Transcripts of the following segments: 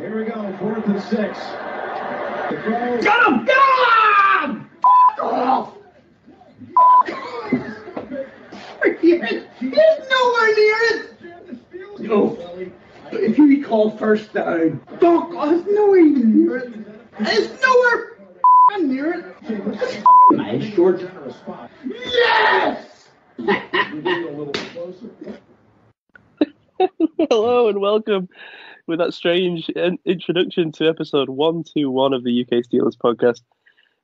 Here we go, fourth and six. The. Got him! Got him! Fuck off! He's nowhere near it! No. If you recall first down, fuck off, it's nowhere even near it. It's nowhere f***ing near it. It's nice, George. Yes! Hello and welcome with that strange in- introduction to episode 121 of the UK Steelers podcast.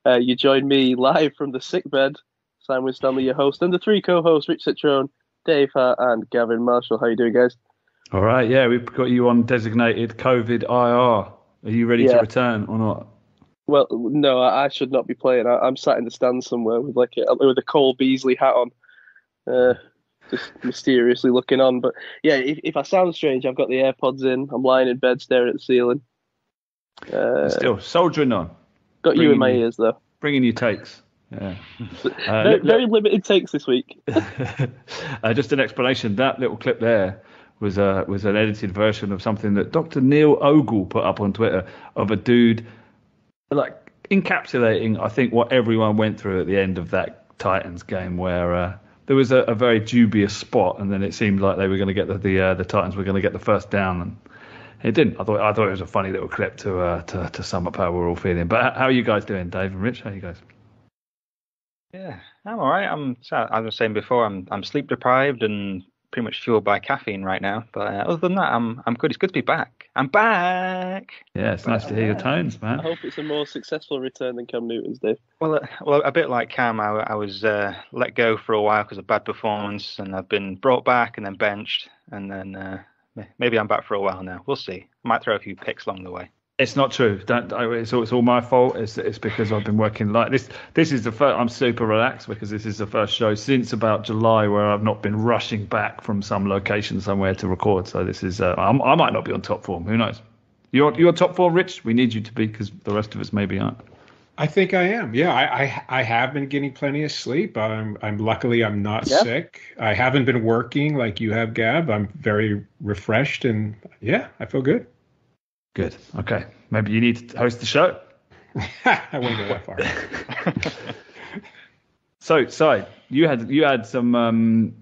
Uh, you join me live from the sick bed, Simon Stanley, your host, and the three co-hosts, Rich Cetrone, Dave Hart, and Gavin Marshall. How you doing, guys? All right, yeah, we've got you on designated COVID IR. Are you ready to return or not? Well, no, I, I should not be playing. I, I'm sat in the stand somewhere with like a, with a Cole Beasley hat on, uh, just mysteriously looking on. But yeah, if, if I sound strange, I've got the AirPods in. I'm lying in bed staring at the ceiling. Uh, Still soldiering on, got you in my ears though. bringing you takes. Yeah. Uh, very, very limited takes this week. uh, just an explanation. That little clip there was uh, was an edited version of something that Dr. Neil Ogle put up on Twitter of a dude like encapsulating, I think, what everyone went through at the end of that Titans game, where uh, there was a, a very dubious spot, and then it seemed like they were going to get the the, uh, the Titans were going to get the first down, and it didn't. I thought I thought it was a funny little clip to uh, to, to sum up how we're all feeling. But how, are you guys doing, Dave and Rich? How are you guys? Yeah, I'm all right. I'm, so I was saying before, I'm I'm sleep deprived and pretty much fueled by caffeine right now. But uh, other than that, I'm I'm good. It's good to be back. I'm back. Yeah, it's nice to hear your tones, man. I hope it's a more successful return than Cam Newton's, Dave. Well, uh, well, a bit like Cam, I, I was uh, let go for a while because of bad performance, and I've been brought back and then benched, and then uh, maybe I'm back for a while now. We'll see. Might throw a few picks along the way. It's not true. Don't, I- it's, all, it's all my fault. It's, it's because I've been working like this. This is the first. I'm super relaxed because this is the first show since about July where I've not been rushing back from some location somewhere to record. So this is. Uh, I'm, I might not be on top form. Who knows? You're you're on top form, Rich. We need you to be because the rest of us maybe aren't. I think I am. Yeah, I, I I have been getting plenty of sleep. I'm I'm luckily I'm not Yeah. sick. I haven't been working like you have, Gav. I'm very refreshed and yeah, I feel good. Good. Okay. Maybe you need to host the show. I won't go that far. So, sorry, you had you had some um,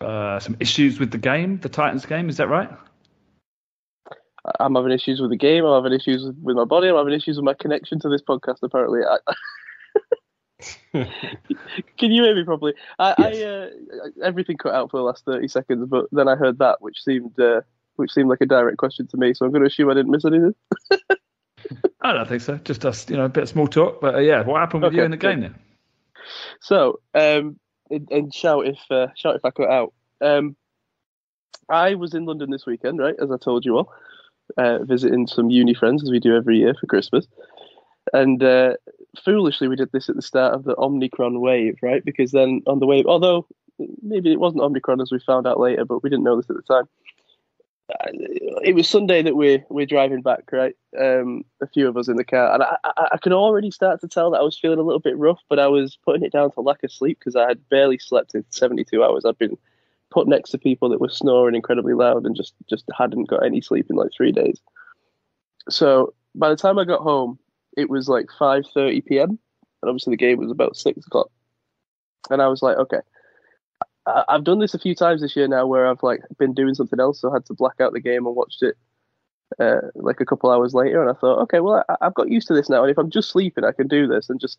uh, some issues with the game, the Titans game. Is that right? I'm having issues with the game. I'm having issues with, with my body. I'm having issues with my connection to this podcast. Apparently, I, can you hear me properly? I, I uh, everything cut out for the last thirty seconds, but then I heard that, which seemed uh, which seemed like a direct question to me. So I'm going to assume I didn't miss anything. I don't think so. Just us, you know, a bit of small talk. But uh, yeah, what happened with you in the game then? So, um, and, and shout if uh, shout if I cut out. Um, I was in London this weekend, right? As I told you all, uh, visiting some uni friends as we do every year for Christmas. And uh, foolishly, we did this at the start of the Omicron wave, right? Because then on the wave, although maybe it wasn't Omicron as we found out later, but we didn't know this at the time. Uh, It was Sunday that we're we're driving back, right? Um, a few of us in the car, and I, I, I can already start to tell that I was feeling a little bit rough, but I was putting it down to lack of sleep because I had barely slept in 72 hours. I'd been put next to people that were snoring incredibly loud and just just hadn't got any sleep in like three days. So by the time I got home, it was like 5:30 p.m. and obviously the game was about six o'clock. And I was like, okay, I've done this a few times this year now, where I've like been doing something else, so I had to black out the game and watched it uh, like a couple hours later. And I thought, okay, well, I- I've got used to this now, and if I'm just sleeping, I can do this and just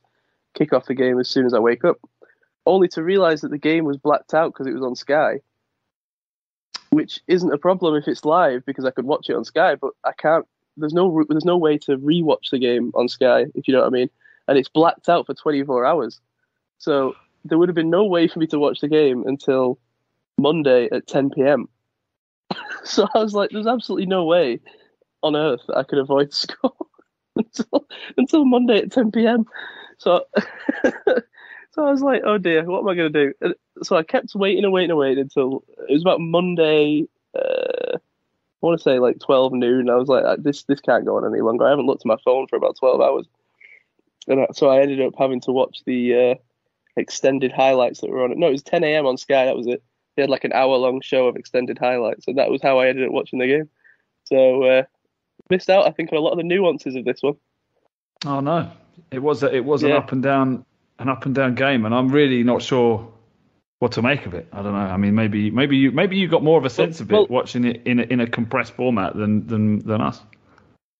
kick off the game as soon as I wake up. Only to realize that the game was blacked out because it was on Sky, which isn't a problem if it's live because I could watch it on Sky, but I can't. There's no there's no way to rewatch the game on Sky if you know what I mean, and it's blacked out for 24 hours. So there would have been no way for me to watch the game until Monday at 10 p.m. so I was like, there's absolutely no way on earth I could avoid school until until Monday at 10 p.m. So so I was like, oh dear, what am I going to do? So I kept waiting and waiting and waiting until it was about Monday. Uh, I want to say like 12 noon. I was like, this this can't go on any longer. I haven't looked at my phone for about 12 hours, and I, so I ended up having to watch the uh, extended highlights that were on it. No, it was 10 a.m. on Sky. That was it. They had like an hour long show of extended highlights, and that was how I ended up watching the game. So uh, missed out. I think on a lot of the nuances of this one. Oh no, it was a, it was an up and down an up and down game, and I'm really not sure what to make of it. I don't know. I mean, maybe maybe you maybe you got more of a sense of it well- watching it in a, in a compressed format than than than us.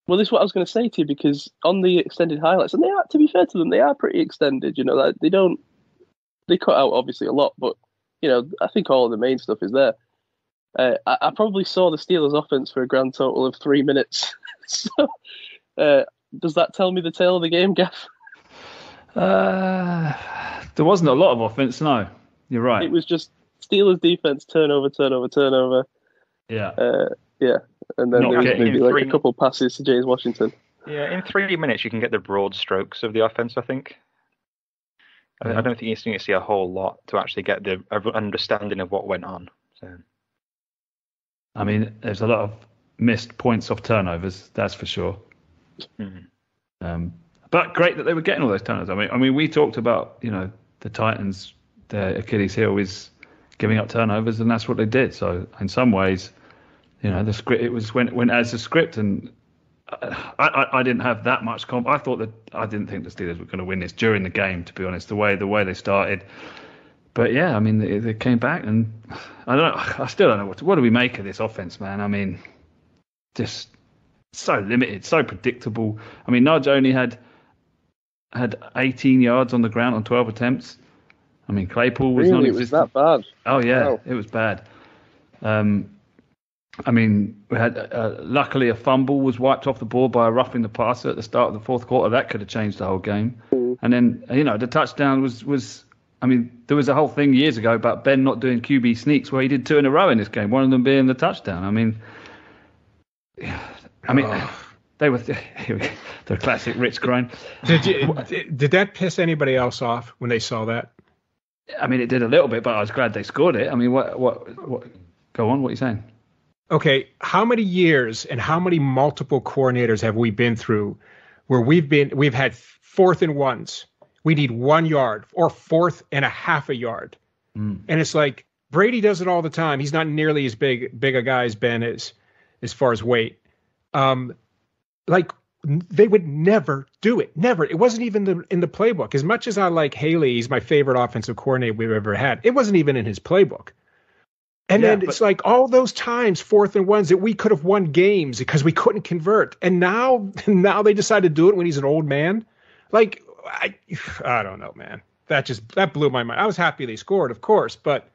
Well, this is what I was going to say to you because on the extended highlights, and they are, to be fair to them, they are pretty extended. You know, like, they don't, they cut out obviously a lot, but you know, I think all of the main stuff is there. Uh, I, I probably saw the Steelers' offense for a grand total of three minutes. so, uh, does that tell me the tale of the game, Gav? Uh, there wasn't a lot of offense. No, you're right. It was just Steelers' defense turnover, turnover, turnover. yeah. Uh, yeah, and then Not there was maybe like three- a couple passes to James Washington. Yeah, in three minutes you can get the broad strokes of the offense. I think. I, I don't think you need to see a whole lot to actually get the understanding of what went on. So I mean, there's a lot of missed points off turnovers. That's for sure. mhm. Um, but great that they were getting all those turnovers. I mean, I mean, we talked about you know the Titans, their Achilles heel is giving up turnovers, and that's what they did. So in some ways, you know, the script it was went went as a script, and I, I, I didn't have that much comp. I thought that I didn't think the Steelers were going to win this during the game, to be honest. The way the way they started. But yeah, I mean, they, they came back, and I don't know. I still don't know what to, what do we make of this offense, man. I mean, just so limited, so predictable. I mean, Najee only had had 18 yards on the ground on 12 attempts. I mean, Claypool was Really, it was that bad. Oh yeah, Wow. it was bad. Um, I mean, we had uh, luckily a fumble was wiped off the board by a roughing the passer at the start of the fourth quarter. That could have changed the whole game. And then you know the touchdown was was. I mean, there was a whole thing years ago about Ben not doing QB sneaks where he did two in a row in this game. One of them being the touchdown. I mean, I mean, they were here we go, the classic Rich grind. Did you, did did that piss anybody else off when they saw that? I mean, it did a little bit, but I was glad they scored it. I mean, what what what? Go on. What are you saying? Okay, how many years and how many multiple coordinators have we been through where we've been we've had fourth and ones. We need one yard or fourth and a half a yard. Mm. And it's like Brady does it all the time. He's not nearly as big big a guy as Ben is as far as weight. Um like they would never do it. Never. It wasn't even the, in the playbook. As much as I like Haley, he's my favorite offensive coordinator we've ever had. It wasn't even in his playbook. And Yeah, then but- it's like all those times, fourth and ones, that we could have won games because we couldn't convert. And now, now they decide to do it when he's an old man. Like, I, I don't know, man. That just that blew my mind. I was happy they scored, of course, but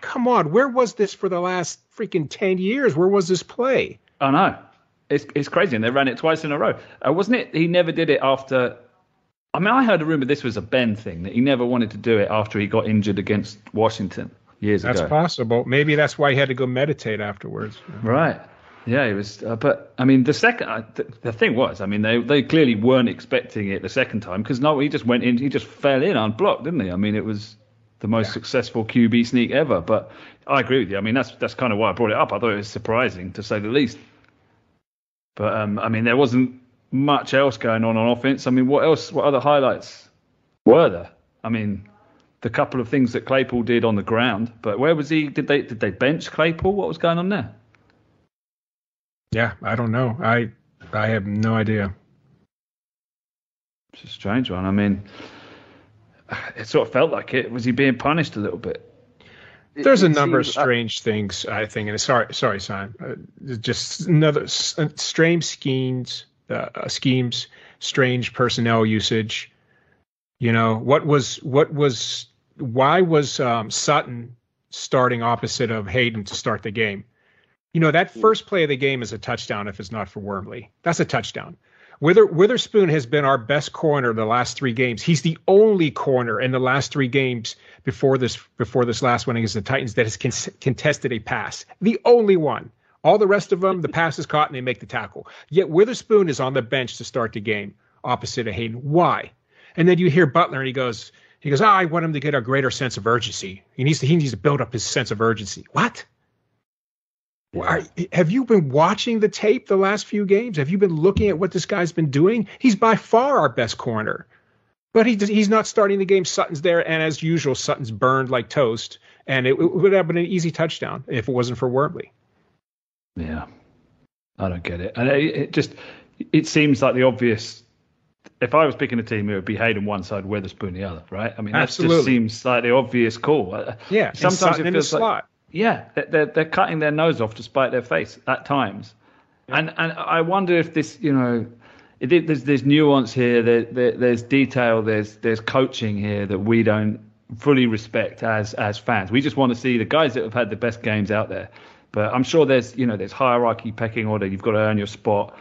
come on, where was this for the last freaking ten years? Where was this play? I know. It's it's crazy, and they ran it twice in a row. Uh, wasn't it? He never did it after. I mean, I heard a rumor this was a Ben thing that he never wanted to do it after he got injured against Washington years That's ago. possible. Maybe that's why he had to go meditate afterwards. Right. Yeah, it was. Uh, but I mean, the second uh, the, the thing was, I mean, they they clearly weren't expecting it the second time because no, he just went in, he just fell in unblocked, didn't he? I mean, it was the most successful QB sneak ever. But I agree with you. I mean, that's that's kind of why I brought it up. I thought it was surprising to say the least. But um, I mean, there wasn't much else going on on offense. I mean, what else? What other highlights were there? I mean, the couple of things that Claypool did on the ground. But where was he? Did they did they bench Claypool? What was going on there? Yeah, I don't know. I I have no idea. It's a strange one. I mean, it sort of felt like it. Was he being punished a little bit? There's a It number of seems- uh, strange things I think, and sorry, sorry, Simon. Uh, just another s- uh, strange schemes, uh, uh, schemes, strange personnel usage. You know what was what was why was um, Sutton starting opposite of Haden to start the game? You know that first play of the game is a touchdown if it's not for Wormley. That's a touchdown. Wither, Witherspoon has been our best corner the last three games. He's the only corner in the last three games before this before this last one against the Titans that has con- contested a pass. The only one. All the rest of them, the pass is caught and they make the tackle. Yet Witherspoon is on the bench to start the game opposite of Haden. Why? And then you hear Butler and he goes, he goes, oh, I want him to get a greater sense of urgency. He needs to he needs to build up his sense of urgency. What? Are, have you been watching the tape the last few games? Have you been looking at what this guy's been doing? He's by far our best corner, but he he's not starting the game. Sutton's there, and as usual, Sutton's burned like toast, and it, it would have been an easy touchdown if it wasn't for Wormley. Yeah. I don't get it. And it, it just it seems like the obvious. If I was picking a team, it would be Haden one side, Witherspoon the other, right? I mean, that Absolutely. just seems like the obvious call. Uh, Yeah, sometimes it in the feels like slot. yeah, they're, they're cutting their nose off to spite their face at times, and and I wonder if this, you know, it, it- there's there's nuance here, there, there there's detail, there's there's coaching here that we don't fully respect as as fans. We just want to see the guys that have had the best games out there, but I'm sure there's you know there's hierarchy, pecking order. You've got to earn your spot.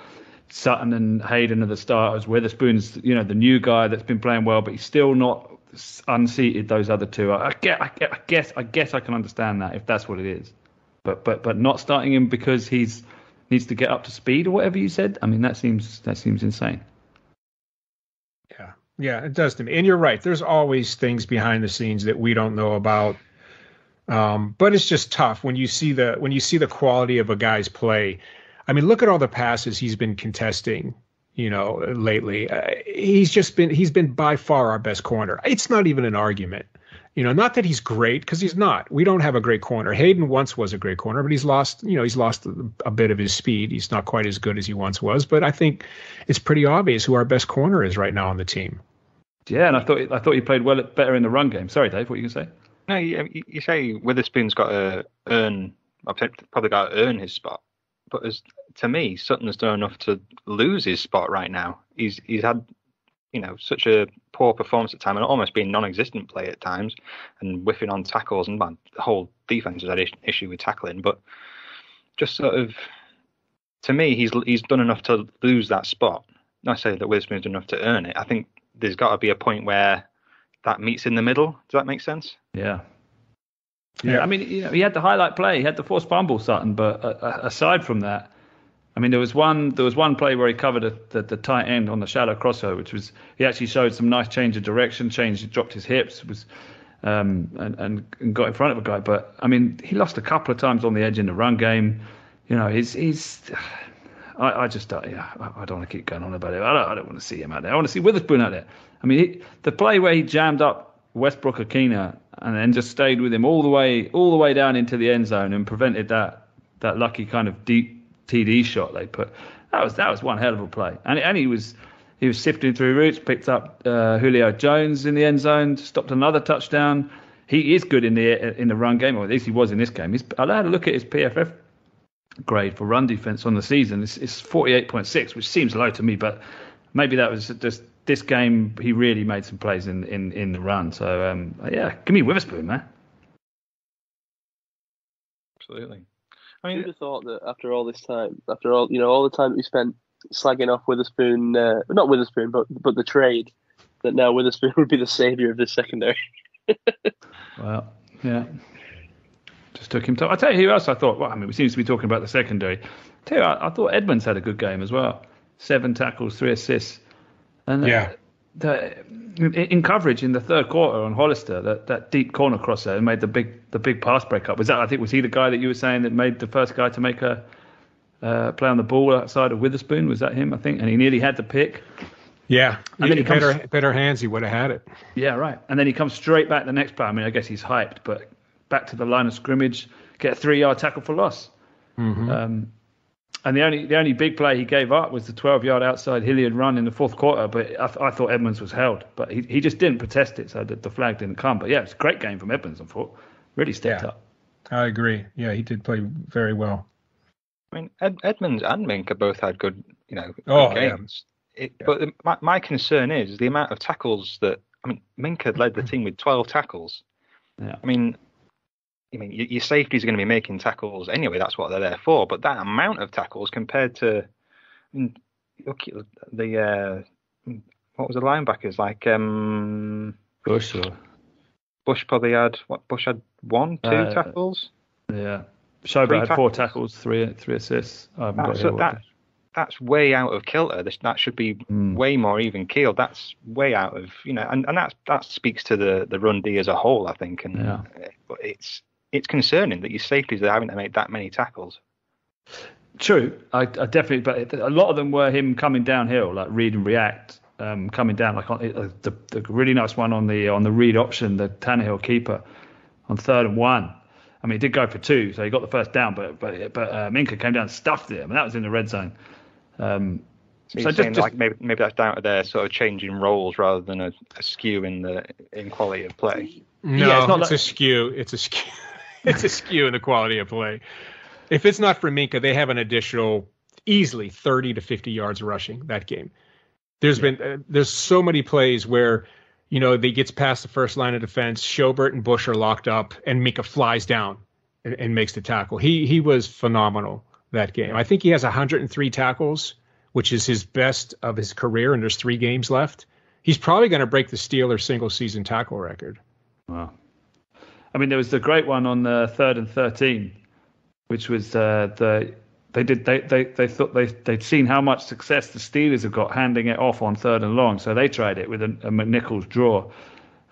Sutton and Haden are the starters. Witherspoon's, you know, the new guy that's been playing well, but he's still not unseated those other two. I, I, get, I, get, I guess, I guess I can understand that if that's what it is, but but but not starting him because he's needs to get up to speed or whatever you said. I mean, that seems that seems insane. Yeah, yeah, it does to me. And you're right. There's always things behind the scenes that we don't know about. Um, but it's just tough when you see the when you see the quality of a guy's play. I mean, look at all the passes he's been contesting. You know, lately uh, he's just been he's been by far our best corner. It's not even an argument. You know, not that he's great because he's not. We don't have a great corner. Haden once was a great corner, but he's lost. You know, he's lost a, a bit of his speed. He's not quite as good as he once was. But I think it's pretty obvious who our best corner is right now on the team. Yeah, and I thought I thought he played well better in the run game. Sorry, Dave, what you can say? No, you, you- you say Witherspoon's got to earn, well, probably got to earn his spot. But as to me, Sutton has done enough to lose his spot right now. He's he's had, you know, such a poor performance at time and almost been non-existent play at times, and whiffing on tackles and man, the whole defense has had issue with tackling. But just sort of, to me, he's he's done enough to lose that spot. Not say that Witherspoon's done enough to earn it. I think there's got to be a point where that meets in the middle. Does that make sense? Yeah. Yeah. I mean, you know, he had the highlight play, he had the forced fumble, Sutton. But uh, uh, aside from that, I mean, there was one there was one play where he covered a, the, the tight end on the shallow crossover, which was he actually showed some nice change of direction, changed, dropped his hips, was um, and, and got in front of a guy. But I mean, he lost a couple of times on the edge in the run game. You know, he's he's. I, I just don't, yeah, I, don't want to keep going on about it. I don't, I don't want to see him out there. I want to see Witherspoon out there. I mean, he, the play where he jammed up Westbrook-Ikhine and then just stayed with him all the way, all the way down into the end zone and prevented that that lucky kind of deep TD shot they put. That was that was one hell of a play. And and he was he was sifting through routes, picked up uh, Julio Jones in the end zone, stopped another touchdown. He is good in the in the run game, or at least he was in this game. He's, I had a look at his PFF grade for run defense on the season. It's, it's 48.6, which seems low to me, but maybe that was just this game. He really made some plays in in, in the run. So um, yeah, give me Witherspoon, man. Absolutely. I Who'd mean, have thought that after all this time, after all you know, all the time that we spent slagging off Witherspoon, uh, not Witherspoon, but but the trade, that now Witherspoon would be the saviour of this secondary. Well, yeah. Just took him to. I tell you who else I thought. Well, I mean, we seem to be talking about the secondary. tell you, I, I thought Edmonds had a good game as well. Seven tackles, three assists, and uh, Yeah. the, in, coverage in the third quarter on Hollister, that, that deep corner crosser and made the big the big pass breakup. Was that? I think was he the guy that you were saying that made the first guy to make a uh, play on the ball outside of Witherspoon? Was that him? I think, and he nearly had the pick. Yeah, And then he comes- better better hands. He would have had it. Yeah, right. And then he comes straight back the next play. I mean, I guess he's hyped, but back to the line of scrimmage, get a three yard tackle for loss. Um, and the only the only big play he gave up was the 12 yard outside Hilliard run in the fourth quarter. But I, th- I thought Edmonds was held, but he, he just didn't protest it, so the, the flag didn't come. But yeah, it's a great game from Edmonds. I thought really stepped Yeah. up. I agree. Yeah, he did play very well. I mean, Ed, Edmonds and Minkah both had good, you know, good Oh, yeah. games. It, But the, my, my concern is the amount of tackles that I mean, Minkah led the team with 12 tackles. Yeah. I mean, I mean, your, your safeties are going to be making tackles anyway. That's what they're there for. But that amount of tackles compared to, look the uh, what was the linebackers like? Um, Bush or Bush probably had what? Bush had one, two Uh, tackles. yeah, Three had four tackles. tackles, three three assists. That's, here that, that's way out of kilter. This, that should be Mm. way more even keeled. That's way out of you know, and, and that that speaks to the the run D as a whole, I think. And Yeah. but it's it's concerning that your safeties are having to make that many tackles. True, I, I definitely, but a lot of them were him coming downhill, like read and react, um, coming down. Like on, uh, the, the really nice one on the on the read option, the Tannehill keeper on third and one. I mean, he did go for two, so he got the first down, but but but uh, Minkah came down and stuffed him, and that was in the red zone. Um, So, So you're just- just- like maybe maybe that's down to their sort of changing roles rather than a, a skew in the in quality of play. No, Yeah, it's it's, not like- a skew. It's a skew. it's a skew in the quality of play. If it's not for Minkah, they have an additional easily 30 to 50 yards rushing that game. There's been uh, there's so many plays where you know they gets past the first line of defense, Schobert and Bush are locked up, and Minka flies down and, and makes the tackle. He he was phenomenal that game. I think he has 103 tackles, which is his best of his career, and there's three games left. He's probably going to break the Steelers single season tackle record. Wow. I mean, there was the great one on the third and thirteen, which was uh, the they did they, they, they thought they they'd seen how much success the Steelers have got handing it off on third and long, so they tried it with a, a McNichols draw.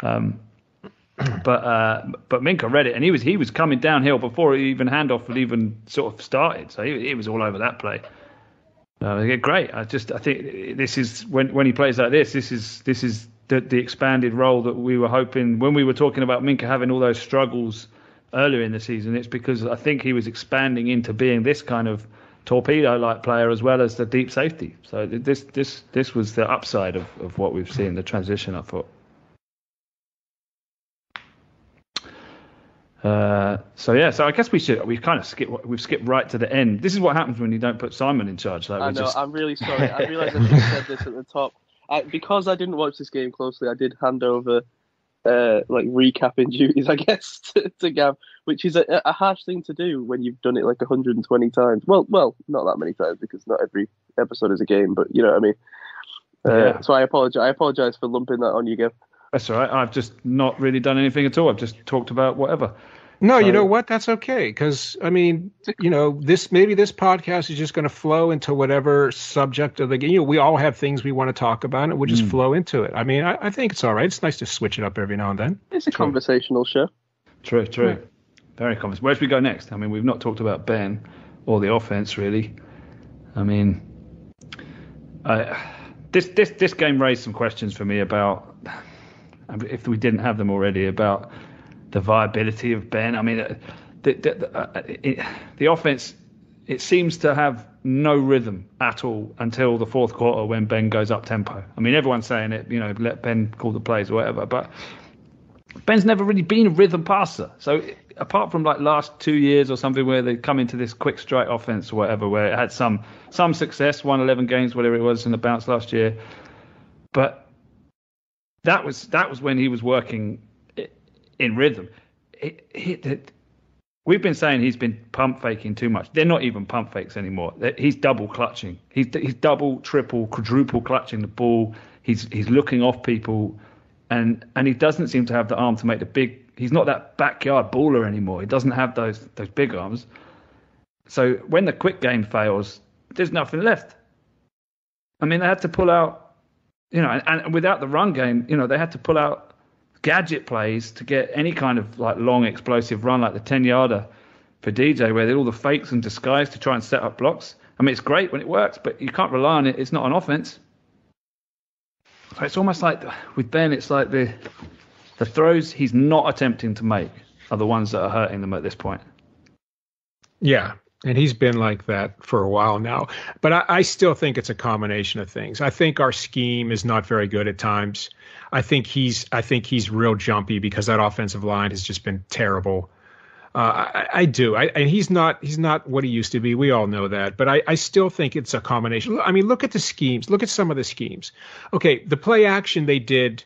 Um, but uh, but Minkah read it, and he was he was coming downhill before even handoff had even sort of started, so he, he was all over that play. Uh, great. I just I think this is when when he plays like this, this is this is the, the expanded role that we were hoping when we were talking about Minkah having all those struggles earlier in the season. It's because I think he was expanding into being this kind of torpedo-like player as well as the deep safety. So this this this was the upside of, of what we've seen the transition. I thought. Uh, so yeah, so I guess we should we kind of skip we've skipped right to the end. This is what happens when you don't put Simon in charge. Like I know. Just... I'm really sorry. I realised I should have said this at the top. I, because I didn't watch this game closely, I did hand over uh, like recapping duties, I guess, to, to Gav, which is a, a harsh thing to do when you've done it like 120 times. Well, well, not that many times because not every episode is a game, but you know what I mean. Uh, Yeah. So I apologize. I apologize for lumping that on you, Gav. That's all right. I've just not really done anything at all. I've just talked about whatever. No, So- you know what? That's okay because I mean, you know, this maybe this podcast is just going to flow into whatever subject of the game. You know, we all have things we want to talk about, and we'll just mm. flow into it. I mean, I, I think it's all right. It's nice to switch it up every now and then. It's a conversational show. True, true. Very conversational. Where should we go next? I mean, we've not talked about Ben or the offense really. I mean, I, this this this game raised some questions for me about if we didn't have them already about the viability of Ben. I mean, uh, the the, the, uh, it, the offense it seems to have no rhythm at all until the fourth quarter when Ben goes up tempo. I mean, everyone's saying it, you know, let Ben call the plays or whatever, but Ben's never really been a rhythm passer. So apart from like last two years or something where they come into this quick strike offense or whatever, where it had some some success, won 11 games, whatever it was, in the bounce last year, but that was that was when he was working in rhythm. It, it, it, we've been saying he's been pump faking too much. They're not even pump fakes anymore. He's double clutching. He's he's double, triple, quadruple clutching the ball. He's he's looking off people, and and he doesn't seem to have the arm to make the big. He's not that backyard baller anymore. He doesn't have those those big arms. So when the quick game fails, there's nothing left. I mean, they had to pull out, you know, and, and without the run game, you know, they had to pull out gadget plays to get any kind of like long explosive run, like the 10 yarder for DJ, where they did all the fakes and disguise to try and set up blocks. I mean, it's great when it works, but you can't rely on it. It's not an offense. So it's almost like with Ben, it's like the the throws he's not attempting to make are the ones that are hurting them at this point. Yeah. And he's been like that for a while now. But I, I still think it's a combination of things. I think our scheme is not very good at times. I think he's I think he's real jumpy because that offensive line has just been terrible. Uh, I, I do. I, and he's not he's not what he used to be. We all know that. But I, I still think it's a combination. I mean, look at the schemes. Look at some of the schemes. Okay, the play action they did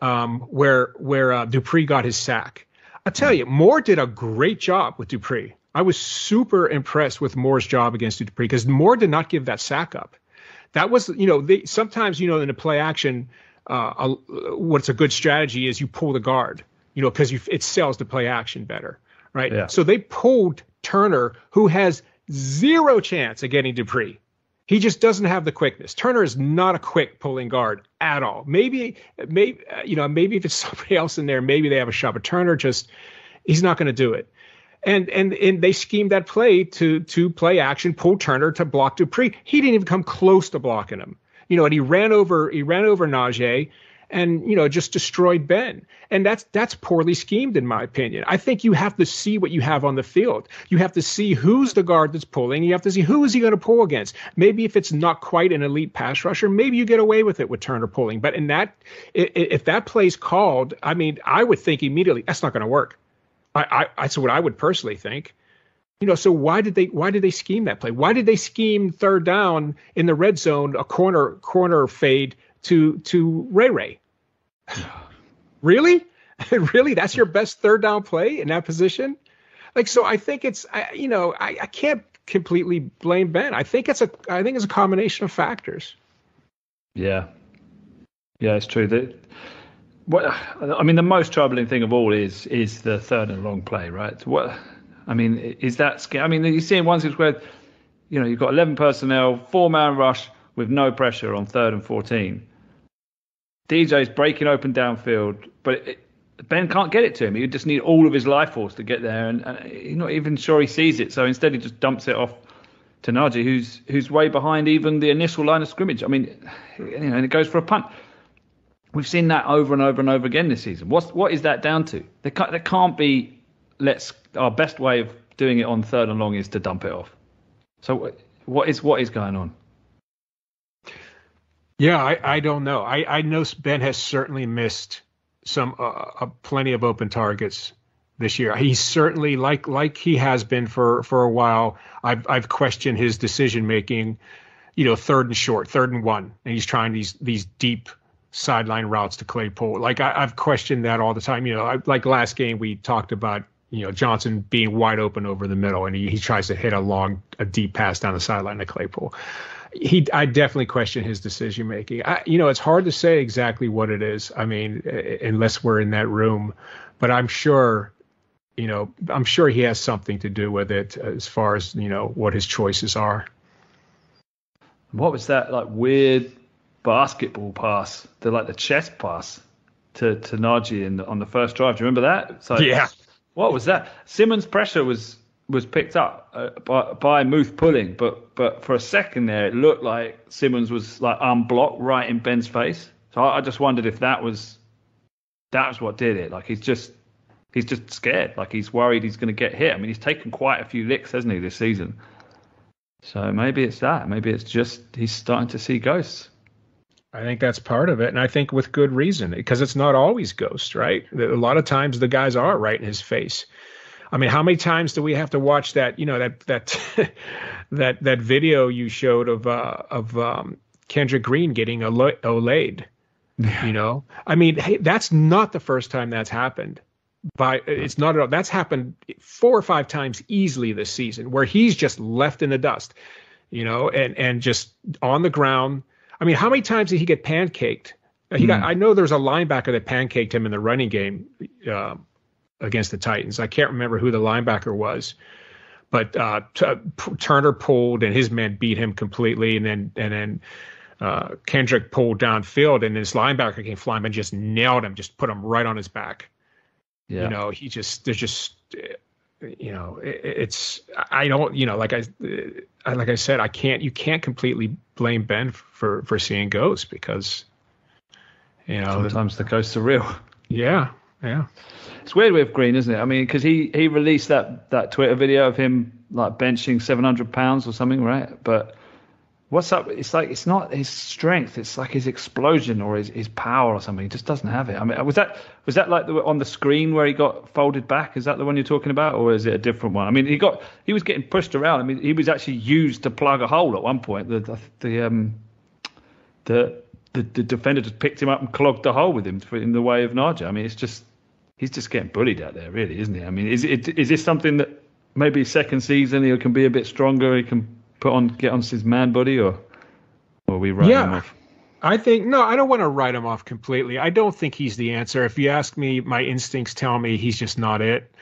um, where where uh, Dupree got his sack. I tell you, Moore did a great job with Dupree. I was super impressed with Moore's job against Dupree because Moore did not give that sack up. That was, you know, they, sometimes, you know, in a play action, uh, a, what's a good strategy is you pull the guard, you know, because it sells the play action better, right? Yeah. So they pulled Turner, who has zero chance of getting Dupree. He just doesn't have the quickness. Turner is not a quick pulling guard at all. Maybe, maybe uh, you know, maybe if it's somebody else in there, maybe they have a shot. But Turner just, he's not going to do it. And and and they schemed that play to to play action, pull Turner to block Dupree. He didn't even come close to blocking him. You know, and he ran over he ran over Najee, and you know just destroyed Ben. And that's that's poorly schemed in my opinion. I think you have to see what you have on the field. You have to see who's the guard that's pulling. You have to see who is he going to pull against. Maybe if it's not quite an elite pass rusher, maybe you get away with it with Turner pulling. But in that, if that play's called, I mean, I would think immediately that's not going to work. I, I that's what I would personally think. You know, so why did they why did they scheme that play? Why did they scheme third down in the red zone, a corner corner fade to to Ray Ray? really? really? That's your best third down play in that position? Like, so I think it's, I, you know, I, I can't completely blame Ben. I think it's a, I think it's a combination of factors. Yeah. Yeah, it's true. That what I mean, the most troubling thing of all is is the third and long play, right? What I mean, is that? I mean, you see in one series where you know you've got 11 personnel, four man rush with no pressure on third and 14. DJ's breaking open downfield, but it, Ben can't get it to him. He would just need all of his life force to get there, and, and he's not even sure he sees it. So instead, he just dumps it off to Najee, who's who's way behind even the initial line of scrimmage. I mean, you know, and it goes for a punt. We've seen that over and over and over again this season. What's what is that down to? There can't, there can't be. Let's our best way of doing it on third and long is to dump it off. So what is what is going on? Yeah, I, I don't know. I, I know Ben has certainly missed some uh, uh, plenty of open targets this year. He's certainly like like he has been for for a while. I've I've questioned his decision making. You know, third and short, third and one, and he's trying these these deep sideline routes to Claypool. Like I, have questioned that all the time. You know, I, like last game we talked about you know Johnson being wide open over the middle, and he, he tries to hit a long, a deep pass down the sideline to Claypool. He, I definitely question his decision making. You know, it's hard to say exactly what it is. I mean, unless we're in that room, but I'm sure, you know, I'm sure he has something to do with it as far as you know what his choices are. What was that like weird basketball pass? The like the chest pass to to Najee in the, on the first drive. Do you remember that? So, yeah. What was that? Simmons' pressure was was picked up uh, by, by Muth pulling, but but for a second there, it looked like Simmons was like unblocked right in Ben's face. So I, I just wondered if that was that was what did it. Like he's just he's just scared. Like he's worried he's going to get hit. I mean, he's taken quite a few licks, hasn't he, this season? So maybe it's that. Maybe it's just he's starting to see ghosts. I think that's part of it, and I think with good reason because it's not always ghosts, right? A lot of times the guys are right in his face. I mean, how many times do we have to watch that? You know that that that that video you showed of uh, of um, Kendrick Green getting olayed. You know, I mean, hey, that's not the first time that's happened. By it's not at all. That's happened four or five times easily this season, where he's just left in the dust. You know, and and just on the ground I mean, how many times did he get pancaked? He mm. got. Hmm. I know there's a linebacker that pancaked him in the running game uh, against the Titans. I can't remember who the linebacker was, but uh, t- Turner pulled and his men beat him completely, and then and then uh, Kendrick pulled downfield, and this linebacker came flying and just nailed him, just put him right on his back. Yeah. You know, he just there's just you know it's I don't you know like I uh, like I said I can't you can't completely blame Ben for for seeing ghosts because you know sometimes the ghosts are real. Yeah, yeah. It's weird with Green, isn't it? I mean, because he he released that that Twitter video of him like benching 700 pounds or something, right? But what's up? It's like it's not his strength. It's like his explosion or his, his power or something. He just doesn't have it. I mean, was that was that like the, on the screen where he got folded back? Is that the one you're talking about, or is it a different one? I mean, he got he was getting pushed around. I mean, he was actually used to plug a hole at one point. The the, the um the, the the defender just picked him up and clogged the hole with him in the way of Najee. I mean, it's just he's just getting bullied out there, really, isn't he? I mean, is it is this something that maybe second season he can be a bit stronger? He can put on get on his man body, or or we write yeah. him off? I think no, I don't want to write him off completely. I don't think he's the answer. If you ask me, my instincts tell me he's just not it.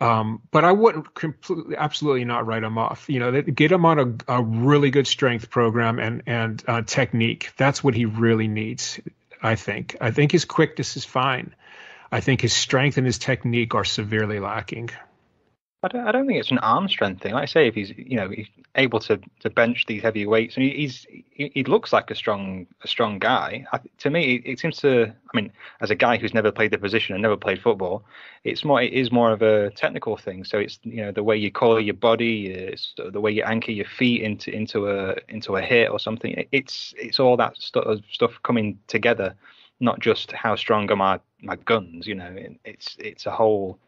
Um, but I wouldn't completely, absolutely not write him off. You know, get him on a, a really good strength program and and uh, technique. That's what he really needs. I think. I think his quickness is fine. I think his strength and his technique are severely lacking. I don't, I don't think it's an arm strength thing. Like I say, if he's you know he's able to, to bench these heavy weights, and he, he's he, he looks like a strong a strong guy. I, to me, it, it, seems to. I mean, as a guy who's never played the position and never played football, it's more it is more of a technical thing. So it's you know the way you coil your body, the way you anchor your feet into into a into a hit or something. It's it's all that stuff uh, stuff coming together, not just how strong are my my guns. You know, it, it's it's a whole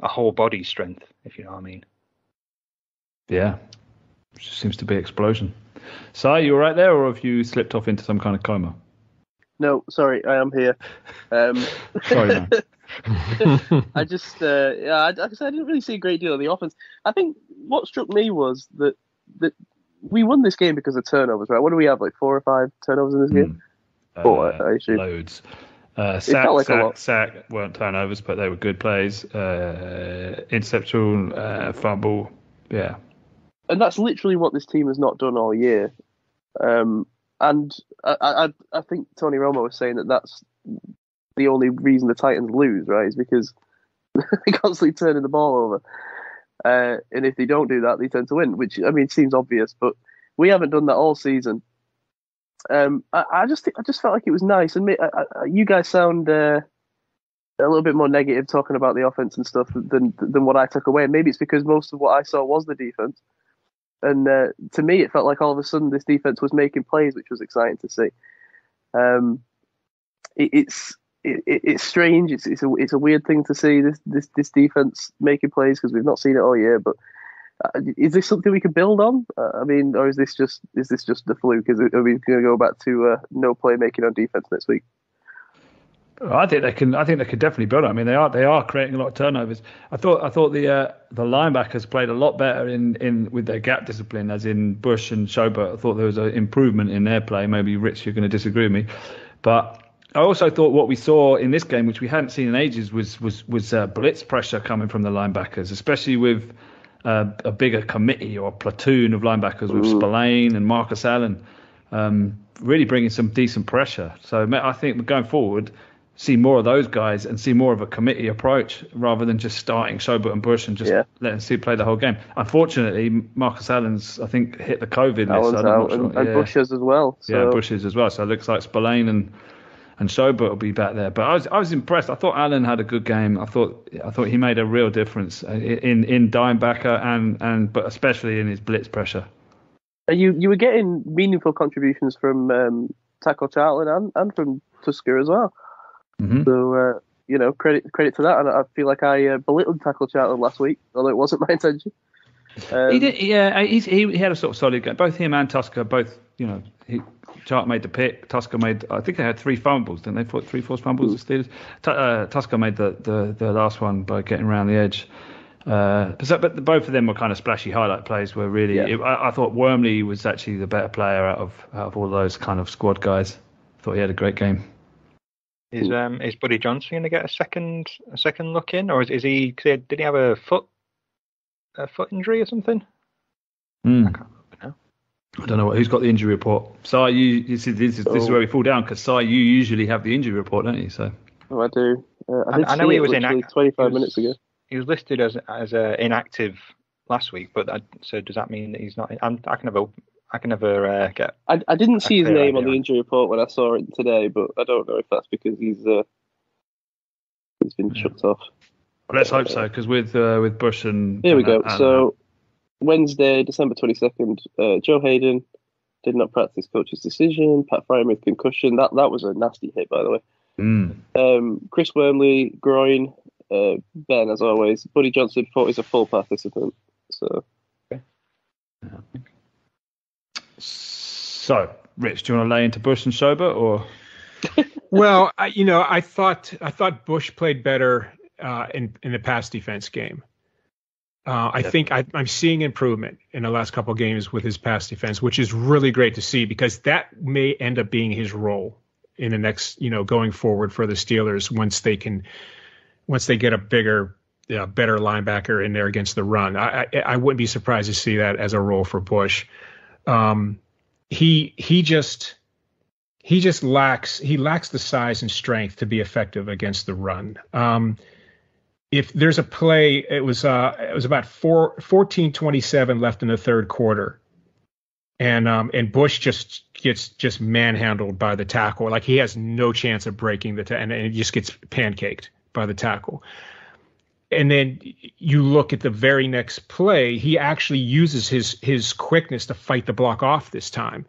a whole body strength, if you know what I mean. Yeah, seems to be explosion. Si, you all right there, or have you slipped off into some kind of coma? No, sorry, I am here. Um, sorry, man. I just, uh, yeah, I, I didn't really see a great deal of the offense. I think what struck me was that that we won this game because of turnovers, right? What do we have, like four or five turnovers in this game? Mm. Four, uh, I assume. Loads. Uh, sack, like sack, sack weren't turnovers, but they were good plays. Uh, interception, uh, fumble, yeah. And that's literally what this team has not done all year. Um, and I, I, I think Tony Romo was saying that that's the only reason the Titans lose, right? Is because they're constantly turning the ball over. Uh, and if they don't do that, they tend to win, which I mean seems obvious, but we haven't done that all season um, I, I, just I just felt like it was nice, and I, I, you guys sound uh, a little bit more negative talking about the offense and stuff than than what I took away. maybe it's because most of what I saw was the defense, and uh, to me it felt like all of a sudden this defense was making plays, which was exciting to see. Um, it, it's it, it's strange. It's it's a it's a weird thing to see this this this defense making plays because we've not seen it all year, but uh, is this something we can build on? Uh, I mean, or is this just is this just the fluke? Is it, are we going to go back to uh, no playmaking on defense next week? I think they can. I think they could definitely build it. I mean, they are they are creating a lot of turnovers. I thought I thought the uh, the linebackers played a lot better in, in with their gap discipline, as in Bush and Schobert. I thought there was an improvement in their play. Maybe Rich, you're going to disagree with me, but I also thought what we saw in this game, which we hadn't seen in ages, was was was uh, blitz pressure coming from the linebackers, especially with a bigger committee or a platoon of linebackers with Spillane and Marcus Allen, um, really bringing some decent pressure. So I think going forward, see more of those guys and see more of a committee approach rather than just starting Schobert and Bush and just yeah. letting Sue play the whole game. Unfortunately, Marcus Allen's I think hit the COVID list. Sure. and, yeah. and Bush's as well. So. Yeah, Bush's as well. So it looks like Spillane and and Schobert will be back there. But I was I was impressed. I thought Allen had a good game. I thought I thought he made a real difference in in Dimebacker and and but especially in his blitz pressure. You you were getting meaningful contributions from um, Taco Charlton and, and from Tuszka as well. Mm-hmm. So uh, you know credit credit to that. And I feel like I uh, belittled Taco Charlton last week, although it wasn't my intention. Um, he did, yeah. He, he had a sort of solid game. Both him and Tuszka, both you know, he, Chart made the pick. Tuszka made. I think they had three fumbles, didn't they? Fought three forced fumbles. The Steelers. T- uh, Tuszka made the, the, the last one by getting around the edge. Uh, but, but both of them were kind of splashy highlight plays. Were really. Yeah. It, I, I, thought Wormley was actually the better player out of out of all those kind of squad guys. Thought he had a great game. Is um is Buddy Johnson going to get a second a second look in, or is, is he? Did he have a foot a foot injury or something? Mm. I don't know who's got the injury report. Si, you this is this is, this is where we fall down because Si, you usually have the injury report, don't you? So. Oh, I do. Uh, I, I, I, know he was inactive. Twenty-five minutes ago. He was listed as as uh, inactive last week, but I, so does that mean that he's not? I'm, I can never, I can never uh, get. I, I didn't see his name on the injury report when I saw it today, but I don't know if that's because he's uh, he's been yeah. chucked off. Well, let's hope so, because with uh, with Bush and here we go. And, so Wednesday, December 22nd, uh, Joe Haden did not practice coach's decision. Pat Freiermuth concussion. That that was a nasty hit, by the way. Mm. Um, Chris Wormley groin. Uh, ben, as always. Buddy Johnson thought he's a full participant. So. Okay. So, Rich, do you want to lay into Bush and Schobert or? well, I, you know, I thought I thought Bush played better uh, in in the pass defense game. Uh, I think I, am seeing improvement in the last couple games with his pass defense, which is really great to see because that may end up being his role in the next, you know, going forward for the Steelers once they can, once they get a bigger, uh, better linebacker in there against the run. I, I, I wouldn't be surprised to see that as a role for Bush. Um, he he just he just lacks he lacks the size and strength to be effective against the run. Um, if there's a play, it was uh, it was about four, 14-27 left in the third quarter, and um, and Bush just gets just manhandled by the tackle, like he has no chance of breaking the and, and he just gets pancaked by the tackle. And then you look at the very next play, he actually uses his his quickness to fight the block off this time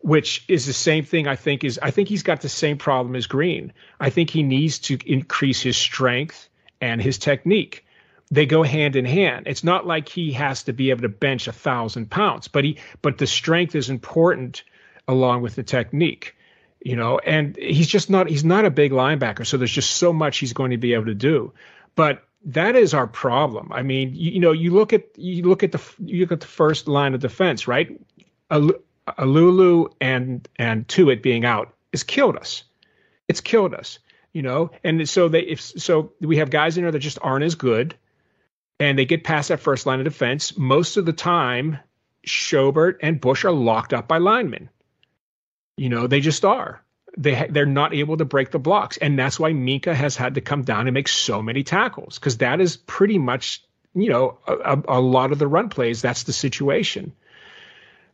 which is the same thing I think is I think he's got the same problem as Green. I think he needs to increase his strength and his technique. They go hand in hand. It's not like he has to be able to bench a thousand pounds, but he but the strength is important along with the technique. You know, and he's just not he's not a big linebacker, so there's just so much he's going to be able to do. But that is our problem. I mean, you, you know, you look at you look at the you look at the first line of defense, right? Alualu and and Tuitt being out has killed us. It's killed us, you know. And so they if so we have guys in there that just aren't as good, and they get past that first line of defense. Most of the time, Schobert and Bush are locked up by linemen. You know, they just are. They they're not able to break the blocks, and that's why Minkah has had to come down and make so many tackles because that is pretty much you know a, a lot of the run plays. That's the situation.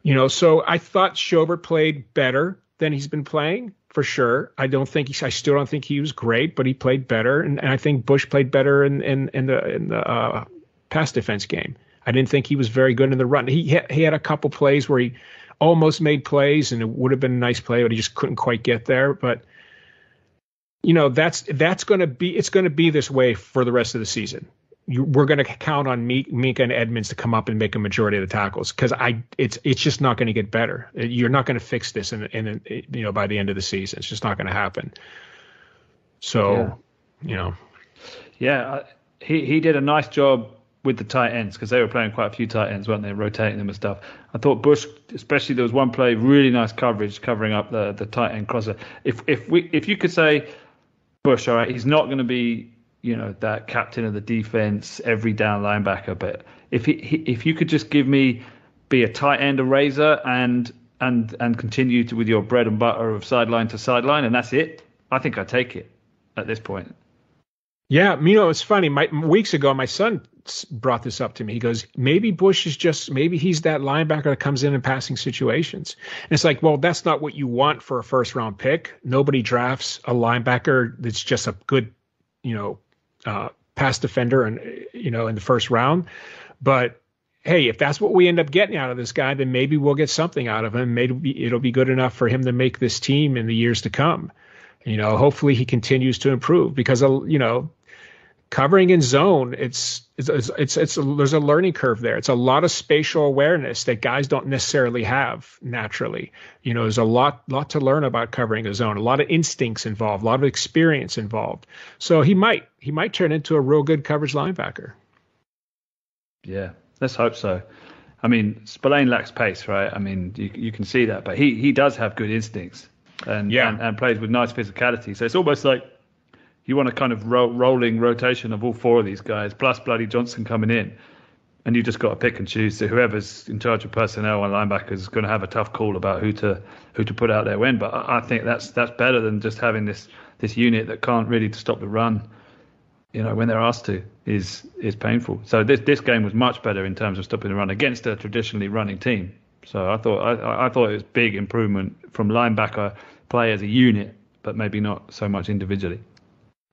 You know, so I thought Schobert played better than he's been playing for sure. I don't think he, I still don't think he was great, but he played better, and, and I think Bush played better in in, in the in the uh, pass defense game. I didn't think he was very good in the run. He he had a couple plays where he almost made plays, and it would have been a nice play, but he just couldn't quite get there. But you know, that's that's going to be it's going to be this way for the rest of the season you, we're going to count on Minkah and Edmunds to come up and make a majority of the tackles because I it's it's just not going to get better. Uh, you're not going to fix this in, in, in, you know by the end of the season. It's just not going to happen. So, yeah. you know, yeah, he he did a nice job with the tight ends because they were playing quite a few tight ends, weren't they? Rotating them and stuff. I thought Bush, especially there was one play, really nice coverage covering up the the tight end crosser. If if we if you could say Bush, all right, he's not going to be you know that captain of the defense, every down linebacker. But if he, if you could just give me be a tight end eraser and and and continue to with your bread and butter of sideline to sideline, and that's it. I think I take it at this point. Yeah, you know it's funny. My weeks ago, my son brought this up to me. He goes, maybe Bush is just maybe he's that linebacker that comes in in passing situations. And it's like, well, that's not what you want for a first round pick. Nobody drafts a linebacker that's just a good, you know, uh, pass defender and you know in the first round. But hey, if that's what we end up getting out of this guy, then maybe we'll get something out of him. Maybe it'll be good enough for him to make this team in the years to come. You know, hopefully he continues to improve because uh, you know covering in zone, it's it's it's, it's, a, there's a learning curve there. It's a lot of spatial awareness that guys don't necessarily have naturally. You know, there's a lot lot to learn about covering a zone. A lot of instincts involved, a lot of experience involved. So he might he might turn into a real good coverage linebacker. Yeah, let's hope so. I mean, Spillane lacks pace, right? I mean, you you can see that, but he he does have good instincts and yeah. and, and plays with nice physicality. So it's almost like you want a kind of ro- rolling rotation of all four of these guys, plus Buddy Johnson coming in, and you just got to pick and choose. So whoever's in charge of personnel and linebackers is going to have a tough call about who to who to put out there when. But I, I think that's that's better than just having this this unit that can't really stop the run. You know, when they're asked to, is is painful. So this this game was much better in terms of stopping the run against a traditionally running team. So I thought I, I thought it was big improvement from linebacker play as a unit, but maybe not so much individually.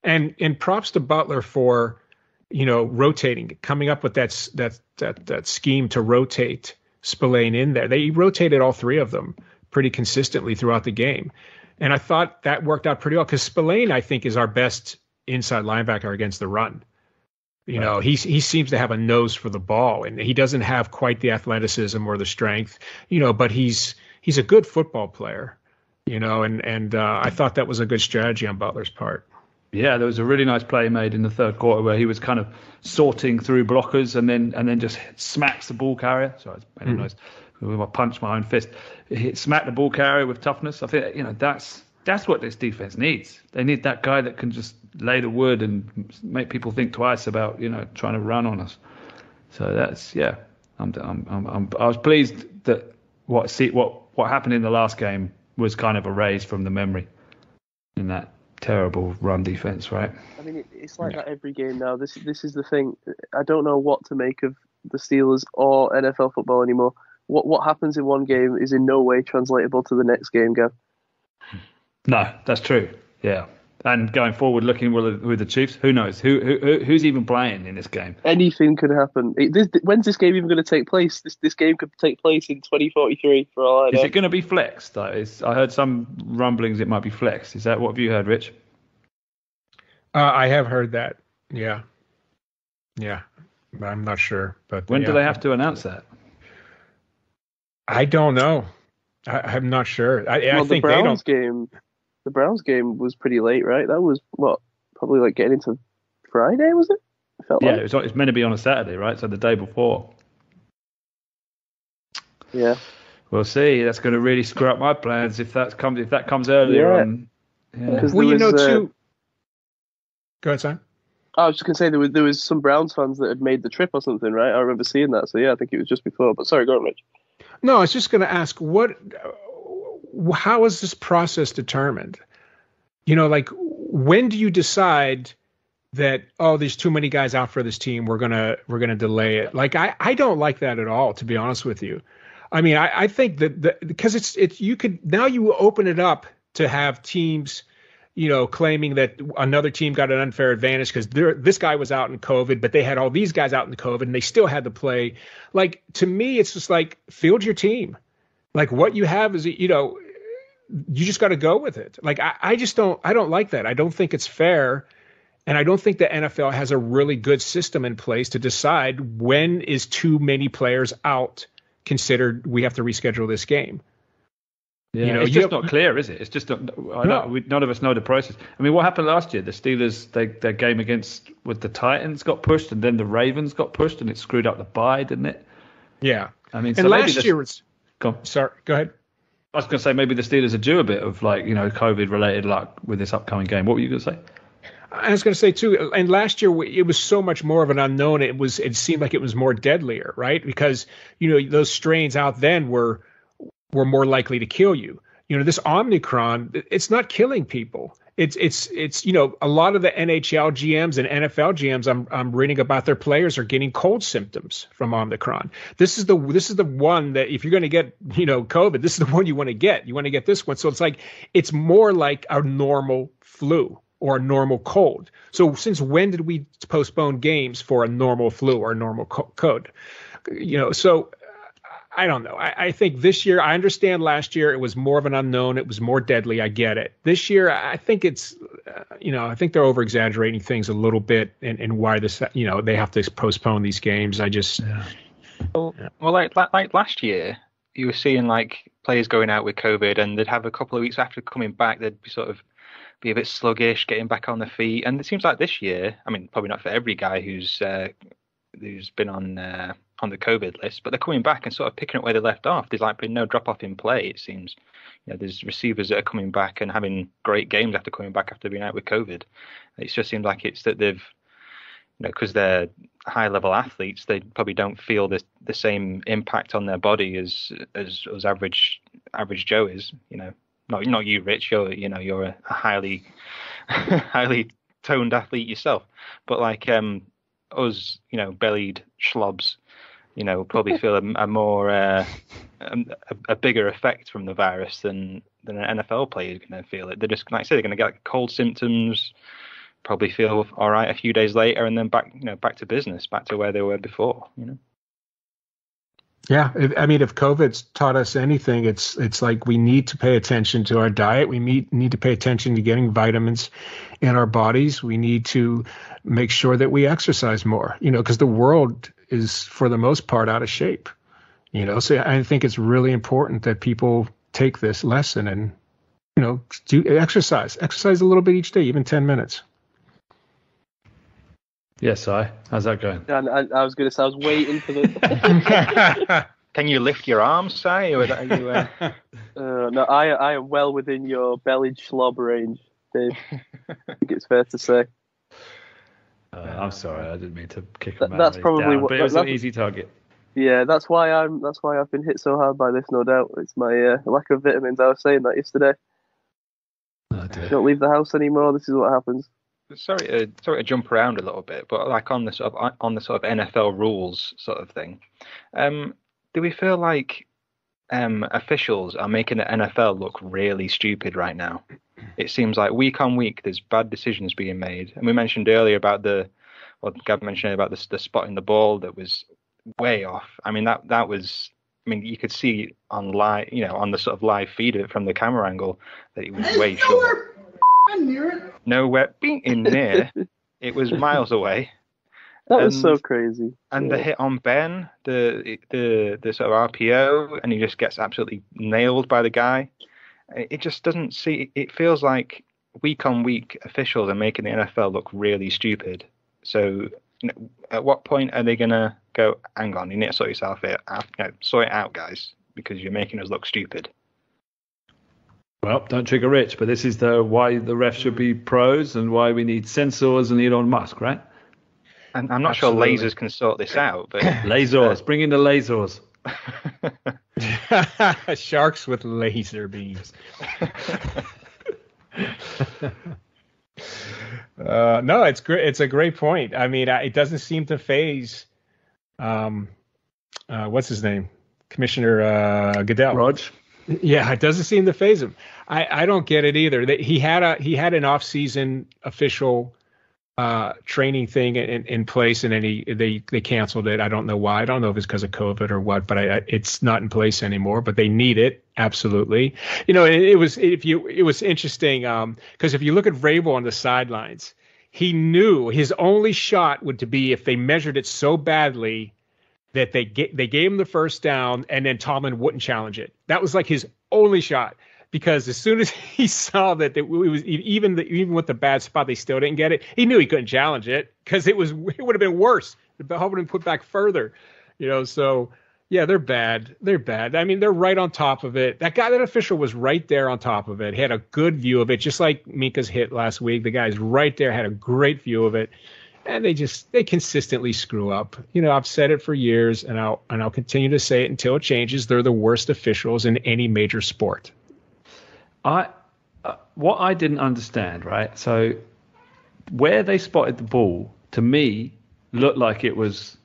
And and props to Butler for you know rotating, coming up with that that that that scheme to rotate Spillane in there. They rotated all three of them pretty consistently throughout the game, and I thought that worked out pretty well because Spillane I think is our best inside linebacker against the run. You know, he he seems to have a nose for the ball, and he doesn't have quite the athleticism or the strength. You know, but he's he's a good football player. You know, and and uh, I thought that was a good strategy on Butler's part. Yeah, there was a really nice play made in the third quarter where he was kind of sorting through blockers and then and then just smacks the ball carrier. Sorry, it's made a mm. noise. I punched my own fist. He smacked the ball carrier with toughness. I think you know that's that's what this defense needs. They need that guy that can just lay the wood and make people think twice about you know trying to run on us. So that's yeah. I'm, I'm, I'm, I'm i was pleased that what see what what happened in the last game was kind of erased from the memory in that terrible run defense, right? I mean, it's like that every game now. This this is the thing. I don't know what to make of the Steelers or NFL football anymore. What what happens in one game is in no way translatable to the next game, Gav. No, that's true. Yeah. And going forward, looking with the, Chiefs, who knows? Who, who who's even playing in this game? Anything could happen. It, this, when's this game even going to take place? This this game could take place in 2043 for all I know. Is it going to be flexed? Like, is- I heard some rumblings it might be flexed. Is that what have you heard, Rich? Uh, I have heard that. Yeah. Yeah. But I'm not sure. But When do they have to announce that? I don't know. I, I'm not sure. I, I well, the think they don't. game, the Browns game was pretty late, right? That was what probably like getting into Friday, was it? it felt Yeah, like. it's, it's meant to be on a Saturday, right? So the day before. yeah. We'll see. That's going to really screw up my plans if that comes if that comes earlier Yeah. on. Yeah. Because Well, there you know, was, uh, too. Go ahead, Sam. I was just gonna say there was there was some Browns fans that had made the trip or something, right? I remember seeing that. So yeah, I think it was just before. But sorry, go on, Rich. No, I was just going to ask what, uh, how is this process determined? You know, like when do you decide that oh, there's too many guys out for this team, we're gonna we're gonna delay it? Like I I don't like that at all, to be honest with you. I mean, I, I think that because it's it's you could now you open it up to have teams you know, claiming that another team got an unfair advantage because this guy was out in COVID, but they had all these guys out in COVID and they still had to play. Like to me, it's just like field your team. Like what you have is, you know, you just got to go with it. Like I, I just don't, I don't like that. I don't think it's fair. And I don't think the NFL has a really good system in place to decide when is too many players out considered we have to reschedule this game. Yeah, You know, it's just have- not clear, is it? It's just not. I No. we, none of us know the process. I mean, what happened last year? The Steelers, they, their game against with the Titans got pushed, and then the Ravens got pushed, and it screwed up the bye, didn't it? Yeah. I mean, so And maybe last year was, Go on. sorry, go ahead. I was going to say maybe the Steelers are due a bit of like you know COVID related luck with this upcoming game. What were you going to say? I was going to say too, and last year it was so much more of an unknown. It was, it seemed like it was more deadlier, right? Because you know those strains out then were were more likely to kill you. You know, this Omicron, it's not killing people. It's it's it's you know a lot of the NHL GMs and NFL GMs I'm I'm reading about their players are getting cold symptoms from Omicron. This is the this is the one that if you're going to get you know COVID, this is the one you want to get. You want to get this one. So it's like it's more like a normal flu or a normal cold. So since when did we postpone games for a normal flu or a normal co- code? You know, so I don't know. I, I think this year, I understand last year it was more of an unknown. It was more deadly. I get it. This year, I think it's, uh, you know, I think they're over exaggerating things a little bit and, and why this, you know, they have to postpone these games. I just, Well, well like, like like last year, you were seeing like players going out with COVID, and they'd have a couple of weeks after coming back, they'd be sort of be a bit sluggish, getting back on their feet. And it seems like this year, I mean, probably not for every guy who's uh, who's been on uh, on the COVID list, but they're coming back and sort of picking up where they left off. There's like been no drop off in play. It seems. You know, there's receivers that are coming back and having great games after coming back after being out with COVID. It just seems like it's that they've you know, because they're high level athletes, they probably don't feel the the same impact on their body as as as average average Joe is. You know, not not you, Rich. You're you know you're a, highly highly toned athlete yourself, but like um us, you know, bellied schlubs, you know, probably feel a, a more uh, a, a bigger effect from the virus than than an NFL player is going to feel it. They're just like I say, they're going to get like, cold symptoms, probably feel all right a few days later, and then back you know back to business, back to where they were before. You know. yeah. I mean, if COVID's taught us anything, it's, it's like we need to pay attention to our diet. We need, need to pay attention to getting vitamins in our bodies. We need to make sure that we exercise more, you know, because the world is for the most part out of shape, you know. So I think it's really important that people take this lesson and, you know, do exercise, exercise a little bit each day, even 10 minutes. Yes, I. How's that going? And I, I was going to say I was waiting for the. Can you lift your arms, Si? Or are you, uh... uh, no, I I am well within your belly schlob range, Dave. I think it's fair to say. Uh, I'm sorry, I didn't mean to kick That- him that's probably down, what- but it was an easy target. Yeah, that's why I'm. That's why I've been hit so hard by this. No doubt, it's my uh, lack of vitamins. I was saying that yesterday. You don't leave the house anymore. This is what happens. Sorry to sorry to jump around a little bit, but like on the sort of on the sort of NFL rules sort of thing, um, do we feel like um, officials are making the NFL look really stupid right now? It seems like week on week there's bad decisions being made, and we mentioned earlier about the, well, Gav mentioned about the the spot in the ball that was way off. I mean that that was. I mean, you could see on live, you know, on the sort of live feed of it from the camera angle that it was way short. nowhere it. Nowhere being in near. it was miles away. That was so crazy. And the hit on Ben, the the the sort of RPO, and he just gets absolutely nailed by the guy. It it just doesn't see. It feels like week on week officials are making the NFL look really stupid. So, at what point are they gonna go? Hang on, you need to sort yourself out. You uh, know, sort it out, guys, because you're making us look stupid. Well, don't trigger Rich, but this is the why the refs should be pros and why we need sensors and Elon Musk, right? And I'm not Absolutely. sure lasers can sort this out, but Lasers, bring in the lasers. Sharks with laser beams. uh, no, it's great. It's a great point. I mean, I- it doesn't seem to phase. Um, uh, what's his name? Commissioner uh, Goodell. Rog, Yeah, it doesn't seem to phase him. I, I don't get it either. That he had a he had an off season official uh, training thing in, in place, and he they they canceled it. I don't know why. I don't know if it's because of COVID or what, but I, I, it's not in place anymore. But they need it absolutely. You know, it, it was if you it was interesting because if you look at Vrabel on the sidelines, he knew his only shot would to be if they measured it so badly that they get they gave him the first down and then Tomlin wouldn't challenge it. That was like his only shot because as soon as he saw that it was even the, even with the bad spot they still didn't get it. He knew he couldn't challenge it because it was it would have been worse. The ball would have put back further, you know. So yeah, they're bad. They're bad. I mean, they're right on top of it. That guy, that official, was right there on top of it. He had a good view of it, just like Minkah's hit last week. The guy's right there, had a great view of it and they just they consistently screw up. You know, I've said it for years, and I'll and I'll continue to say it until it changes. They're the worst officials in any major sport. I uh, what I didn't understand, right? So where they spotted the ball to me looked like it was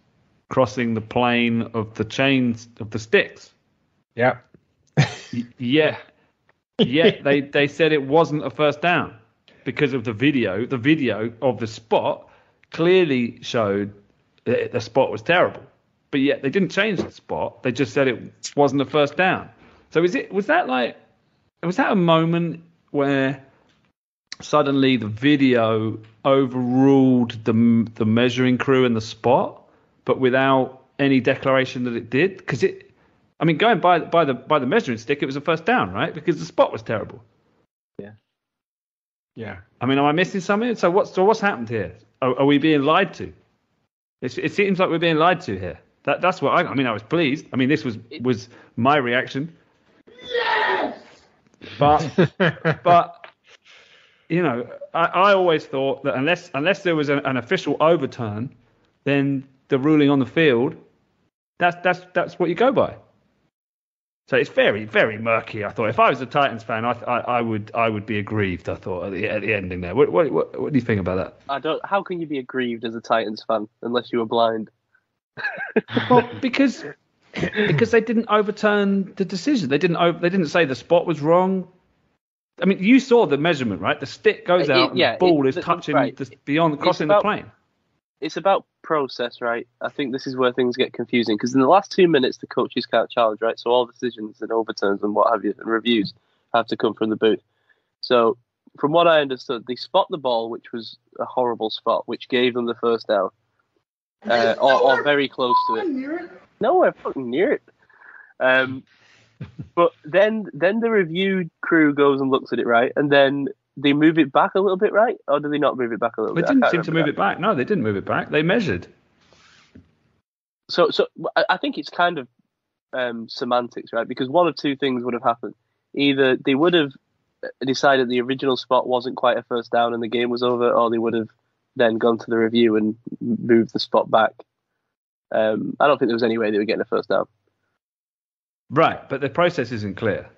crossing the plane of the chains of the sticks. Yeah, yeah. Yeah. They, they said it wasn't a first down because of the video. The video of the spot clearly showed that the spot was terrible. But yet they didn't change the spot. They just said it wasn't a first down. So is it was that like was that a moment where suddenly the video overruled the the measuring crew and the spot, but without any declaration that it did? Because it, I mean, going by by the by the measuring stick, it was a first down, right? Because the spot was terrible. yeah. Yeah. I mean, am I missing something? So what's so what's happened here? Are, are we being lied to? It's, it seems like we're being lied to here. That that's what I. I mean, I was pleased. I mean, this was was my reaction. Yes. But but you know, I, I always thought that unless unless there was an, an official overturn, then the ruling on the field, that's that's that's what you go by. So it's very very murky. I thought if I was a Titans fan, I I, I would I would be aggrieved. I thought at the at the ending there. What what what, what do you think about that? I don't. How can you be aggrieved as a Titans fan unless you were blind? Well, because because they didn't overturn the decision. They didn't over, they didn't say the spot was wrong. I mean, you saw the measurement, right? The stick goes uh, It- out, and yeah, the ball it- is touching right. the, beyond crossing about- the plane. It's about process, right? I think this is where things get confusing because in the last two minutes, the coaches can't challenge, right? So all decisions and overturns and what have you and reviews have to come from the booth. So from what I understood, they spot the ball, which was a horrible spot, which gave them the first down, uh, or, or very close to it. nowhere fucking near it. Um, but then then the review crew goes and looks at it, right? And then they move it back a little bit, right? Or do they not move it back a little They bit? They didn't seem to move that. it back. No, they didn't move it back. They measured. So so I I think it's kind of um, semantics, right? Because one of two things would have happened. Either they would have decided the original spot wasn't quite a first down and the game was over, or they would have then gone to the review and moved the spot back. Um, I don't think there was any way they were getting a first down. Right, but the process isn't clear.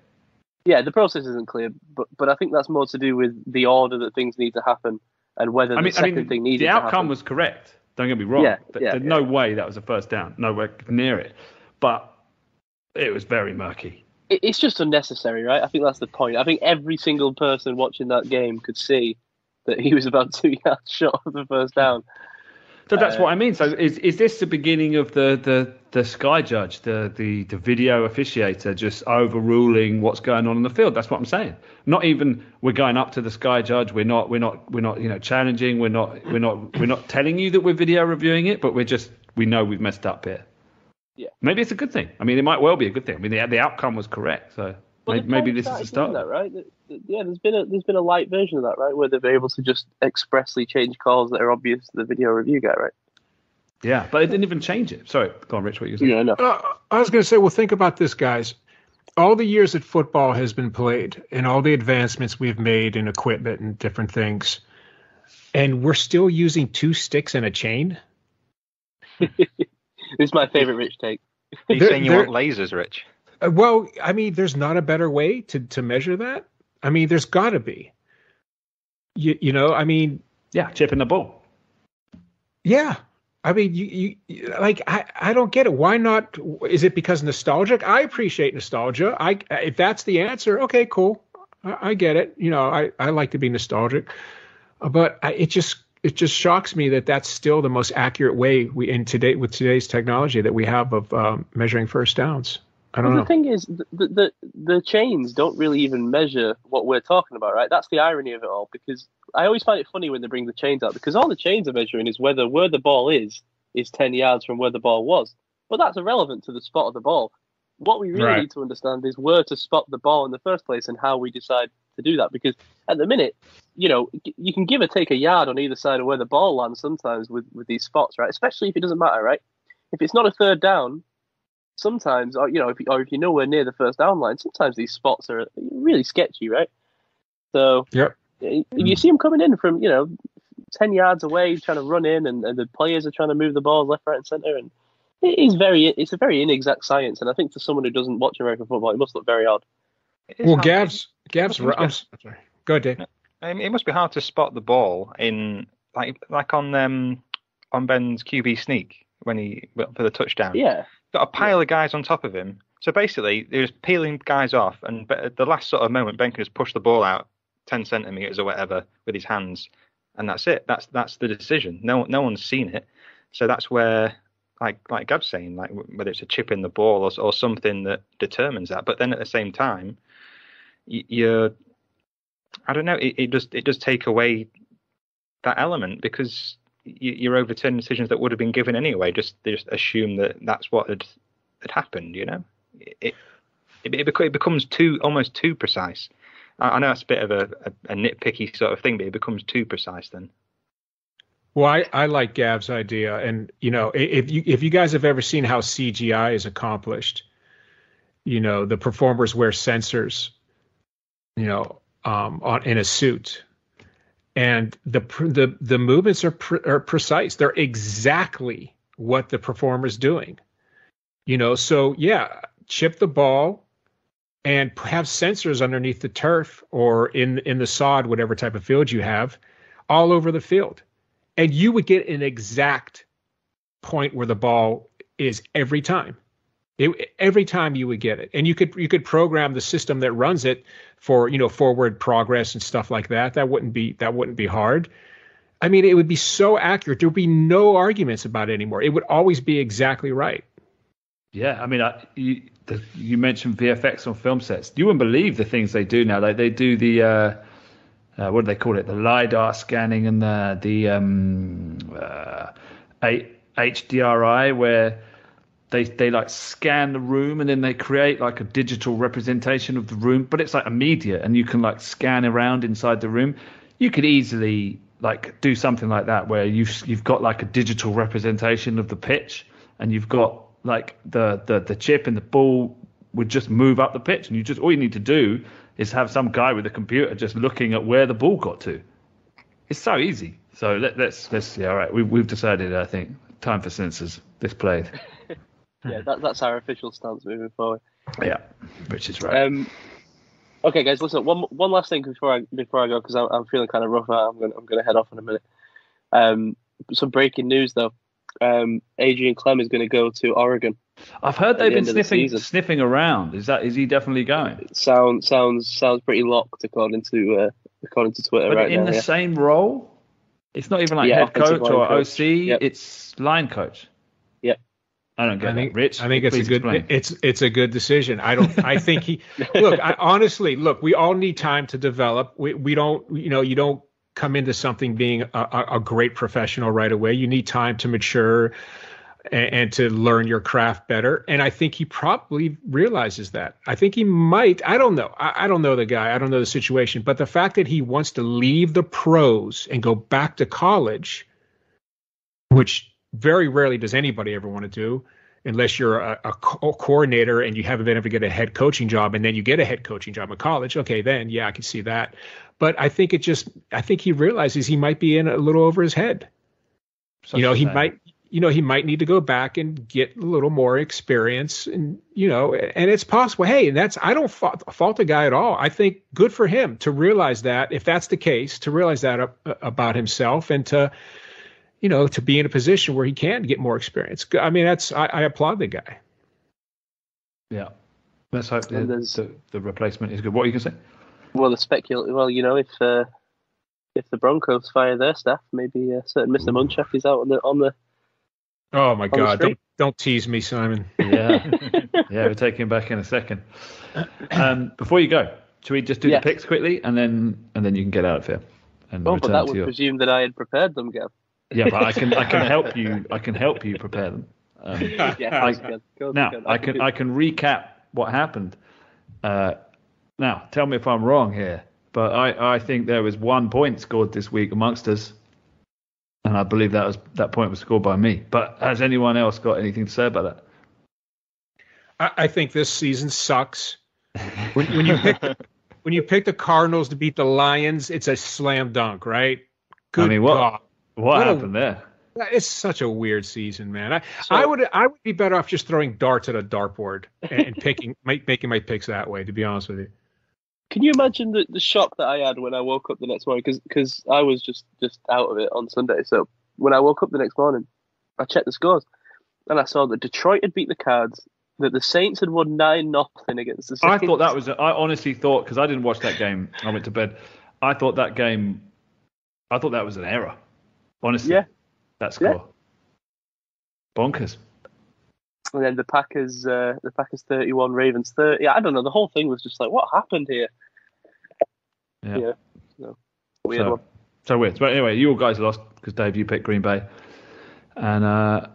Yeah, the process isn't clear, but but I think that's more to do with the order that things need to happen and whether I the mean, I second mean, thing needed the outcome was correct. Don't get me wrong. Yeah, yeah, There's no way that was a first down. Nowhere near it. But it was very murky. It- it's just unnecessary, right? I think that's the point. I think every single person watching that game could see that he was about two yards short of the first down. So that's Uh, what I mean. So is is this the beginning of the the, the sky judge, the, the the video officiator, just overruling what's going on in the field? That's what I'm saying. Not even we're going up to the sky judge. We're not we're not we're not you know challenging. We're not we're not we're not telling you that we're video reviewing it, but we're just we know we've messed up here. Yeah. Maybe it's a good thing. I mean, it might well be a good thing. I mean, the the outcome was correct. So Well, maybe, maybe this is the start. That, right? Th- th- Yeah, there's been a there's been a light version of that, right, where they've been able to just expressly change calls that are obvious to the video review guy, right? Yeah, but it didn't even change it. Sorry, go on, Rich. What you saying? Yeah, no. Uh, I was going to say, well, think about this, guys. All the years that football has been played, and all the advancements we've made in equipment and different things, and we're still using two sticks and a chain. This is my favorite Rich take. Are you There- saying you there- want lasers, Rich? Uh, well, I mean, there's not a better way to to measure that. I mean, there's got to be. You you know, I mean, Yeah, chipping the ball. Yeah. I mean, you, you- you like I, I don't get it. Why not? Is it because nostalgic? I appreciate nostalgia. I if that's the answer, okay, cool. I, I get it. You know, I, I like to be nostalgic, but I, it just it just shocks me that that's still the most accurate way we in today with today's technology that we have of um, measuring first downs. I don't Well, know. the thing is, the, the the chains don't really even measure what we're talking about, right? That's the irony of it all. Because I always find it funny when they bring the chains out, because all the chains are measuring is whether where the ball is is ten yards from where the ball was. But that's irrelevant to the spot of the ball. What we really Right. need to understand is where to spot the ball in the first place and how we decide to do that. Because at the minute, you know, you can give or take a yard on either side of where the ball lands sometimes with, with these spots, right? Especially if it doesn't matter, right? If it's not a third down, sometimes, or you know, if you, or if you're nowhere near the first down line, sometimes these spots are really sketchy, right? So, Yep. if you see them coming in from you know ten yards away, trying to run in, and, and the players are trying to move the ball left, right, and center, and it is very, it's a very inexact science, and I think to someone who doesn't watch American football, it must look very odd. Well, hard- Gabs, Gabs, Nothing's I'm sorry. Go ahead, Dave. I mean, it must be hard to spot the ball in like like on um on Ben's QB sneak when he well, for the touchdown. Yeah, Got a pile of guys on top of him. So basically, they're just peeling guys off, and at the last sort of moment, Ben can just push the ball out ten centimeters or whatever with his hands, and that's it. That's that's the decision. No no one's seen it, so that's where. Like like Gav's saying, like whether it's a chip in the ball or, or something that determines that. But then at the same time, you're I don't know. It, it does it does take away that element because you're overturning decisions that would have been given anyway. Just just assume that that's what had had happened. You know, it it, it, becomes too almost too precise. I, know that's a bit of a, a, a nitpicky sort of thing, but it becomes too precise then. Well, I, I like Gav's idea, and you know, if you if you guys have ever seen how CGI is accomplished, you know, the performers wear sensors, you know, um, on in a suit, and the the the movements are pre- are precise. They're exactly what the performer's doing, you know. So yeah, chip the ball, and have sensors underneath the turf or in in the sod, whatever type of field you have, all over the field and you would get an exact point where the ball is every time. It, every time you would get it, and you could you could program the system that runs it for you know forward progress and stuff like that. That wouldn't be that wouldn't be hard. I mean, it would be so accurate. There would be no arguments about it anymore. It would always be exactly right. Yeah, I mean, I, you, the, you mentioned VFX on film sets. You wouldn't believe the things they do now. They they do the uh, uh, what do they call it? The lidar scanning and the the um, uh, HDRI, where they they like scan the room and then they create like a digital representation of the room, but it's like immediate, and you can like scan around inside the room. You could easily like do something like that where you've you've got like a digital representation of the pitch, and you've got like the the the chip and the ball would just move up the pitch, and you just all you need to do is have some guy with a computer just looking at where the ball got to. It's so easy. So let, let's let's yeah, all right. We've we've decided. I think time for sensors displayed. Yeah, that, that's our official stance moving forward. Yeah, which is right. Um, Okay, guys, listen. One one last thing before I before I go because I'm, I'm feeling kind of rough. I'm going I'm going to head off in a minute. Um, some breaking news though. Um, Adrian Klemm is going to go to Oregon. I've heard they've the been of the sniffing sniffing around. Is that is he definitely going? Sound sounds sounds pretty locked according to uh, according to Twitter But right in now. the yeah. same role? It's not even like Yeah, head coach or coach. OC. Yep. It's line coach. I don't get I think that. Rich, I think it's a good explain. it's it's a good decision. I don't I think he look I, honestly look we all need time to develop. We we don't you know you don't come into something being a, a, a great professional right away. You need time to mature and, and to learn your craft better. And I think he probably realizes that. I think he might. I don't know. I, I don't know the guy. I don't know the situation. But the fact that he wants to leave the pros and go back to college, which very rarely does anybody ever want to do unless you're a, a co- coordinator and you haven't been able to get a head coaching job and then you get a head coaching job in college okay then yeah i can see that. But i think it just i think he realizes he might be in a little over his head. Such you know he might you know he might need to go back and get a little more experience and you know and it's possible. Hey and that's i don't fault, fault the guy at all. I think good for him to realize that if that's the case to realize that ab- about himself and to you know to be in a position where he can get more experience i mean that's i, I applaud the guy Yeah. Let's hope the, And there's- the, the replacement is good. What are you going to say? Well, the specul. Well, you know, if uh, if the Broncos fire their staff, maybe uh, certain Mr. Munchak is out on the on the. oh my god don't don't tease me simon Yeah. yeah, we'll take him back in a second. Um, before you go, should we just do Yeah. the picks quickly and then and then you can get out of here and Oh, but return that to would your presume that I had prepared them, Gav. Yeah, but I can I can help you I can help you prepare them. Um, Yeah, I- of course you can. Of course now you I can I can recap what happened. Uh, now tell me if I'm wrong here, but I, I think there was one point scored this week amongst us, and I believe that was that point was scored by me. But has anyone else got anything to say about that? I, I think this season sucks. When, when you pick when you pick the Cardinals to beat the Lions, it's a slam dunk, right? Good mean, what- God. What, What a- happened there? It's such a weird season, man. I, So- I would I would be better off just throwing darts at a dartboard and, and picking make, making my picks that way. To be honest with you, Can you imagine the, the shock that I had when I woke up the next morning? Because I was just, just out of it on Sunday. So when I woke up the next morning, I checked the scores and I saw that Detroit had beat the Cards, that the Saints had won 9 nothing against the Saints. I thought that was. A, I honestly thought because I didn't watch that game. I went to bed. I thought that game. I thought that was an error. Honestly, Yeah. that score. Bonkers. And then the Packers, uh, the Packers 31, Ravens 30. I don't know. The whole thing was just like, what happened here? Yeah. Yeah. So, weird So- one. So weird. But anyway, you all guys lost because Dave, you picked Green Bay, and uh,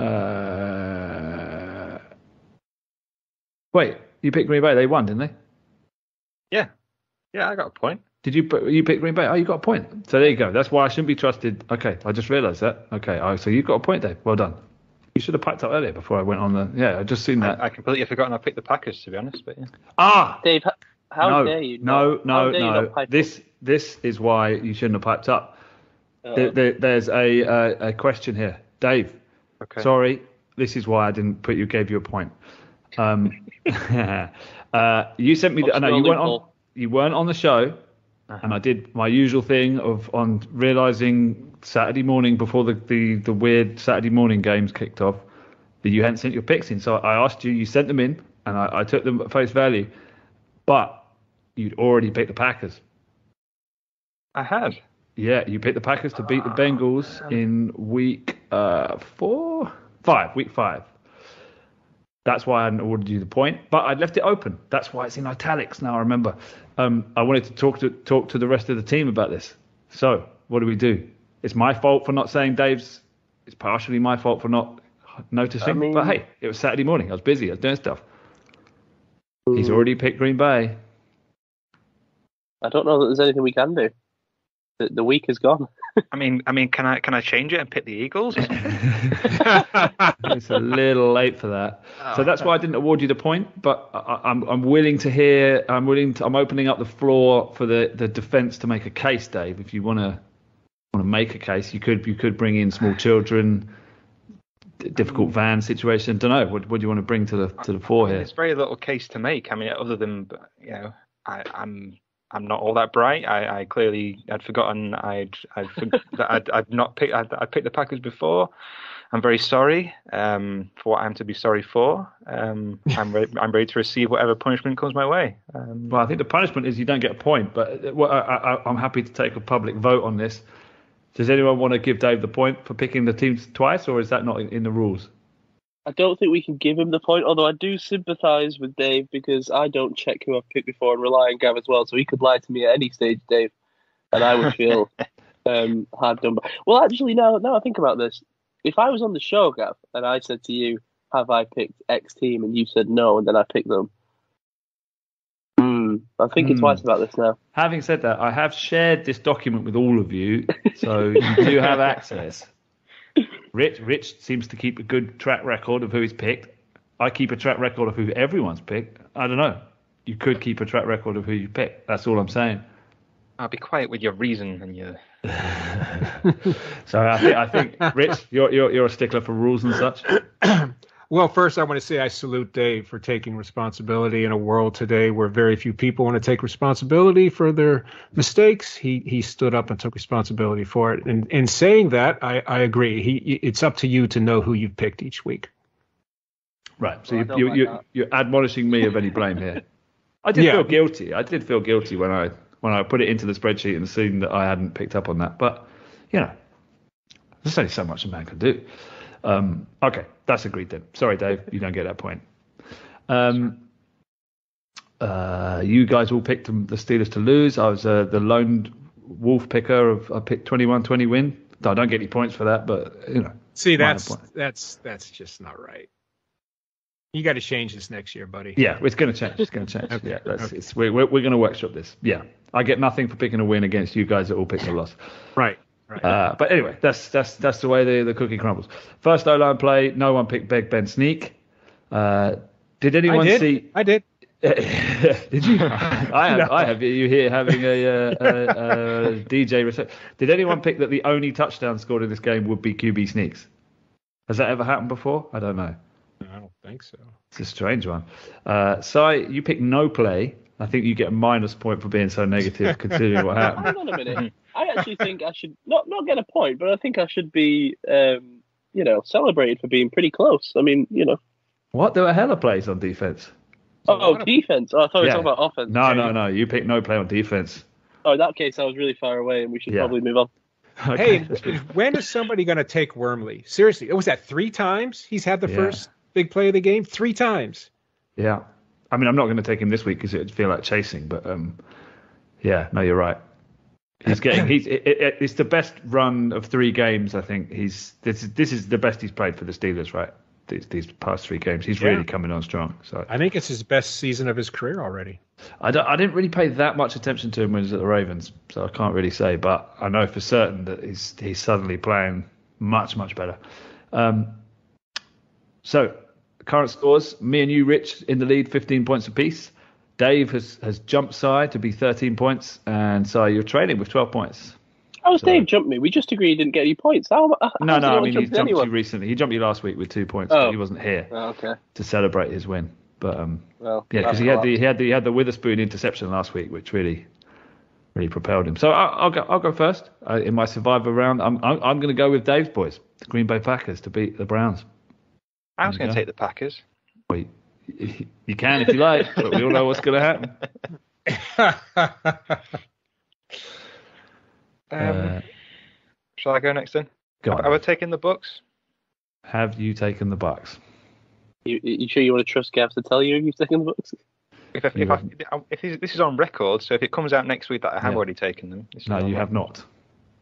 uh, wait, you picked Green Bay. They won, didn't they? Yeah, yeah, I got a point. Did you put- you pick Green Bay? Oh, you got a point. So there you go. That's why I shouldn't be trusted. Okay, I just realised that. Okay, oh, so you've got a point, Dave. Well done. You should have packed up earlier before I went on the. Yeah, I just seen that. I, I completely forgotten I picked the Packers to be honest, but yeah. ah, Dave, how no, dare you? no, not- no, how dare you no. not pipe This this is why you shouldn't have piped up. up? There, Uh, there, there's a, a a question here, Dave. Okay. Sorry, this is why I didn't put you. Gave you a point. Um, uh, you sent me. The, What's no, you weren't on. You weren't on the show, and I did my usual thing of on realizing Saturday morning before the, the the weird Saturday morning games kicked off that you hadn't sent your picks in. So I asked you. You sent them in, and I, I took them at face value, but you'd already picked the Packers. I had. Yeah, you picked the Packers to beat the Bengals in week uh, four, five, week five. That's why I hadn't awarded you the point, but I'd left it open. That's why it's in italics now. I remember. Um, I wanted to talk to talk to the rest of the team about this. So what do we do? It's my fault for not saying Dave's. It's partially my fault for not noticing. I mean- but hey, it was Saturday morning. I was busy. I was doing stuff. He's already picked Green Bay. I don't know that there's anything we can do. The, the week is gone. I mean, I mean, can I can I change it and pick the Eagles? it's a little late for that. So that's why I didn't award you the point. But I, I'm I'm willing to hear. I'm willing. To, I'm opening up the floor for the, the defence to make a case, Dave. If you want to want to make a case, you could you could bring in small children, d- difficult van situation. Don't know. What what do you want to bring to the to the fore here? There's very little case to make. I mean, other than you know, I, I'm I'm not all that bright. I, I clearly had forgotten I'd I'd that I'd, I'd not picked I'd, I'd picked the Packers before. I'm very sorry um, for what I'm to be sorry for. Um, I'm ready, I'm ready to receive whatever punishment comes my way. Um, Well, I think the punishment is you don't get a point, but well, I, I, I'm happy to take a public vote on this. Does anyone want to give Dave the point for picking the teams twice, or is that not in, in the rules? I don't think we can give him the point, although I do sympathise with Dave because I don't check who I've picked before and rely on Gav as well. So he could lie to me at any stage, Dave, and I would feel um, hard done by. Well, actually, now now I think about this, if I was on the show, Gav, and I said to you, "Have I picked X team?" and you said no, and then I picked them. Hmm, I'm thinking Hmm. twice about this now. Having said that, I have shared this document with all of you, so you do have access. Rich, Rich seems to keep a good track record of who he's picked. I keep a track record of who everyone's picked. I don't know. You could keep a track record of who you pick. That's all I'm saying. I'll be quiet with your reason and your. So I think, I think Rich, you're, you're you're a stickler for rules and such. Well, first, I want to say I salute Dave for taking responsibility in a world today where very few people want to take responsibility for their mistakes. He he stood up and took responsibility for it. And in saying that, I, I agree. He it's up to you to know who you've picked each week. Right. So Well, you, you, you, you're admonishing me of any blame here. I did Yeah. feel guilty. I did feel guilty when I when I put it into the spreadsheet and seen that I hadn't picked up on that. But you know, there's only so much a man can do. Um, okay, that's agreed then. Sorry, Dave, you don't get that point. Um, uh, you guys all picked the Steelers to lose. I was uh, the lone wolf picker of I picked 21-20 win. I don't get any points for that, but you know, See, that's that's that's just not right. You got to change this next year, buddy. Yeah, it's going to change. It's going to change. Okay, Yeah, that's, okay. it's, we're, we're, we're going to workshop this. Yeah, I get nothing for picking a win against you guys that all picked a loss. Right. Right. Uh, but anyway, that's that's that's the way the, the cookie crumbles. First O line play, no one picked Big Ben Sneak. Uh, did I anyone did. see? I did. did you? I have. No. I have you here having a, uh, a, a DJ. Research. Did anyone pick that the only touchdown scored in this game would be QB Sneaks? Has that ever happened before? I don't know. I don't think so. It's a strange one. Uh, Si, you pick no play. I think you get a minus point for being so negative, considering what happened. Hold on a minute. I actually think I should not not get a point, but I think I should be, um, you know, celebrated for being pretty close. I mean, you know. What? There were hella plays on defense. Oh, defense. Oh, I thought we were talking about offense. No, no, no. You picked no play on defense. Oh, in that case, I was really far away, and we should Yeah. probably move on. Hey, when is somebody going to take Wormley? Seriously, it was that three times he's had the Yeah. first big play of the game? Three times. Yeah. I mean, I'm not going to take him this week because it'd feel like chasing, but um, yeah, no, you're right. He's getting. He's. It, it, it's the best run of three games. I think he's. This is this is the best he's played for the Steelers, right? These, these past three games, he's Yeah. really coming on strong. So I think it's his best season of his career already. I, don't, I didn't really pay that much attention to him when he was at the Ravens, so I can't really say. But I know for certain that he's he's suddenly playing much much better. Um, so current scores: me and you, Rich, in the lead, 15 points apiece. Dave has has jumped Si to be 13 points, and Si you're trailing with 12 points. How was So- Dave jumped me? We just agreed he didn't get any points. How, how No, no, I anyone mean he jumped jumped anyone? you recently. He jumped you last week with two points, Oh. but he wasn't here Oh, okay. to celebrate his win. But um, Well, Yeah, because that's he had the he had the he had the Witherspoon interception last week, which really really propelled him. So I, I'll go I'll go first uh, in my survivor round. I'm I'm, I'm going to go with Dave's boys, the Green Bay Packers, to beat the Browns. I was going to take the Packers. Wait, you, you can if you like, but we all know what's going to happen. Um, Uh, shall I go next then? go Have, on. have I taken the Bucs? Have you taken the Bucs? You, you sure you want to trust Gav to tell you if you've taken the Bucs? If, if, if, I, if this this is on record, so if it comes out next week that I have Yeah. already taken them, this is No, you have not.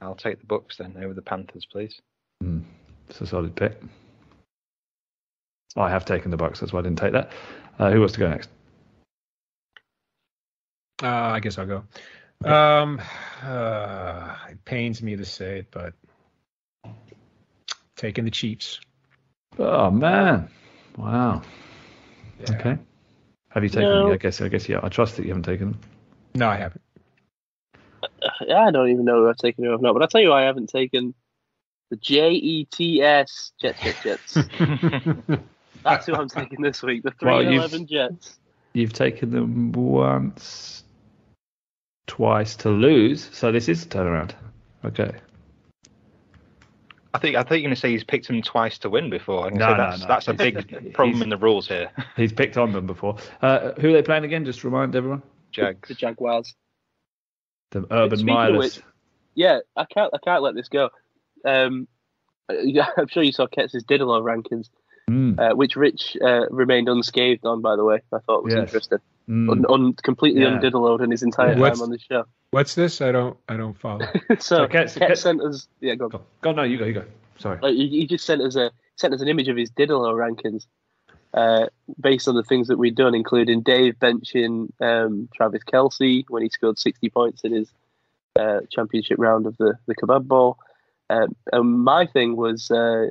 I'll take the Bucs then over the Panthers, please. Mm, it's a solid pick. I have taken the Bucks, that's why I didn't take that. Uh, who wants to go next? Uh, I guess I'll go. Um, uh, it pains me to say it, but taking the Chiefs. Oh man, wow. Yeah. Okay. Have you taken? No. I guess. I guess. Yeah. I trust that you haven't taken them. No, I haven't. Yeah, I don't even know if I've taken it or not, but I'll tell you I haven't taken the J E T S Jets, Jets, Jets. That's who I'm taking this week. The 3 Well, you've- 11 Jets. You've taken them once, twice to lose. So this is a turnaround. Okay. I think I thought you're going to say he's picked them twice to win before. And No, so no, that's no. that's a big problem in the rules here. He's picked on them before. Uh, who are they playing again? Just remind everyone. Jags. The Jaguars. The Urban Speaking of Milers. Yeah, I can't. I can't let this go. Um, yeah, I'm sure you saw Ketz's Diddler rankings, Mm, uh, which Rich uh, remained unscathed on. By the way, I thought was Yes. interesting. mm. Un, un, completely Yeah. undiddled in his entire Yeah. time on the show. What's this? I don't I don't follow. so So Ketz- Ketz Ketz- sent us. Yeah, go. on. Go, go, no, you go, you go. Sorry. Like, he, he just sent us a sent us an image of his Diddler rankings, uh, based on the things that we'd done, including Dave benching um, Travis Kelce when he scored 60 points in his uh, championship round of the the Kebab Bowl. Um, and my thing was uh,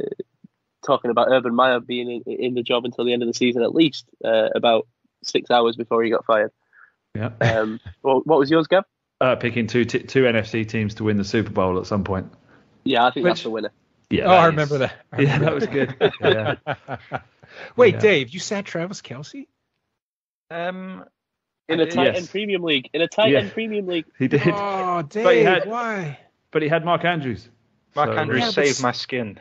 talking about Urban Meyer being in, in the job until the end of the season, at least uh, about six hours before he got fired. Yeah. Um, what, what was yours, Gav? Uh, picking two t- two NFC teams to win the Super Bowl at some point. Yeah, I think Which- that's the winner. Yeah. oh, I remember that. I Yeah, that was good. Yeah. Wait, Yeah. Dave, you said Travis Kelce? Um, In a tight Yes. end premium league. In a tight Yeah. end premium league. He did. Oh, Dave, But he had- why? But he had Mark Andrews. Mark So- Andrews Yeah, saved my skin.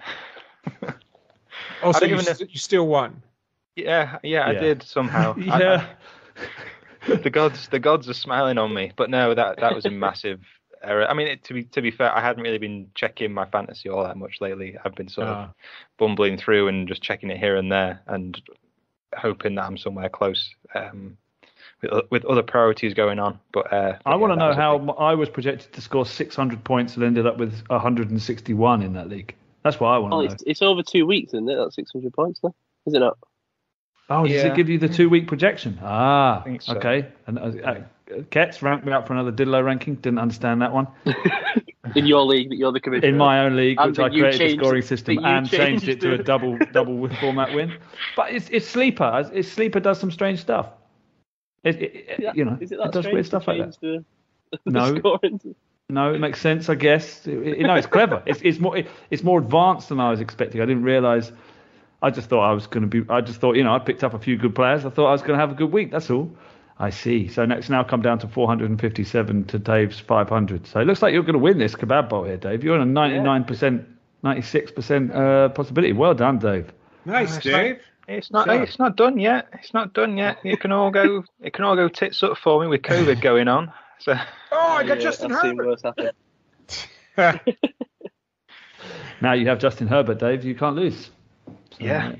Oh, so you, even know- st- you still won. Yeah, yeah, I did somehow. Yeah. I- the gods, the gods are smiling on me. But no, that that was a massive error. I mean, it, to be to be fair, I hadn't really been checking my fantasy all that much lately. I've been sort of Ah. bumbling through and just checking it here and there, and hoping that I'm somewhere close. Um, with, with other priorities going on, but uh, I want to know how big- m- I was projected to score 600 points and ended up with 161 in that league. That's what I want to Oh, know. it's, it's over two weeks, isn't it? That's 600 points, though. Is it not? Oh, does Yeah. it give you the two week projection? Ah, I think so. okay. And uh, uh, Ketz ranked me up for another Diddler ranking. Didn't understand that one. In your league, that you're the commissioner. In my own league, And which I created a changed- scoring system and changed it to a it. double double format win. But it's it's sleeper. It's sleeper does some strange stuff. It, it, it- Is that- you know, is it, it does weird stuff like that. The, the No. Scoring? No, it makes sense, I guess. It- it- you know, it's clever. it's, it's more it, it's more advanced than I was expecting. I didn't realize. I just thought I was going to be. I just thought, you know, I picked up a few good players. I thought I was going to have a good week. That's all. I see. So next now come down to 457 to Dave's 500. So it looks like you're going to win this kebab bowl here, Dave. You're on a 99%, 96% uh, possibility. Well done, Dave. Nice, Nice, Dave. It's not. Sure. It's not done yet. It's not done yet. You can all go. It can all go tits up for me with COVID going on. So Oh, I got Yeah, Justin I've seen Herbert. worse happen. Now you have Justin Herbert, Dave. You can't lose. So, Yeah.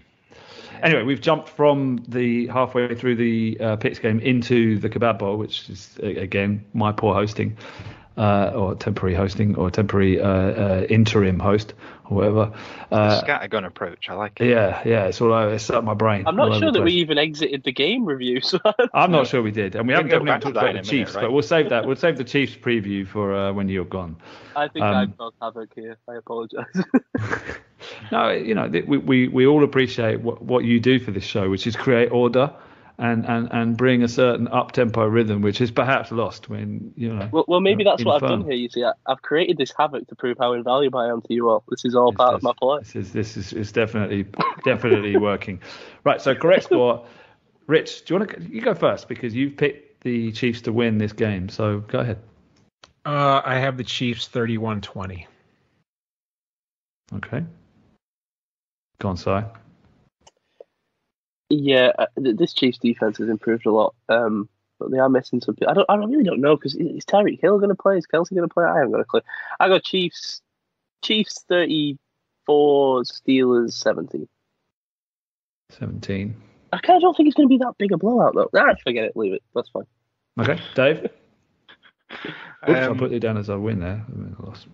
Anyway, we've jumped from the halfway through the uh, picks game into the kebab bowl, which is again my poor hosting, uh, or temporary hosting, or temporary uh, uh, interim host, or whatever. Uh, scattergun approach. I like it. yeah, yeah, it's all over. It's up my brain. I'm not sure the that we even exited the game review. So I'm not sure we did, and we We haven't can definitely talked about the minute, Chiefs, right? but we'll save that. We'll save the Chiefs preview for uh, when you're gone. I think Um, I caused havoc here. I apologise. No, you know, th- we, we, we all appreciate what, what you do for this show, which is create order and, and, and bring a certain up tempo rhythm, which is perhaps lost when, you know. well, well, maybe that's what I've Infirm. done here. You see, I, I've created this havoc to prove how invaluable I am to you all. This is all This part does- of my play. This is this is, is definitely definitely working. Right, so correct score. Rich, do you want to you go first because you've picked the Chiefs to win this game. So go ahead. Uh, I have the Chiefs 31-20. Okay. Go on, Si. Yeah, uh, this Chiefs defense has improved a lot, um, but they are missing some. I don't. I don't really don't know because is Tyreek Hill going to play? Is Kelce going to play? I haven't got a clue. I got Chiefs. Chiefs thirty four, Steelers seventeen. Seventeen. I kind of don't think it's going to be that big a blowout though. Nah, forget it. Leave it. That's fine. Okay, Dave. Oops, I Um, put it down as a win there. I lost.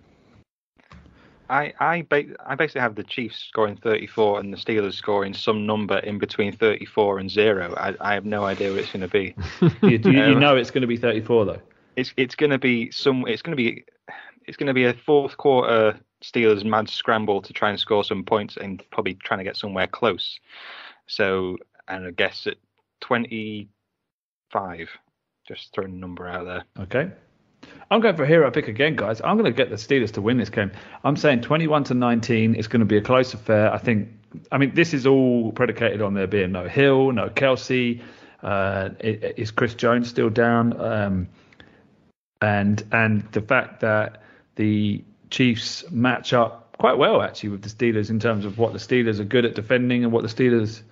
I I, ba- I basically have the Chiefs scoring 34 and the Steelers scoring some number in between 34 and zero. I, I have no idea what it's going to be. You, you, you Um, know it's going to be 34 though. It's it's going to be some. It's going to be it's going to be a fourth quarter Steelers mad scramble to try and score some points and probably trying to get somewhere close. So and I guess at 25. Just throwing a number out there. Okay. I'm going for hero pick again, guys. I'm going to get the Steelers to win this game. I'm saying 21 to 19. It's going to be a close affair. I think. I mean, this is all predicated on there being no Hill, no Kelce. Uh, is Chris Jones still down? Um, and and the fact that the Chiefs match up quite well actually with the Steelers in terms of what the Steelers are good at defending and what the Steelers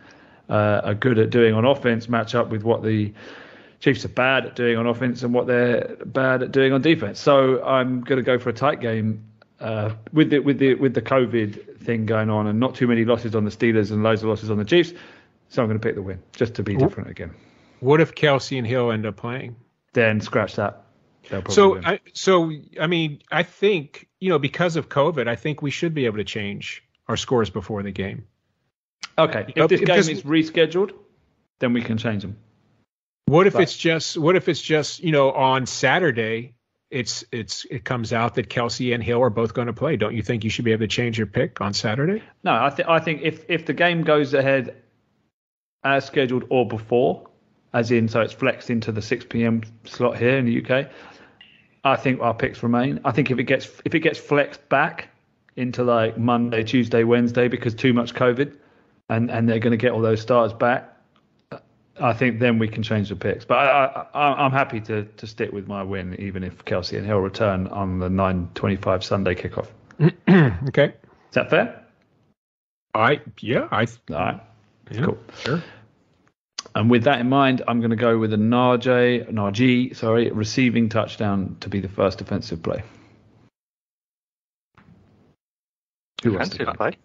uh, are good at doing on offense match up with what the Chiefs are bad at doing on offense and what they're bad at doing on defense. So I'm going to go for a tight game uh, with the with the with the COVID thing going on and not too many losses on the Steelers and loads of losses on the Chiefs. So I'm going to pick the win just to be different again. What if Kelce and Hill end up playing? Then scratch that. So, win. I, so I mean, I think you know because of COVID, I think we should be able to change our scores before the game. okay, if this game is rescheduled, then we can change them. What if Right. it's just what if it's just you know on Saturday it's it's it comes out that Kelce and Hill are both going to play. Don't you think you should be able to change your pick on Saturday? No, I think I think if if the game goes ahead as scheduled or before, as in so it's flexed into the 6 p.m. slot here in the UK, I think our picks remain. I think if it gets if it gets flexed back into like Monday, Tuesday, Wednesday because too much COVID, and and they're going to get all those stars back. I think then we can change the picks, but I, I, I'm happy to, to stick with my win, even if Kelce and Hill return on the 9:25 Sunday kickoff. okay. Is that fair? I yeah I All right. yeah, Cool. sure. And with that in mind, I'm going to go with a Najee, Najee, sorry, receiving touchdown to be the first defensive play. Who wants to Defensive play.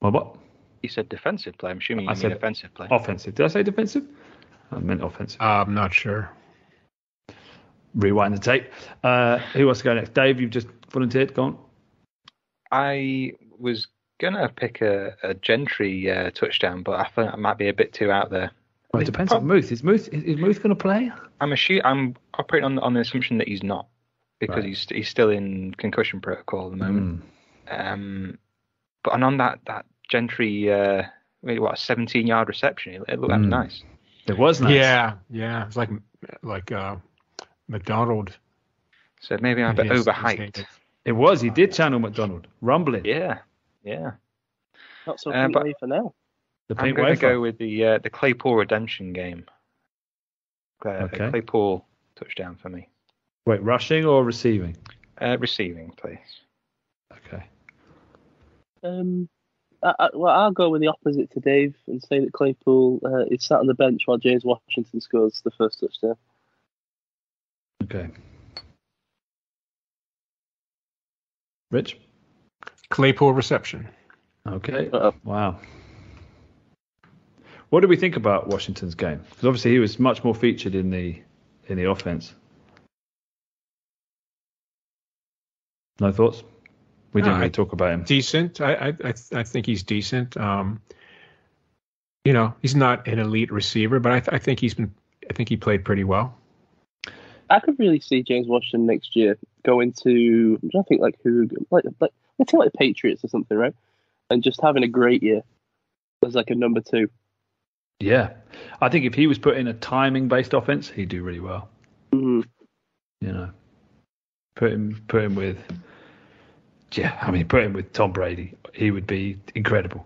Well, what? You said defensive play. I'm assuming you I mean said offensive play. Offensive. Did I say defensive? I meant offensive. Uh, I'm not sure. Rewind the tape. Uh, who wants to go next? Dave, you've just volunteered. Go on. I was gonna pick a, a Gentry uh, touchdown, but I think I might be a bit too out there. Well, it depends on Muth. Is Muth, is, is Muth going to play? I'm assu- I'm operating on on the assumption that he's not because Right. he's he's still in concussion protocol at the moment. Mm. Um, but and on that that Gentry, uh, wait, what a 17 yard reception. It, it looked Mm. nice. It was nice. Yeah, yeah. It's like like uh, McDonald. So maybe I'm a bit His- his overhyped. name. It was. He did channel McDonald. Rumbling. Yeah, yeah. Not so Uh, pink but- for now. The I'm pink going to go with the uh, the Claypool redemption game. Uh, Okay. Claypool touchdown for me. Wait, rushing or receiving? Uh, receiving, please. Okay. Um, I, I, well, I'll go with the opposite to Dave and say that Claypool uh, is sat on the bench while James Washington scores the first touchdown. Okay. Rich? Claypool reception. Okay. Uh-oh. Wow. What do we think about Washington's game? Because obviously he was much more featured in the in the offense. No thoughts? We didn't No, really talk about him. Decent. I I I, th- I think he's decent. Um, you know, he's not an elite receiver, but I, th- I think he's been. I think he played pretty well. I could really see James Washington next year going to I think like who like like let's say like the Patriots or something, right? And just having a great year as like a number two. Yeah. I think if he was put in a timing based offense, he'd do really well. hmm You know. Put him put him with yeah, I mean put him with Tom Brady. He would be incredible.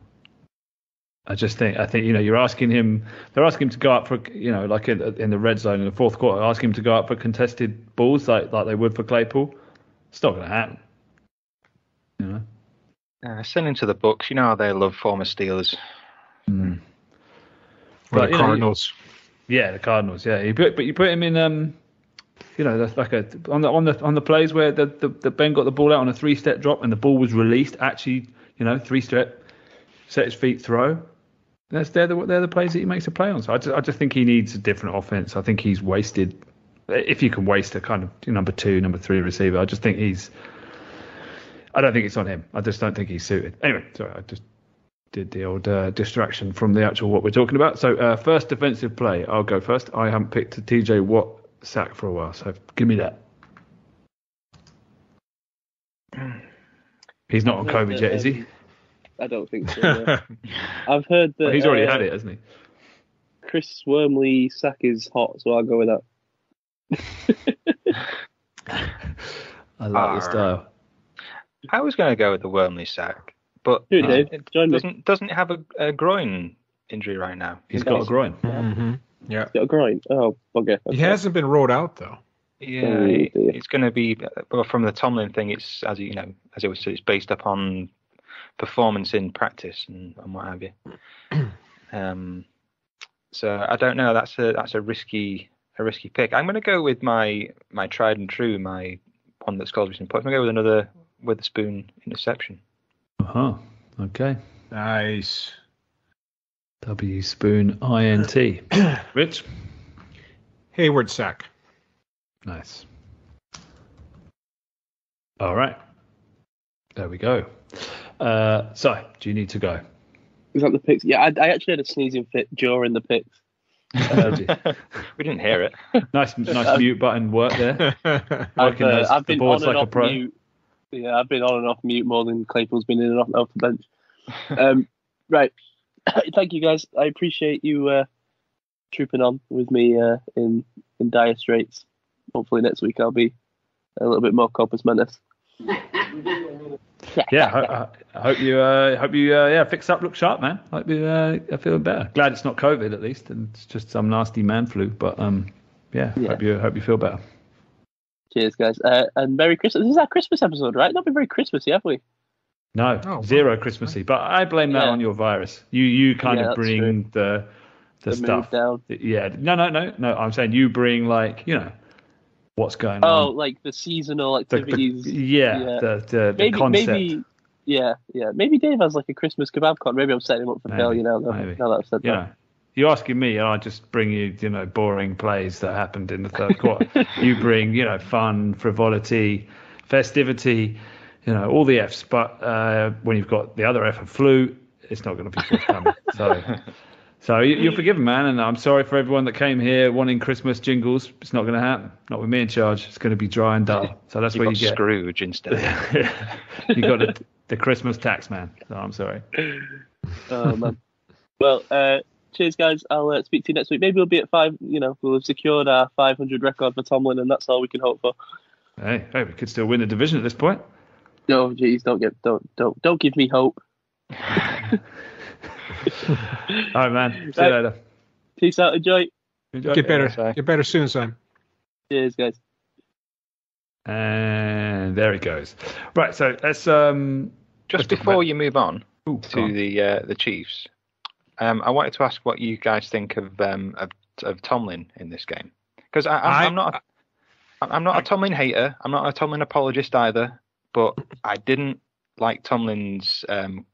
I just think I think you know you're asking him they're asking him to go up for you know like in, in the red zone in the fourth quarter asking him to go up for contested balls like like they would for Claypool. It's not going to happen. You know. Uh, send him to the Bucs. You know how they love former Steelers. Mm. Or But, the you know, Cardinals. Yeah, the Cardinals. Yeah, you put, but you put him in. Um, you know, that's like a on the on the on the plays where the, the, the Ben got the ball out on a three step drop and the ball was released. Actually, you know, three step, set his feet, throw. That's they're the they're the plays that he makes a play on. So I just, I just think he needs a different offense. I think he's wasted. If you can waste a kind of number two, number three receiver, I just think he's. I don't think it's on him. I just don't think he's suited. Anyway, sorry, I just did the old uh, distraction from the actual what we're talking about. So uh, first defensive play, I'll go first. I haven't picked a TJ Watt sack for a while, so give me that. He's not on COVID yet, is he? I don't think so. no. I've heard that Well, he's already uh, had it, hasn't he? Chris Wormley sack is hot, so I'll go with that. I like Arr. the style. I was going to go with the Wormley sack, but Do it, uh, Dave. it Join doesn't doesn't have a, a groin injury right now. He's got a groin. hmm Yeah. He's got a groin. Oh, bugger. He hasn't been rolled out though. Yeah, Oh, it's going to be well from the Tomlin thing. It's as you know, as it was, it's based upon performance in practice and, and what have you. um, so I don't know. That's a that's a risky a risky pick. I'm going to go with my my tried and true, my one that scores me some points. I'm going to go with another Witherspoon interception. Uh huh. Okay. Nice. W Spoon INT. Rich. Heyward sack. Nice. All right. There we go. Uh, so, do you need to go? Is that the picks? Yeah, I, I actually had a sneezing fit during the picks. Uh, we didn't hear it. nice, nice mute button work there. I've, Working uh, those- I've the been boards on and like a off pro. mute. Yeah, I've been on and off mute more than Claypool's been in and off, off the bench. Um, right. Thank you guys. I appreciate you uh, trooping on with me uh, in in dire straits. Hopefully next week I'll be a little bit more corpus mentis. yeah, I, I, I hope you, uh, hope you, uh, yeah, fix up, look sharp, man. I hope you uh, are feeling better. Glad it's not COVID at least, and it's just some nasty man flu. But um, yeah, Yeah. hope you, hope you feel better. Cheers, guys, uh, and Merry Christmas. This is our Christmas episode, right? Not been very Christmassy, have we? No, Oh, zero Christmassy. But I blame that Yeah. on your virus. You, you kind Yeah, of bring the, the, The stuff. down. Yeah, no, no, no, no. I'm saying you bring like you know what's going Oh, on. Oh, like the seasonal The- the- activities. yeah, yeah. the the, the concept. maybe, yeah, yeah. Maybe Dave has like a Christmas kebab con. Maybe I'm setting him up for Maybe, failure now. Though, maybe. now that I've said you that. know, you're asking me, and I just bring you, you know, boring plays that happened in the third quarter. you bring, you know, fun, frivolity, festivity, you know, all the Fs. But uh, when you've got the other F of flu, it's not going to be forthcoming. so, so you- you're forgiven, man. And I'm sorry for everyone that came here wanting Christmas jingles. It's not going to happen. Not with me in charge. It's going to be dry and dull. So that's You what you get. Scrooge instead. you got the, the Christmas tax man. So I'm sorry. Oh man. well, uh, cheers, guys. I'll uh, speak to you next week. Maybe we'll be at five. You know, we'll have secured our 500 record for Tomlin, and that's all we can hope for. Hey, hey, we could still win the division at this point. No, jeez, don't get, don't, don't, don't give me hope. All right, man. See you later. Peace out. Enjoy. Enjoy. Get better. sorry. Get better soon, son. Cheers, guys. And there it goes. Right, so let's um Just Let's before about- you move on ooh, to on. the uh, the Chiefs, um, I wanted to ask what you guys think of um, of, of Tomlin in this game because I'm, I- I'm not a, I'm not a Tomlin hater. I'm not a Tomlin apologist either. But I didn't like Tomlin's um,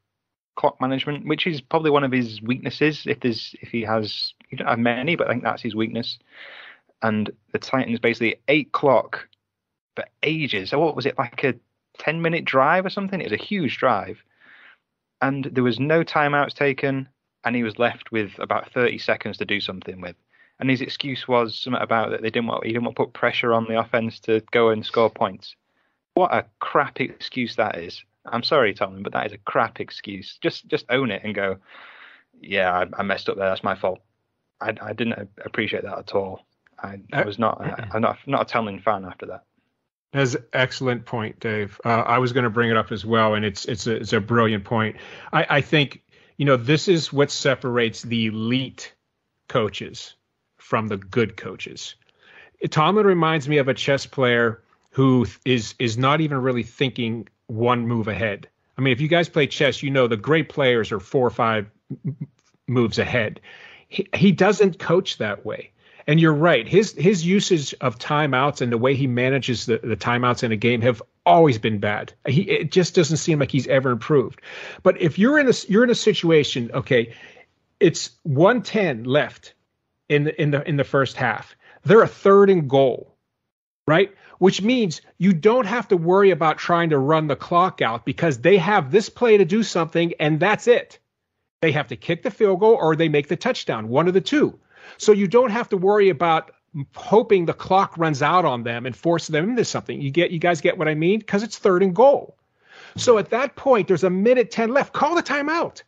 clock management, which is probably one of his weaknesses. If there's if he has, he don't have many, but I think that's his weakness. And the Titans basically ate clock for ages. So what was it like a ten minute drive or something? It was a huge drive and there was no timeouts taken, and he was left with about 30 seconds to do something with. And his excuse was something about that they didn't want he didn't want to put pressure on the offense to go and score points. What a crap excuse that is. I'm sorry, Tomlin, but that is a crap excuse. Just just own it and go, yeah, I, I messed up there. That's my fault. I, I didn't appreciate that at all. I, I was not I'm not not a Tomlin fan after that. That's an excellent point, Dave. Uh, I was going to bring it up as well, and it's it's a, it's a brilliant point. I, I think you know this is what separates the elite coaches from the good coaches. Tomlin reminds me of a chess player who is is not even really thinking one move ahead. I mean, if you guys play chess, you know the great players are four or five moves ahead. He, he doesn't coach that way. And you're right. His his usage of timeouts and the way he manages the, the timeouts in a game have always been bad. He it just doesn't seem like he's ever improved. But if you're in a you're in a situation, okay, it's 110 left in the in the in the first half. They're a third and goal, right? Which means you don't have to worry about trying to run the clock out because they have this play to do something and that's it. They have to kick the field goal or they make the touchdown, one of the two. So you don't have to worry about hoping the clock runs out on them and force them into something. You get you guys get what I mean? Because it's third and goal. So at that point, there's a minute 10 left. Call the timeout.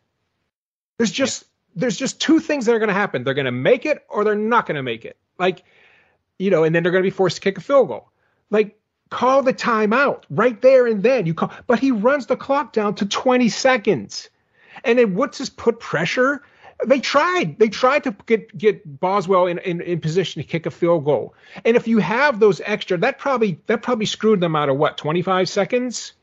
There's just there's just two things that are going to happen. They're going to make it or they're not going to make it. Like, you know, and then they're going to be forced to kick a field goal. Like, call the timeout right there and then. You call, but he runs the clock down to 20 seconds, and then what's his put pressure? They tried. They tried to get get Boswell in, in, in position to kick a field goal. And if you have those extra, that probably that probably screwed them out of what 25 seconds,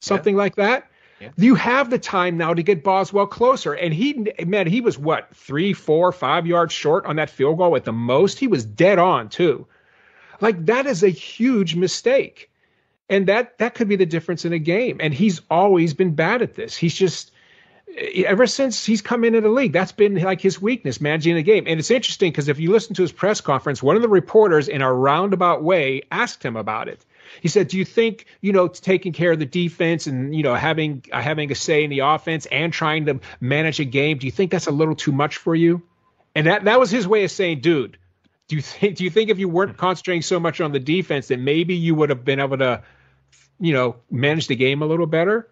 something like that. Yeah. You have the time now to get Boswell closer, and he man, he was what three, four, five yards short on that field goal at the most. He was dead on too. Like that is a huge mistake, and that that could be the difference in a game. And he's always been bad at this. He's just ever since he's come into the league, that's been like his weakness, managing the game. And it's interesting because if you listen to his press conference, one of the reporters, in a roundabout way, asked him about it. He said, "Do you think you know taking care of the defense and you know having uh, having a say in the offense and trying to manage a game? Do you think that's a little too much for you?" And that that was his way of saying, "Dude, do you think do you think if you weren't hmm. concentrating so much on the defense that maybe you would have been able to, you know, manage the game a little better?"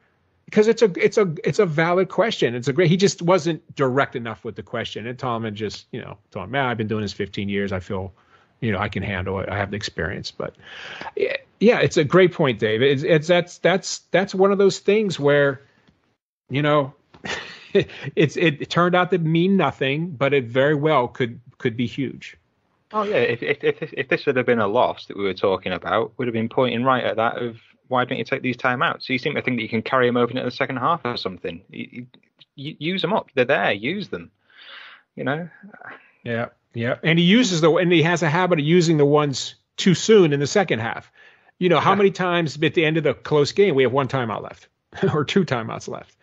Because it's a it's a it's a valid question. It's a great. He just wasn't direct enough with the question, and Tomlin just you know told him, "Man, I've been doing this 15 years. I feel." You know, I can handle it. I have the experience, but yeah, it's a great point, Dave. It's, it's that's that's that's one of those things where, you know, it's it, it turned out to mean nothing, but it very well could could be huge. Oh yeah, if if if, if this would have been a loss that we were talking about, would have been pointing right at that of why don't you take these timeouts? So you seem to think that you can carry them over into the second half or something. You, you, use them up. They're there. Use them. You know. Yeah, yeah, and he uses the and he has a habit of using the ones too soon in the second half. You know, how Yeah. many times at the end of the close game we have one timeout left or two timeouts left?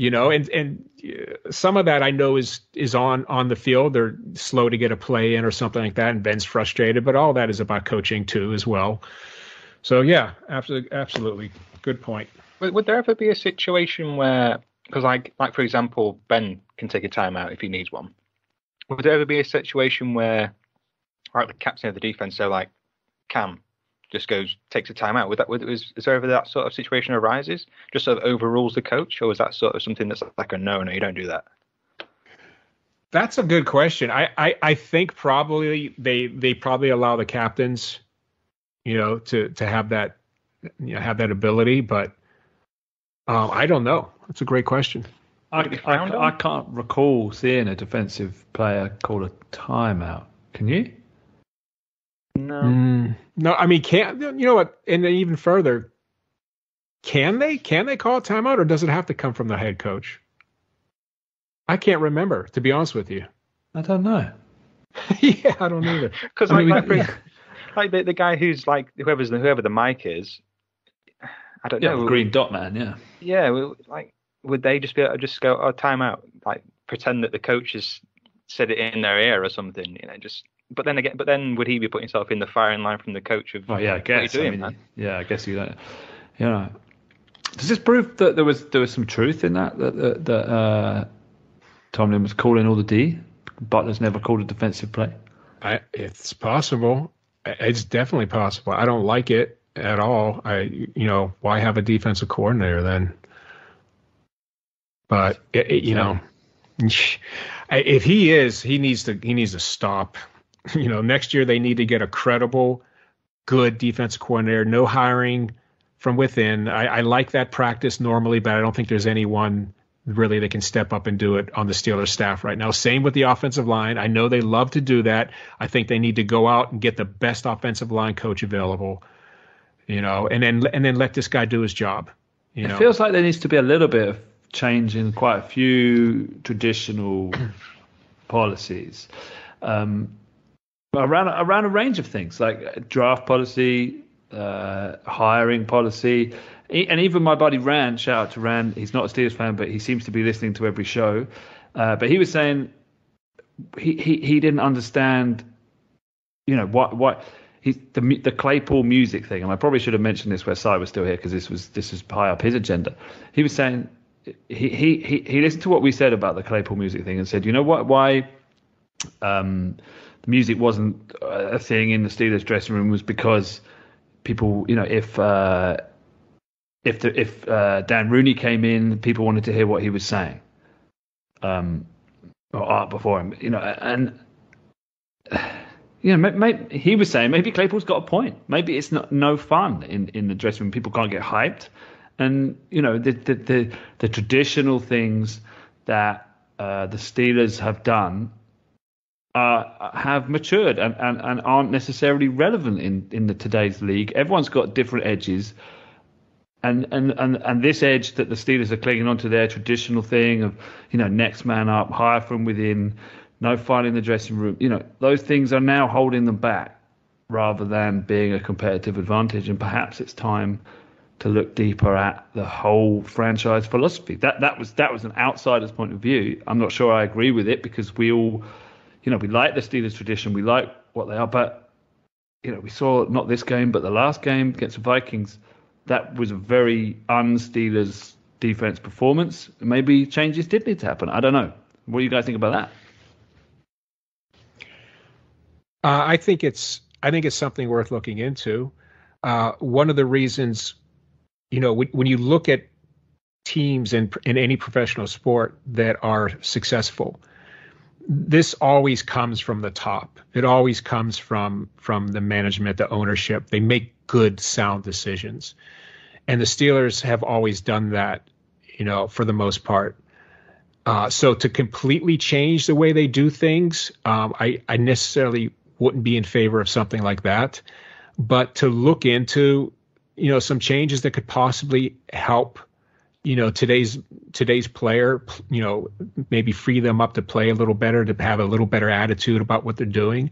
You know, and and uh, some of that I know is is on on the field. They're slow to get a play in or something like that, and Ben's frustrated. But all that is about coaching too, as well. So yeah, absolutely, absolutely, good point. Would, would there ever be a situation where, because like like for example, Ben can take a timeout if he needs one. Would there ever be a situation where, like the captain of the defense, so like Cam, just goes takes a timeout? With that would, is, is there ever that sort of situation arises? Just sort of overrules the coach, or is that sort of something that's like a no, no, you don't do that? That's a good question. I, I, I think probably they they probably allow the captains, you know, to to have that you know have that ability, but um, I don't know. That's a great question. I, Would it be I. I can't recall seeing a defensive player call a timeout. Can you? No. Mm, no, I mean, can you know what? And then even further, can they can they call a timeout, or does it have to come from the head coach? I can't remember, to be honest with you. I don't know. yeah, I don't either. Because I like, mean, like, for- yeah. like the, the guy who's like whoever's the, whoever the mic is, I don't Yeah, know. green dot man. Yeah. Yeah, well, like would they just be able to just go, oh, time out, like pretend that the coach has said it in their ear or something, you know, just. But then again, but then would he be putting himself in the firing line from the coach of? Oh yeah, I what are you guess. doing, I mean, man? yeah, I guess you don't. You know, does this prove that there was there was some truth in that that that, that uh, Tomlin was calling all the D? Butler's never called a defensive play. I, it's possible. It's definitely possible. I don't like it at all. I, you know, why have a defensive coordinator then? But it, it- you know, if he is, he needs to he needs to stop. You know, next year they need to get a credible, good defensive coordinator. No hiring from within. I, I like that practice normally, but I don't think there's anyone really that can step up and do it on the Steelers staff right now. Same with the offensive line. I know they love to do that. I think they need to go out and get the best offensive line coach available. You know, and then and then let this guy do his job. You know, It feels like there needs to be a little bit of change in quite a few traditional policies um, around around a range of things like draft policy, uh, hiring policy, and even my buddy Rand. Shout out to Rand. He's not a Steelers fan, but he seems to be listening to every show. Uh, but he was saying he, he he didn't understand, you know, what what. He, the the Claypool music thing, and I probably should have mentioned this where Si was still here because this was this was high up his agenda. He was saying he, he he he listened to what we said about the Claypool music thing and said, you know what, why um, the music wasn't a thing in the Steelers dressing room was because people, you know, if uh, if the, if uh, Dan Rooney came in, people wanted to hear what he was saying, um, or art before him, you know, and you know, may, may, he was saying maybe Claypool's got a point. Maybe it's not no fun in, in the dressing room. People can't get hyped, and you know the the the, the traditional things that uh, the Steelers have done uh, have matured and, and, and aren't necessarily relevant in, in the today's league. Everyone's got different edges. And, and, and, and this edge that the Steelers are clinging on to their traditional thing of, you know, next man up, hire from within, no fight in the dressing room, you know, those things are now holding them back rather than being a competitive advantage. And perhaps it's time to look deeper at the whole franchise philosophy. That that was that was an outsider's point of view. I'm not sure I agree with it because we all, you know, we like the Steelers tradition, we like what they are, but you know, we saw not this game, but the last game against the Vikings, that was a very un-Steelers defense performance. Maybe changes did need to happen. I don't know. What do you guys think about that? Uh, I think it's I think it's something worth looking into. Uh, one of the reasons, you know, when, when you look at teams in in any professional sport that are successful, this always comes from the top. It always comes from from the management, the ownership. They make good, sound decisions, and the Steelers have always done that. You know, for the most part. Uh, so to completely change the way they do things, um, I, I necessarily wouldn't be in favor of something like that. But to look into, you know, some changes that could possibly help, you know, today's today's player, you know, maybe free them up to play a little better, to have a little better attitude about what they're doing,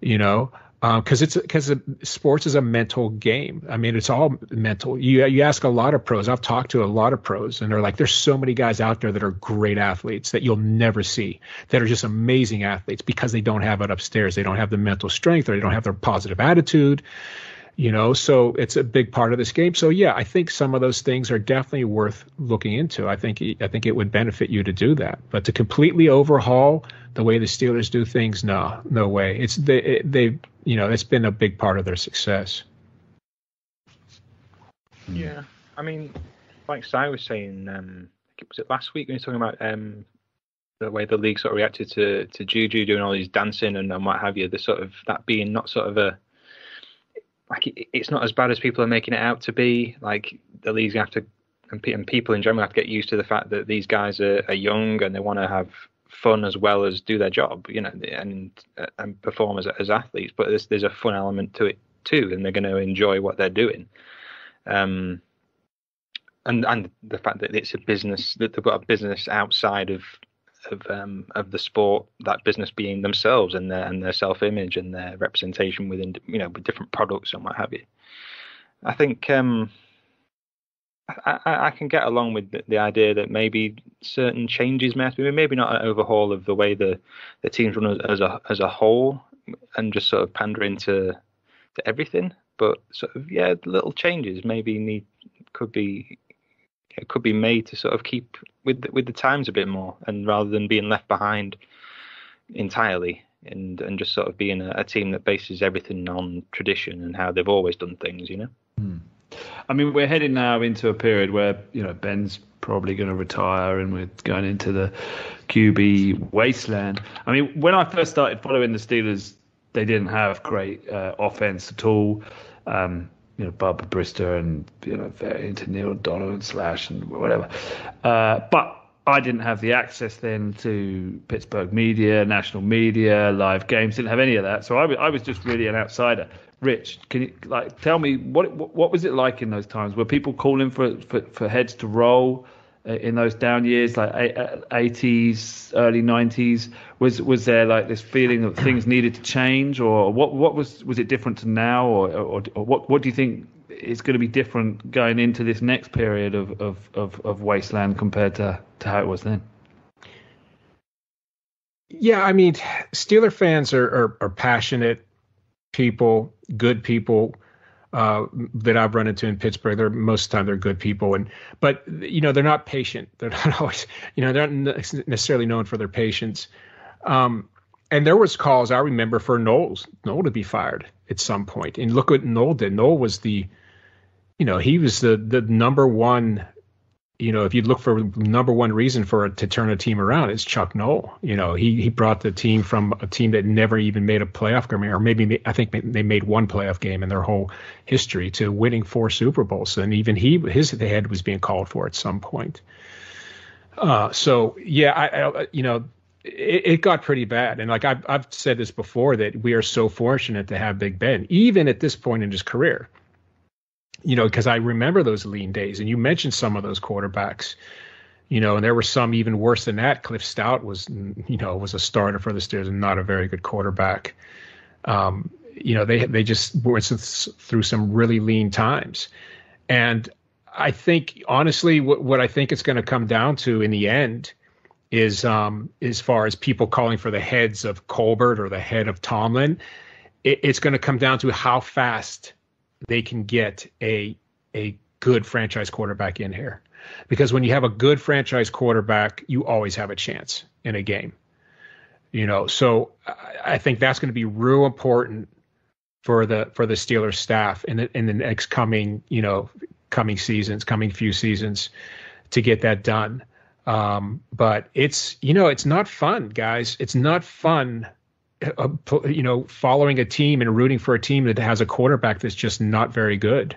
you know, because uh, it's because sports is a mental game. I mean, it's all mental. You you ask a lot of pros. I've talked to a lot of pros, and they're like, "There's so many guys out there that are great athletes that you'll never see that are just amazing athletes because they don't have it upstairs. They don't have the mental strength, or they don't have their positive attitude." You know, so it's a big part of this game. So yeah, I think some of those things are definitely worth looking into. I think I think it would benefit you to do that, but to completely overhaul the way the Steelers do things, no, no way. It's they they you know it's been a big part of their success. Yeah, I mean, like Si was saying, um, was it last week when you were talking about um, the way the league sort of reacted to to Juju doing all these dancing and, and what have you? The sort of that being not sort of a like it, it's not as bad as people are making it out to be. Like the league's have to and people in general have to get used to the fact that these guys are, are young and they want to have fun as well as do their job, you know, and and perform as as athletes. But there's there's a fun element to it too, and they're going to enjoy what they're doing. Um, and and the fact that it's a business that they've got a business outside of of um, of the sport, that business being themselves and their and their self image and their representation within you know with different products and what have you. I think um, I, I, can get along with the, the, idea that maybe certain changes may have to be maybe not an overhaul of the way the, the teams run as a as a whole and just sort of pandering to to everything, but sort of yeah, little changes maybe need could be could be made to sort of keep with the, with the times a bit more, and rather than being left behind entirely, and and just sort of being a, a team that bases everything on tradition and how they've always done things, you know. Hmm. I mean, we're heading now into a period where you know Ben's probably going to retire, and we're going into the QB wasteland. I mean, when I first started following the Steelers, they didn't have great uh, offense at all. Um, you know, Bubba Brister and you know, into Neil O'Donnell and slash and whatever. Uh, but I didn't have the access then to Pittsburgh media, national media, live games. Didn't have any of that, so I, I was just really an outsider. Rich, can you like tell me what what was it like in those times? Were people calling for for, for heads to roll in those down years, like uh, eighties, early nineties? Was was there like this feeling that things needed to change, or what what was was it different to now, or or, or what what do you think is going to be different going into this next period of of of, of wasteland compared to to how it was then? Yeah, I mean, Steeler fans are, are, are passionate people, good people uh, that I've run into in Pittsburgh. They're most of the time they're good people, and but you know they're not patient. They're not always, you know, they're not necessarily known for their patience. Um, and there was calls I remember for Knowles, Noll to be fired at some point. And look what Noll did. Noll was the, you know, he was the the number one you know, if you look for number one reason for it to turn a team around, it's Chuck Noll. You know, he he brought the team from a team that never even made a playoff game, or maybe I think they made one playoff game in their whole history to winning four Super Bowls. And even he his head was being called for at some point. Uh, so yeah, I, I you know it, it, got pretty bad, and like I've I've said this before that we are so fortunate to have Big Ben, even at this point in his career. You know, because I remember those lean days, and you mentioned some of those quarterbacks. You know, and there were some even worse than that. Cliff Stoudt was, you know, was a starter for the Steelers and not a very good quarterback. Um, you know, they they just went through some really lean times, and I think honestly, what, what I think it's going to come down to in the end is um, as far as people calling for the heads of Colbert or the head of Tomlin, it, it's going to come down to how fast they can get a a good franchise quarterback in here. Because when you have a good franchise quarterback, you always have a chance in a game. You know, so I think that's going to be real important for the for the Steelers staff in the in the next coming you know coming seasons, coming few seasons, to get that done. Um, but it's you know it's not fun, guys. It's not fun. Uh, you know, following a team and rooting for a team that has a quarterback that's just not very good,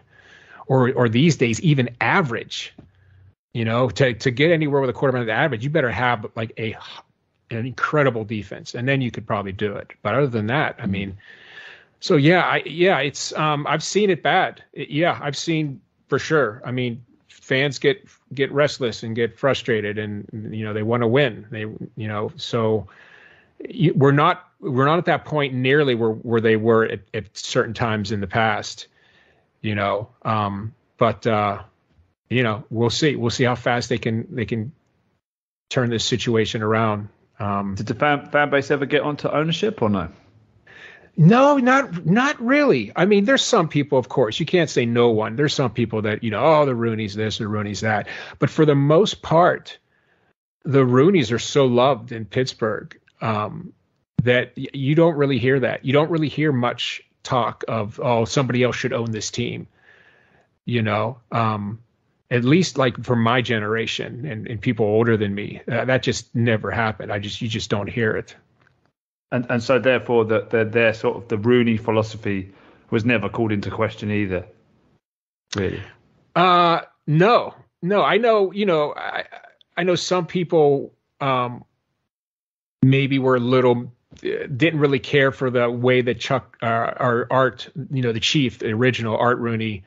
or or these days even average. You know, to to get anywhere with a quarterback that's average, you better have like a an incredible defense, and then you could probably do it. But other than that, I mean, so yeah, I yeah, it's um I've seen it bad. It, yeah, I've seen for sure. I mean, fans get get restless and get frustrated and you know they want to win they you know so we're not we're not at that point nearly where where they were at, at certain times in the past you know um but uh you know we'll see we'll see how fast they can they can turn this situation around um did the fan, fan base ever get onto ownership or no no, not not really. I mean, there's some people, of course, you can't say no one. There's some people that you know, oh, the Rooney's this, the Rooney's that. But for the most part, the Rooneys are so loved in Pittsburgh um, that you don't really hear that. You don't really hear much talk of oh, somebody else should own this team. You know, um, at least like for my generation and, and people older than me, uh, that just never happened. I just you just don't hear it and and so therefore that their, their sort of the Rooney philosophy was never called into question either. Really? Uh, no, no. I know, you know, I I know some people um maybe were a little didn't really care for the way that Chuck uh, our Art, you know, the chief, the original Art Rooney,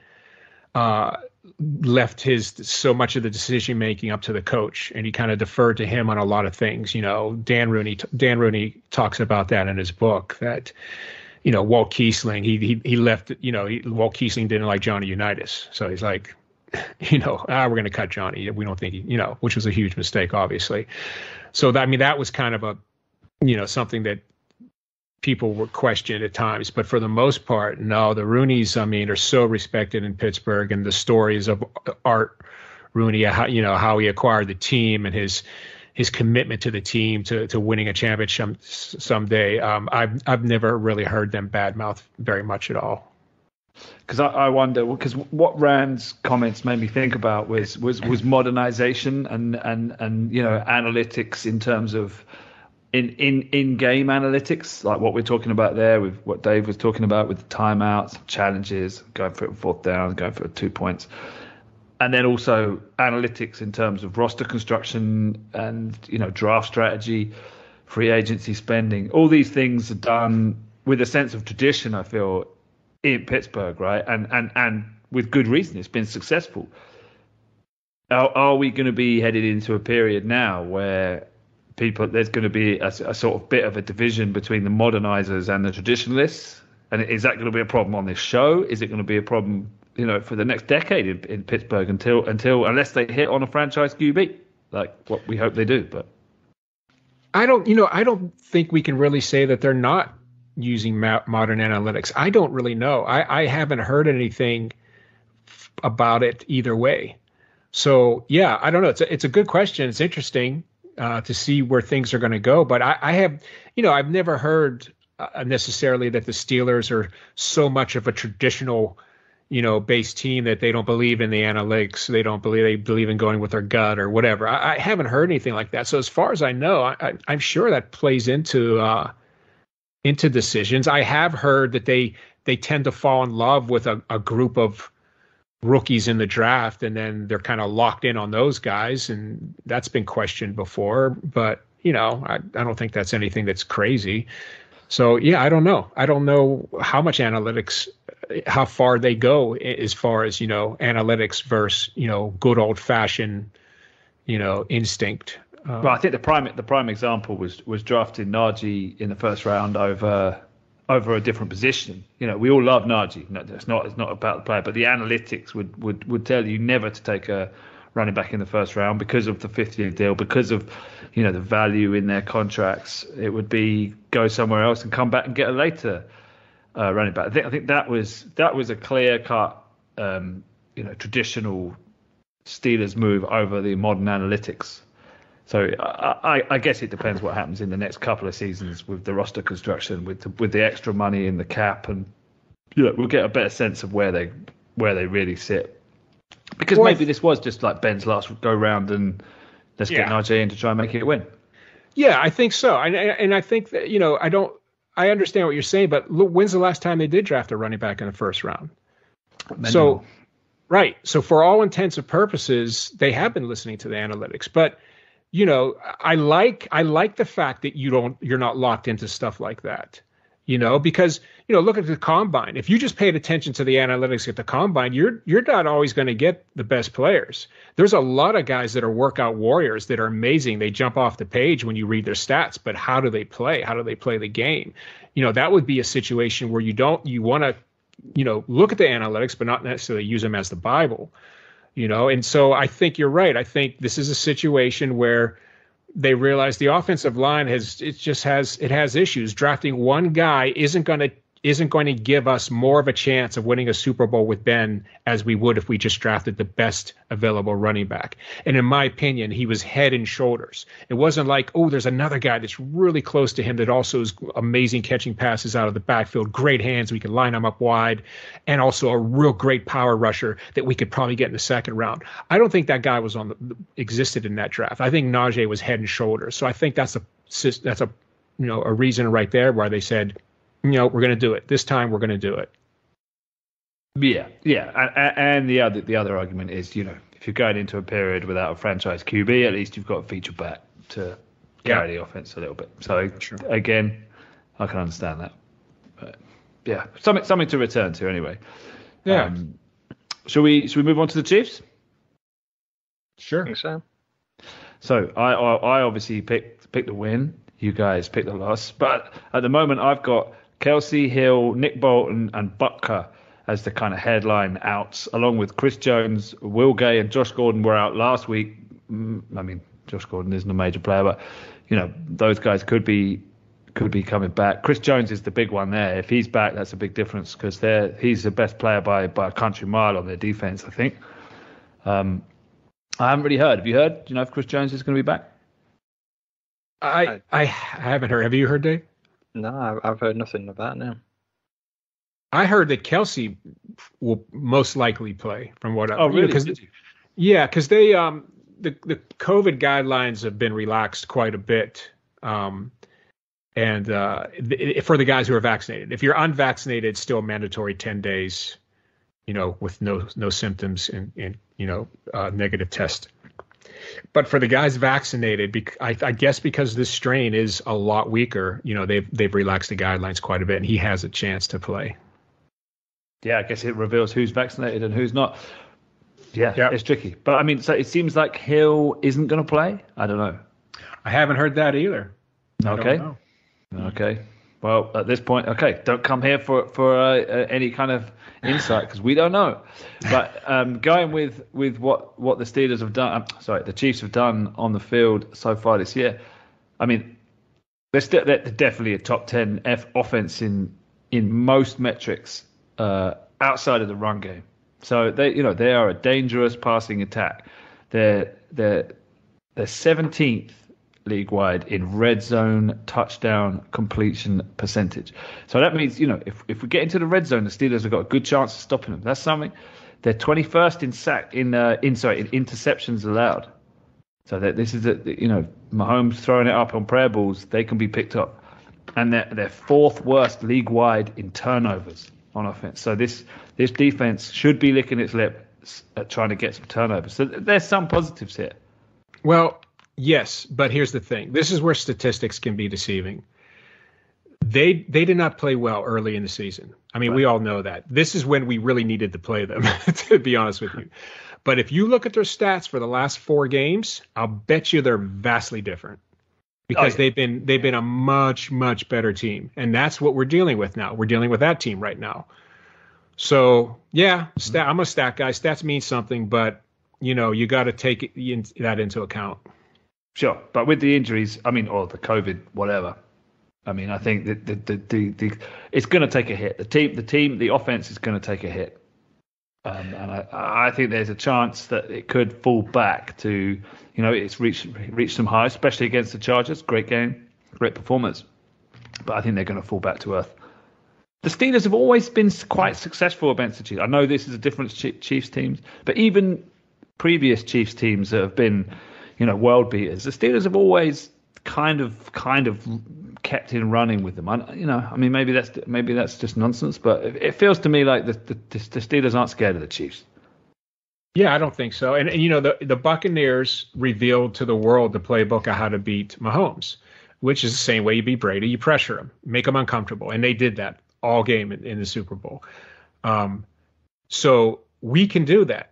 uh, left his so much of the decision making up to the coach, and he kind of deferred to him on a lot of things. You know, Dan Rooney Dan Rooney talks about that in his book that you know Walt Kiesling he he he left you know he, Walt Kiesling didn't like Johnny Unitas, so he's like. You know, ah, we're going to cut Johnny. We don't think he, you know, which was a huge mistake, obviously. So that, I mean, that was kind of a, you know, something that people were questioned at times, but for the most part, no. The Rooneys, I mean, are so respected in Pittsburgh, and the stories of Art Rooney, how you know how he acquired the team and his his commitment to the team to to winning a championship someday. Um, I've I've never really heard them badmouth very much at all. Because I, I, wonder, because what Rand's comments made me think about was was was modernization and and and you know analytics in terms of in in in game analytics, like what we're talking about there, with what Dave was talking about with the timeouts, challenges, going for it fourth down, going for two points, and then also analytics in terms of roster construction and you know draft strategy, free agency spending. All these things are done with a sense of tradition. I feel in Pittsburgh, right, and and and with good reason. It's been successful. Are, are we going to be headed into a period now where people there's going to be a, a, sort of bit of a division between the modernizers and the traditionalists. And is that going to be a problem on this show? Is it going to be a problem you know for the next decade in, in pittsburgh until until unless they hit on a franchise qb like what we hope they do but. I don't you know i don't think we can really say that they're not using modern analytics. I don't really know. I i haven't heard anything about it either way. So yeah i don't know. It's a, it's a good question. It's interesting uh, to see where things are going to go. But I, I, have, you know, I've never heard uh, necessarily that the Steelers are so much of a traditional, you know, based team that they don't believe in the analytics. They don't believe they believe in going with their gut or whatever. I, I haven't heard anything like that. So as far as I know, I, am sure that plays into uh, into decisions. I have heard that they they tend to fall in love with a, a group of rookies in the draft, and then they're kind of locked in on those guys, and that's been questioned before. But you know, I, I don't think that's anything that's crazy. So yeah, I don't know. I don't know how much analytics, how far they go as far as you know analytics versus you know good old fashioned, you know instinct. Uh, well, I think the prime the prime example was was drafting Najee in the first round over over a different position. You know, we all love Najee. No, it's not it's not about the player, but the analytics would would would tell you never to take a running back in the first round because of the fifth year deal, because of you know the value in their contracts. It would be go somewhere else and come back and get a later uh, running back. I think I think that was that was a clear cut um, you know traditional Steelers move over the modern analytics. So I, I, I, guess it depends what happens in the next couple of seasons with the roster construction, with the, with the extra money in the cap, and you know, we'll get a better sense of where they where they really sit. Because well, maybe this was just like Ben's last go round, and let's yeah. get Najee in to try and make it win. Yeah, I think so. And, and I think that you know I don't I understand what you're saying, but look, when's the last time they did draft a running back in the first round? Many so, right. So for all intents and purposes, they have been listening to the analytics, but you know, I like I like the fact that you don't you're not locked into stuff like that. You know, because you know, look at the combine. If you just paid attention to the analytics at the combine, you're you're not always going to get the best players. There's a lot of guys that are workout warriors that are amazing. They jump off the page when you read their stats, but how do they play? How do they play the game? You know, that would be a situation where you don't you want to, you know, look at the analytics, but not necessarily use them as the Bible you know? And so i think you're right. I think this is a situation where they realize the offensive line has it just has it has issues. Drafting one guy isn't going to isn't going to give us more of a chance of winning a Super Bowl with Ben as we would if we just drafted the best available running back. And in my opinion, he was head and shoulders. It wasn't like, oh, there's another guy that's really close to him that also is amazing catching passes out of the backfield, great hands, we can line him up wide, and also a real great power rusher that we could probably get in the second round. I don't think that guy was on the existed in that draft. I think Najee was head and shoulders. So I think that's a that's a you know a reason right there why they said you know, we're going to do it. This time we're going to do it. Yeah, yeah, and, and, the other the other argument is, you know, if you're going into a period without a franchise QB, at least you've got a feature back to carry yeah. the offense a little bit. So sure. again, I can understand that. But yeah, something something to return to anyway. Yeah. Um, shall we shall we move on to the Chiefs? Sure. so. So I, I I obviously picked picked the win. You guys picked the loss, but at the moment I've got Kelce, Hill, Nick Bolton, and Butker as the kind of headline outs, along with Chris Jones, Will Gay, and Josh Gordon were out last week. Mm, I mean, Josh Gordon isn't a major player, but you know those guys could be could be coming back. Chris Jones is the big one there. If he's back, that's a big difference because they're he's the best player by by a country mile on their defense. I think. Um, I haven't really heard. Have you heard? Do you know if Chris Jones is going to be back? I I haven't heard. Have you heard, Dave? No, I've heard nothing of that now. I heard that Kelce will most likely play. From what I oh really? Cause, yeah, because they um the the COVID guidelines have been relaxed quite a bit. Um, and uh, for the guys who are vaccinated, if you're unvaccinated, still mandatory ten days, you know, with no no symptoms and, and you know uh, negative test but for the guys vaccinated, I, I, guess because this strain is a lot weaker, you know, they've they've relaxed the guidelines quite a bit, and he has a chance to play. Yeah, I guess it reveals who's vaccinated and who's not. Yeah, yep. it's tricky. But I mean, so it seems like Hill isn't going to play. I don't know. I haven't heard that either. Okay. Okay. Well, at this point, okay, don't come here for for uh, uh, any kind of insight because we don't know. But um, going with with what what the Steelers have done, um, sorry, the Chiefs have done on the field so far this year. I mean, they're, still, they're definitely a top ten F offense in in most metrics uh, outside of the run game. So they, you know, they are a dangerous passing attack. They're they're they're 17th league wide in red zone touchdown completion percentage. So that means, you know, if, if we get into the red zone, the Steelers have got a good chance of stopping them. That's something. They're 21st in sack in uh, in sorry in interceptions allowed. So that this is a, you know Mahomes throwing it up on prayer balls, they can be picked up, and they're they're fourth worst league wide in turnovers on offense. So this this defense should be licking its lip at trying to get some turnovers. So there's some positives here. Well, yes, but here's the thing. This is where statistics can be deceiving. They they did not play well early in the season. I mean, we all know that. This is when we really needed to play them, to be honest with you. But if you look at their stats for the last four games, I'll bet you they're vastly different because oh, yeah. they've been they've been a much much better team, and that's what we're dealing with now. We're dealing with that team right now. So yeah, stat, mm-hmm. I'm a stat guy. Stats mean something, but you know you got to take that into account. Sure, but with the injuries, I mean, or the COVID, whatever. I mean, I think that the the, the, the it's going to take a hit. The team, the team, the offense is going to take a hit, um, and I, I think there's a chance that it could fall back to, you know, it's reached reached some highs, especially against the Chargers. Great game, great performance, but I think they're going to fall back to earth. The Steelers have always been quite successful against the Chiefs. I know this is a different Chiefs teams, but even previous Chiefs teams that have been, you know, world beaters, the Steelers have always kind of kind of kept in running with them. I, you know, I mean, maybe that's maybe that's just nonsense, but it, it feels to me like the, the the Steelers aren't scared of the Chiefs. Yeah, I don't think so. And, and you know, the the Buccaneers revealed to the world the playbook of how to beat Mahomes, which is the same way you beat Brady. You pressure him, make him uncomfortable, and they did that all game in, in the Super Bowl. Um, so we can do that.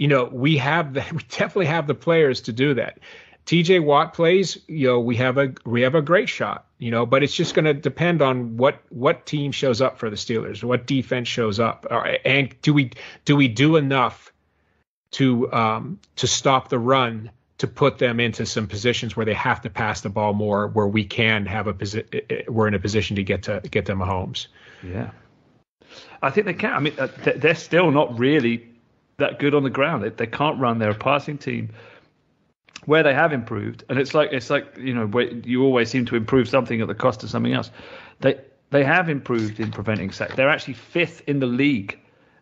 You know, we have the, we definitely have the players to do that. TJ Watt plays, you know, we have a we have a great shot, you know, but it's just going to depend on what what team shows up for the Steelers, what defense shows up, and do we do we do enough to um, to stop the run to put them into some positions where they have to pass the ball more, where we can have a posi- we're in a position to get to get Mahomes. Yeah, I think they can. I mean, uh, they're still not really that good on the ground. They, they can't run. They're a passing team where they have improved, and it's like it's like you know you always seem to improve something at the cost of something else. They they have improved in preventing sacks. They're actually fifth in the league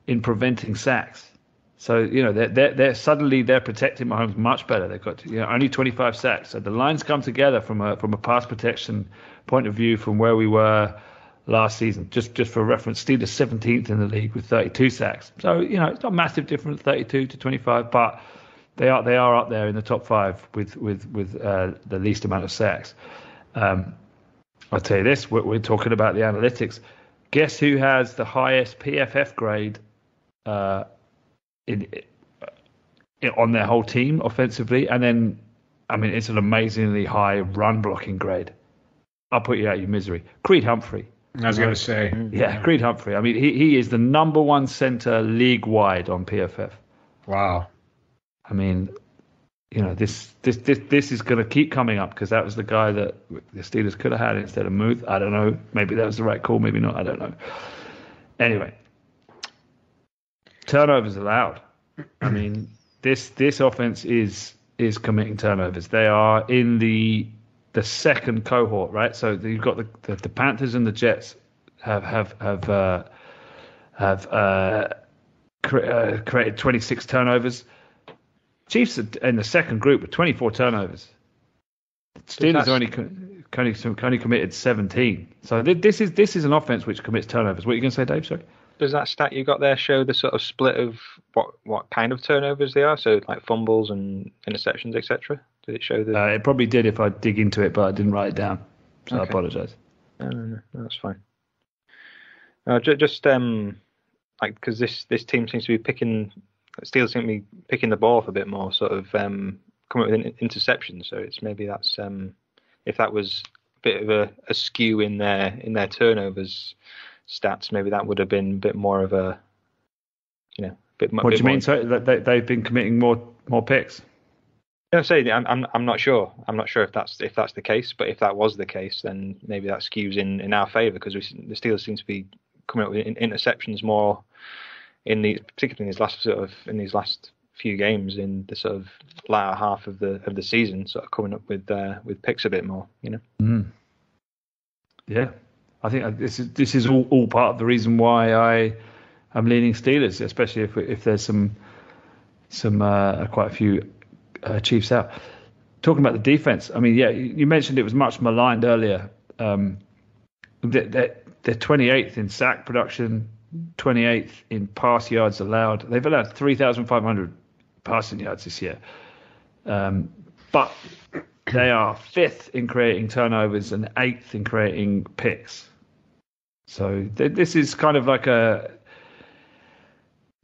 in preventing sacks. So you know they're they're, they're suddenly they're protecting Mahomes much better. They've got you know, only 25 sacks. So the lines come together from a from a pass protection point of view from where we were last season. Just just for reference, Steelers 17th in the league with 32 sacks. So you know it's not massive difference, 32 to 25, but they are they are up there in the top five with with with uh, the least amount of sacks. Um, I'll tell you this: we're, we're, talking about the analytics. Guess who has the highest PFF grade uh, in, in, on their whole team offensively? And then, I mean, it's an amazingly high run blocking grade. I'll put you out of your misery. Creed Humphrey. I was going to say, yeah, Creed Humphrey. I mean, he he is the number one center league wide on PFF. Wow. I mean, you know, this this this this is going to keep coming up because that was the guy that the Steelers could have had instead of Muth. I don't know. Maybe that was the right call. Maybe not. I don't know. Anyway, turnovers allowed. I mean, this this offense is is committing turnovers. They are in the the second cohort, right? So you've got the the, the Panthers and the Jets have have have uh, have uh, cre- uh, created 26 turnovers. Chiefs in the second group with 24 turnovers. Steelers only only, only committed 17. So this is this is an offense which commits turnovers. What are you going to say, Dave? Sorry. Does that stat you got there show the sort of split of what what kind of turnovers they are? So like fumbles and interceptions, etc. Did it show the? Uh, it probably did if I dig into it, but I didn't write it down, so okay. I apologise. No, no, no, that's fine. Uh, just um, like because this this team seems to be picking Steelers seem to be picking the ball up a bit more, sort of um, coming with an interception. So it's maybe that's um, if that was a bit of a, a, skew in their in their turnovers stats, maybe that would have been a bit more of a you know. Bit, more. what bit do you mean? So they, they've been committing more more picks. I'm saying I'm, I'm I'm not sure. I'm not sure if that's if that's the case. But if that was the case, then maybe that skews in, in our favour because the Steelers seem to be coming up with interceptions more in the particularly in these last sort of in these last few games in the sort of latter half of the of the season, sort of coming up with uh, with picks a bit more, you know. Mm. Yeah, I think this is this is all, all part of the reason why I am leaning Steelers, especially if if there's some some uh, quite a few uh, Chiefs out. Talking about the defense, I mean, yeah, you mentioned it was much maligned earlier. Um, they're, they're 28th in sack production, 28th in pass yards allowed. They've allowed 3,500 passing yards this year. Um, but they are fifth in creating turnovers and eighth in creating picks. So th- this is kind of like a,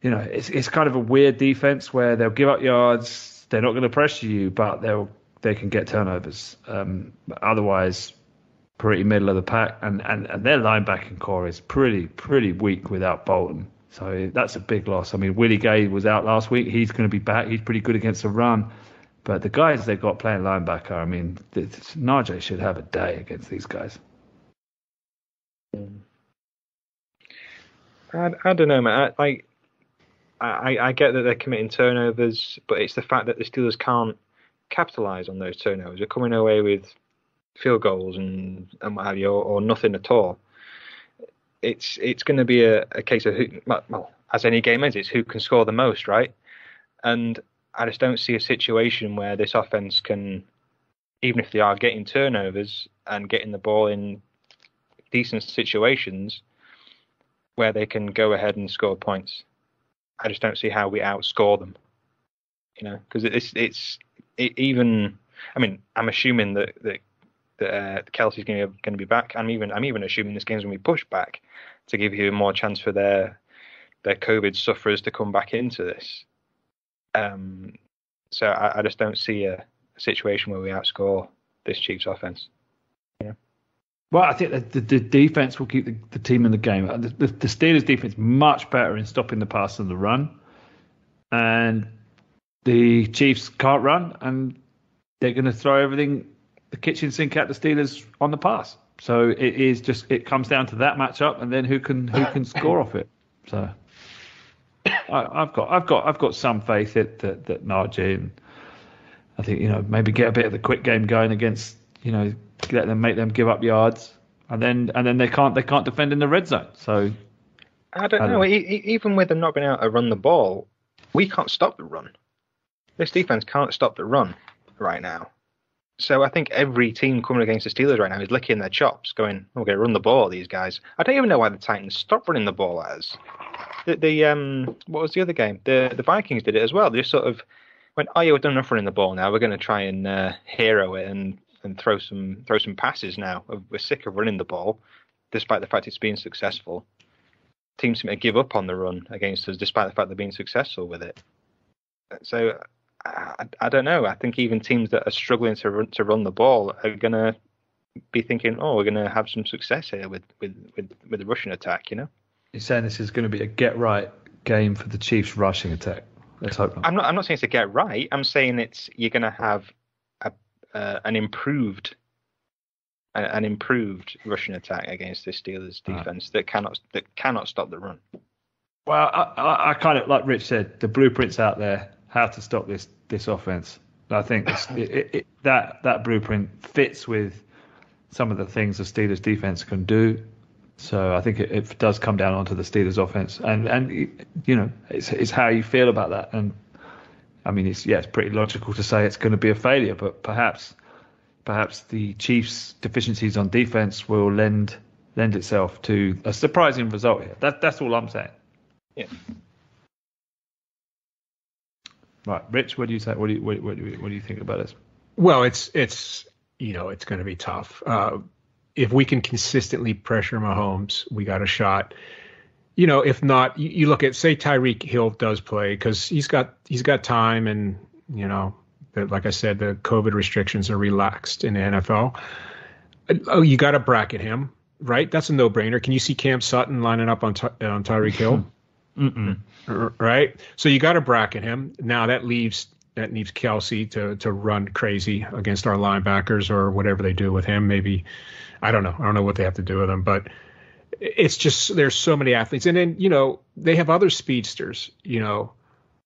you know, it's it's kind of a weird defense where they'll give up yards. They're not going to pressure you, but they'll they can get turnovers. Um, otherwise, pretty middle of the pack, and, and, and their linebacking corps is pretty pretty weak without Bolton. So that's a big loss. I mean, Willie Gay was out last week. He's going to be back. He's pretty good against the run. But the guys they've got playing linebacker, I mean, Najee should have a day against these guys. I, I don't know, man. I, I I get that they're committing turnovers, but it's the fact that the Steelers can't capitalize on those turnovers. They're coming away with field goals and and what have you, or, or nothing at all. It's it's going to be a, a case of who, well, as any game is, it's who can score the most, right? And I just don't see a situation where this offense can, even if they are getting turnovers and getting the ball in decent situations, where they can go ahead and score points. I just don't see how we outscore them. You know, because it's it's it even. I mean, I'm assuming that that, that uh, Kelce's going to going to be back. I'm even I'm even assuming this game's going to be pushed back to give you more chance for their their COVID sufferers to come back into this. Um, so I, I, just don't see a, a, situation where we outscore this Chiefs offense. Yeah. Well, I think the, the, defense will keep the, the, team in the game. Uh, the, the, the Steelers' defense much better in stopping the pass than the run, and the Chiefs can't run, and they're going to throw everything, the kitchen sink at the Steelers on the pass. So it is just it comes down to that matchup, and then who can who can score off it. So I, have got I've got I've got some faith that that, that Najee and I think you know maybe get a bit of the quick game going against you know let them make them give up yards and then and then they can't they can't defend in the red zone. So I don't, I don't know. know. even with them not being able to run the ball, we can't stop the run. This defense can't stop the run right now. So I think every team coming against the Steelers right now is licking their chops, going, "We're going to run the ball." These guys. I don't even know why the Titans stopped running the ball as the, the um what was the other game? The the Vikings did it as well. They just sort of went, oh yeah, we've done enough running the ball now. We're going to try and uh, hero it and and throw some throw some passes now. We're sick of running the ball, despite the fact it's been successful. Teams seem to give up on the run against us, despite the fact they're being successful with it. So I, I don't know. I think even teams that are struggling to run, to run the ball are going to be thinking, oh, we're going to have some success here with with with, with the rushing attack. You know. You're saying this is going to be a get right game for the Chiefs' rushing attack. Let's hope not. I'm not. I'm not saying it's a get right. I'm saying it's you're going to have uh, an improved an improved rushing attack against this Steelers defense right. that cannot that cannot stop the run. Well, I, I, I, kind of like Rich said, the blueprints out there how to stop this this offense. I think it, it, it, that that blueprint fits with some of the things the Steelers defense can do. So I think it, it, does come down onto the Steelers offense, and and you know it's it's how you feel about that. And I mean, it's yeah, it's pretty logical to say it's going to be a failure, but perhaps perhaps the Chiefs' deficiencies on defense will lend lend itself to a surprising result here. That that's all I'm saying. Yeah. Right, Rich, what do you say? What do you what, what, do you, what do you think about this? Well, it's it's you know it's going to be tough. Uh, if we can consistently pressure Mahomes, we got a shot. You know, if not, you, you look at say Tyreek Hill does play because he's got he's got time and you know, the, like I said, the COVID restrictions are relaxed in the NFL. Oh, you got to bracket him, right? That's a no brainer. Can you see Cam Sutton lining up on on Tyreek Hill? right? So you got to bracket him. Now that leaves that leaves Kelce to to run crazy against our linebackers or whatever they do with him. Maybe I don't know. I don't know what they have to do with him, but it's just there's so many athletes, and then you know they have other speedsters, you know,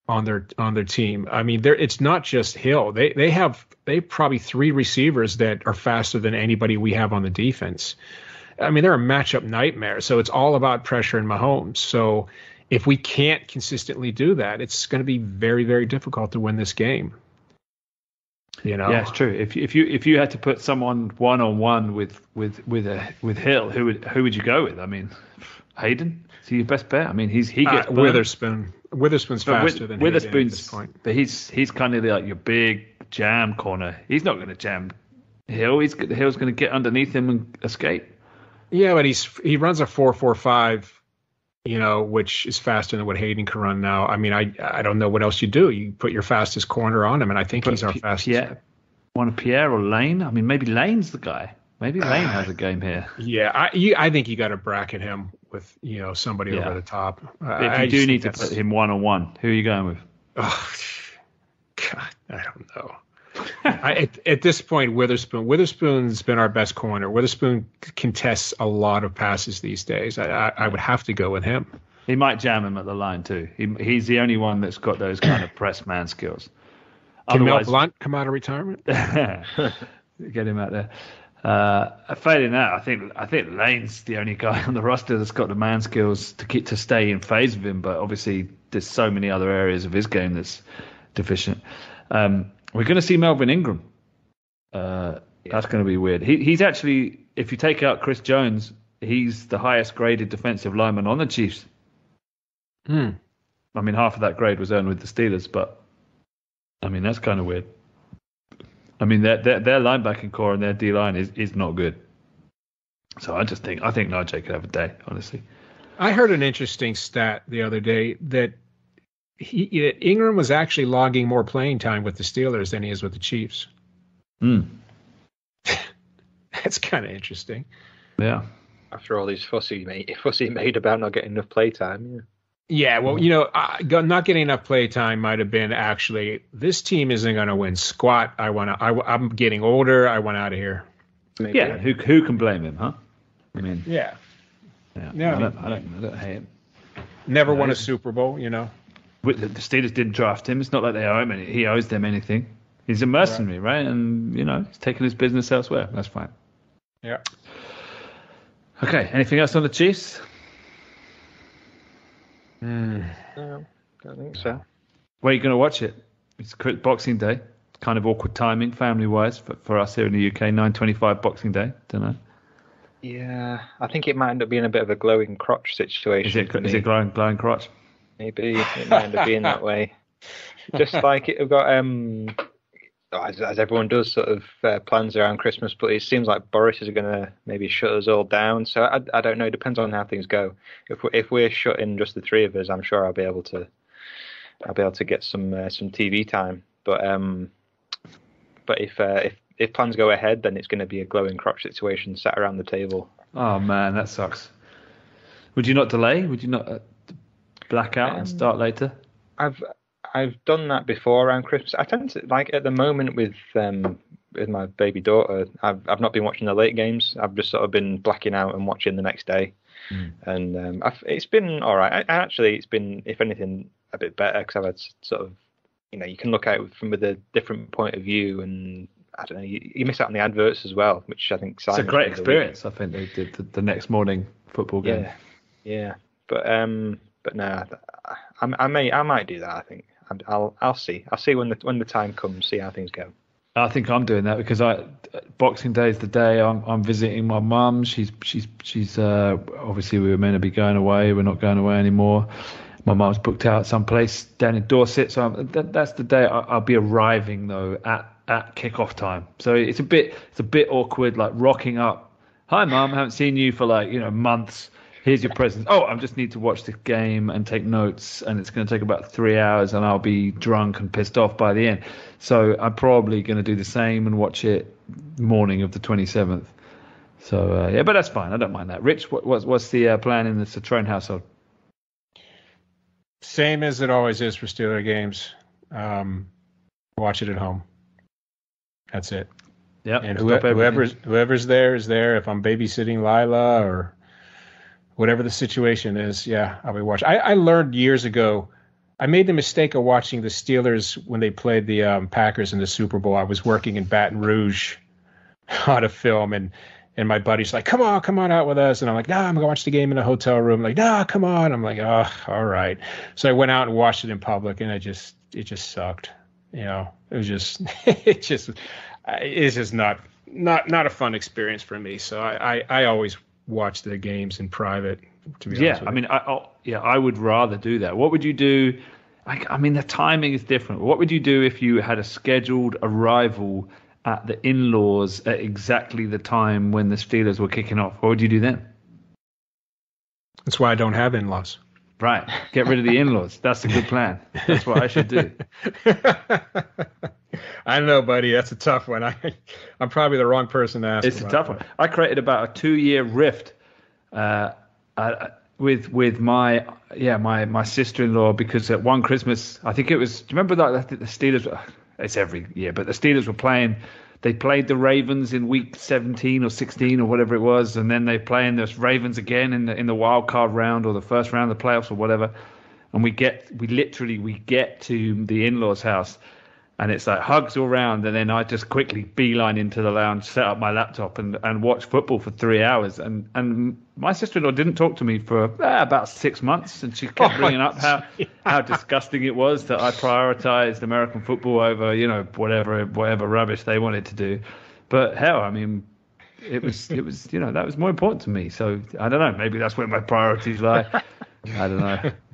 on their on their team. I mean, there it's not just Hill. They they have they probably three receivers that are faster than anybody we have on the defense. I mean, they're a matchup nightmare. So it's all about pressure and Mahomes. So if we can't consistently do that, it's going to be very very difficult to win this game. You know, yeah, it's true. If if you if you had to put someone one on one with with with a with Hill, who would who would you go with? I mean, Haden. Is he your best bet? I mean, he's he Uh, gets burned. Witherspoon. Witherspoon's But faster With- than Haden at this point. but he's he's kind of like your big jam corner. He's not going to jam Hill. He's Hill's going to get underneath him and escape. Yeah, but he's he runs a four four five, you know, which is faster than what Haden can run now. I mean, I I don't know what else you do. You put your fastest corner on him, and I think he's our P- fastest. Pierre, one of Pierre or Layne. I mean, maybe Layne's the guy. Maybe Lane has a game here. Yeah, I you, I think you got to bracket him with you know somebody Yeah. over the top. Uh, If I you just do need to put him one on one, who are you going with? Oh, God, I don't know. I, at, at this point, Witherspoon. Witherspoon's been our best corner. Witherspoon contests a lot of passes these days. I, I, I would have to go with him. He might jam him at the line too. He, he's the only one that's got those kind of press man skills. Can Mel Blount come out of retirement? get him out there. Uh, failing that, I think I think Layne's the only guy on the roster that's got the man skills to keep to stay in phase with him. But obviously, there's so many other areas of his game that's deficient. Um, we're going to see Melvin Ingram. Uh, That's going to be weird. He, he's actually, if you take out Chris Jones, he's the highest graded defensive lineman on the Chiefs. Hmm. I mean, half of that grade was earned with the Steelers, but I mean that's kind of weird. I mean, their their, their linebacking corps and their D line is, is not good. So I just think I think Najee could have a day, honestly. I heard an interesting stat the other day that he Ingram was actually logging more playing time with the Steelers than he is with the Chiefs. Hmm. That's kind of interesting. Yeah. After all these fussy made, fussy made about not getting enough playtime, yeah. Yeah, well, you know, uh, not getting enough play time might have been actually this team isn't going to win squat. I want to. I, am getting older. I want out of here. Maybe. Yeah. Who who can blame him, huh? I mean, Yeah, yeah. Yeah, I I, mean- don't, I don't I don't hate him. never won a Super Bowl. You know. With- The the Steelers didn't draft him. It's not like they owe him any. He owes them anything. He's a mercenary, right? And you know, he's taking his business elsewhere. That's fine. Yeah. Okay. Anything else on the Chiefs? Hmm. No, don't think so. Where are you going to watch it? It's Cri- Boxing Day. Kind of awkward timing, family-wise, for, for us here in the UK. 9:25 Boxing Day. Don't know. Yeah, I think it might end up being a bit of a glowing crotch situation. Is it for is me. it glowing, glowing crotch? Maybe it might end up being that way. Just like it, we've got um, as, as everyone does, sort of uh, plans around Christmas, but it seems like Boris is going to maybe shut us all down. So I, I don't know. It depends on how things go. If we're, if we're shutting just the three of us, I'm sure I'll be able to I'll be able to get some uh, some TV time. But um, but if uh, if if plans go ahead, then it's going to be a glowing crotch situation sat around the table. Oh man, that sucks. Would you not delay? Would you not uh, black out and Um, start later? I've I've done that before around Christmas. I tend to like at the moment with um with my baby daughter. I've I've not been watching the late games. I've just sort of been blacking out and watching the next day, Mm. and um, I've, it's been all right. I, actually, it's been if anything a bit better because I've had sort of you know you can look at it from with a different point of view and. I don't know. You, you miss out on the adverts as well, which I think It's a great experience. I think they did the, the next morning football game. Yeah, yeah, but um, but no, I, I, may, I might do that. I think I'll, I'll see. I'll see when the when the time comes. See how things go. I think I'm doing that because I Boxing Day is the day I'm, I'm visiting my mum. She's she's she's uh, obviously we were meant to be going away. We're not going away anymore. My mum's booked out someplace down in Dorset, so that, that's the day I, I'll be arriving though at at kickoff time. So it's a bit it's a bit awkward, like rocking up. Hi, mum. Haven't seen you for like you know months. Here's your presents. Oh, I just need to watch the game and take notes, and it's going to take about three hours, and I'll be drunk and pissed off by the end. So I'm probably going to do the same and watch it morning of the 27th. So uh, yeah, but that's fine. I don't mind that. Rich, what, what's what's the uh, plan in the Cetrone household? Same as it always is for Steeler games. Um, watch it at home. That's it. Yeah, And whoe- whoever's whoever's there is there. If I'm babysitting Lila or whatever the situation is, yeah, I'll be watching. I, I learned years ago. I made the mistake of watching the Steelers when they played the um, Packers in the Super Bowl. I was working in Baton Rouge on a film, and and my buddy's like, "Come on, come on out with us," and I'm like, "Nah, I'm gonna watch the game in a hotel room." Like, "Nah, come on." I'm like, "Oh, all right." So I went out and watched it in public, and I just it just sucked. You know, it was just it just it's just not not not a fun experience for me. So I I, I always watch the games in private. To be Yeah, honest with I mean, I, I yeah, I would rather do that. What would you do? I, I mean, the timing is different. What would you do if you had a scheduled arrival at the in-laws at exactly the time when the Steelers were kicking off? What would you do then? that's why I don't have in-laws. Right, get rid of the in-laws. That's a good plan. That's what I should do. I don't know, buddy. That's a tough one. I, I'm probably the wrong person to ask. It's a tough one. I created about a two-year rift uh, uh, with with my yeah my my sister-in-law because at one Christmas I think it was. Do you remember that? The Steelers. were- It's every year, but the Steelers were playing. They played the Ravens in week 17 or 16 or whatever it was, and then they playing the Ravens again in the in the wild card round or the first round of the playoffs or whatever. And we get we literally we get to the in-laws' house, and it's like hugs all round, and then I just quickly beeline into the lounge, set up my laptop, and, and watch football for three hours. And and my sister-in-law didn't talk to me for uh, about six months, and she kept Oh, bringing up how how disgusting it was that I prioritized American football over you know whatever whatever rubbish they wanted to do. But hell, I mean. It was, it was, you know, that was more important to me. So I don't know. Maybe that's where my priorities lie. I don't know.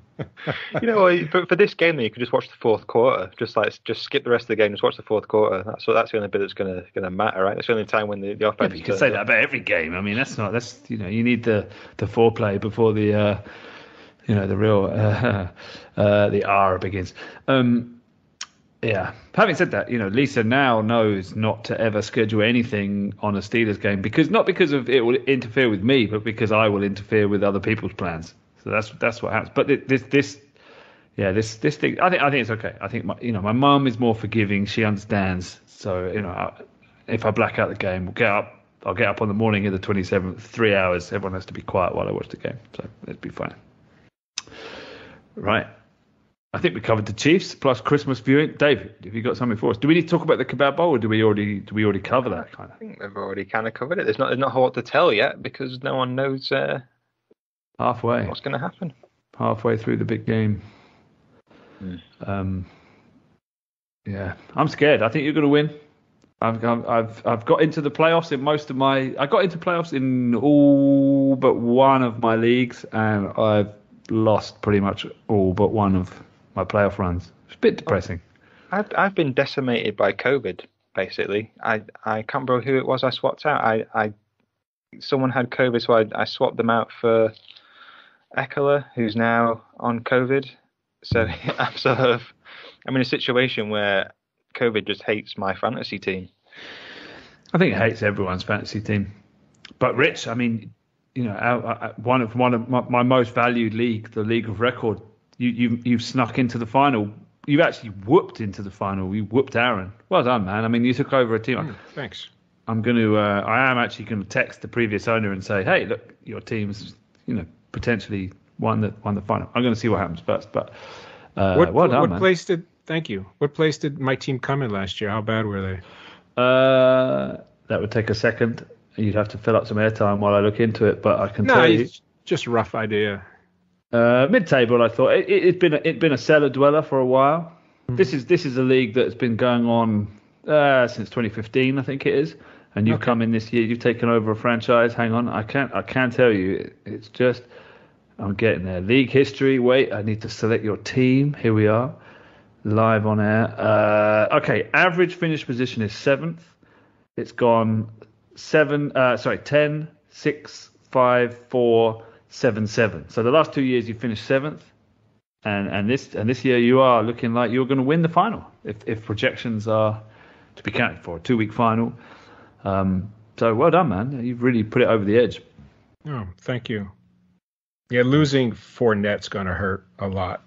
You know, for, for this game, then you could just watch the fourth quarter. Just like just skip the rest of the game, just watch the fourth quarter. That's what that's the only bit that's gonna gonna matter, right? That's the only time when the, the offense. but you can say that about every game. I mean, that's not that's you know you need the the foreplay before the uh, you know the real uh, uh, the R begins. Um, yeah. Having said that, you know Lisa now knows not to ever schedule anything on a Steelers game because not because of it will interfere with me, but because I will interfere with other people's plans. So that's that's what happens. But this this yeah this this thing I think I think it's okay. I think my you know my mum is more forgiving. She understands. So you know I, if I black out the game, we'll get up. I'll get up on the morning of the 27th, three hours. Everyone has to be quiet while I watch the game. So it'd be fine. Right. I think we covered the Chiefs plus Christmas viewing. David, have you got something for us? Do we need to talk about the kebab bowl, or do we already do we already cover that kind of I think we've already kind of covered it. There's not there's not a lot to tell yet because no one knows uh, halfway what's going to happen. halfway through the big game? Hmm. Um, yeah, I'm scared. I think you're going to win. I've, I've I've I've got into the playoffs in most of my. I got into playoffs in all but one of my leagues, and I've lost pretty much all but one of my playoff runs. It's a bit depressing. I've I've been decimated by COVID. Basically, I I can't remember who it was I swapped out. I I someone had COVID, so I I swapped them out for Ekeler, who's now on COVID. So I'm sort of I'm in a situation where COVID just hates my fantasy team. I think it hates everyone's fantasy team. But Rich, I mean, you know, our, our, one of one of my, my most valued league, the League of Record, you you you've snuck into the final. You've actually whooped into the final. You whooped Aaron. Well done, man. I mean, you took over a team. Hmm, thanks. I'm going to. Uh, I am actually going to text the previous owner and say, "Hey, look, your team's, you know, potentially won the won the final." I'm going to see what happens first, but uh, what well done, what man. place did? Thank you. What place did my team come in last year? How bad were they? Uh, that would take a second. You'd have to fill up some airtime while I look into it, but I can No, tell you. it's just a rough idea. Uh, mid-table, I thought it, it, it's been a, it's been a cellar dweller for a while. This is this is a league that's been going on uh, since 2015, I think it is. And you've Okay. come in this year. You've taken over a franchise. Hang on, I can't I can't tell you. It- It's just I'm getting there. League history. Wait, I need to select your team. Here we are, live on air. Uh, okay, average finish position is seventh. It's gone seven. Uh, sorry, ten, six, five, four, seven, seven. So the last two years you finished seventh, and and this and this year you are looking like you're going to win the final if if projections are to be counted for. Two week final. Um, so well done, man. You've really put it over the edge. Oh, thank you. Yeah, losing Fournette's going to hurt a lot.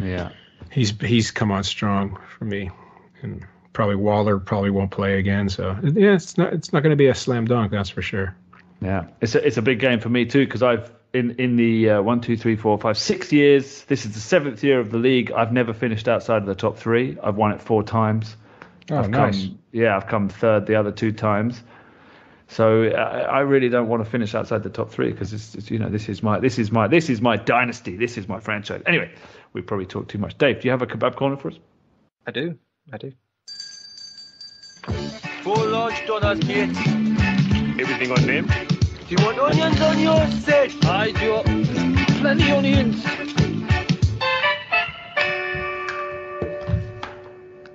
Yeah. He's he's come on strong for me, and probably Waller probably won't play again. So yeah, it's not it's not going to be a slam dunk, that's for sure. Yeah, it's a, it's a big game for me too because I've in in the uh, one, two, three, four, five, six years. This is the seventh year of the league. I've never finished outside of the top three. I've won it four times. Oh, I've nice. come yeah, I've come third the other two times. So I, I really don't want to finish outside the top three because it's, it's you know this is my this is my this is my dynasty. This is my franchise. Anyway, we probably talked too much. Dave, do you have a kebab corner for us? I do, I do. Four large donuts, mate. Everything on them? Do you want onions on your set? I do. Plenty onions.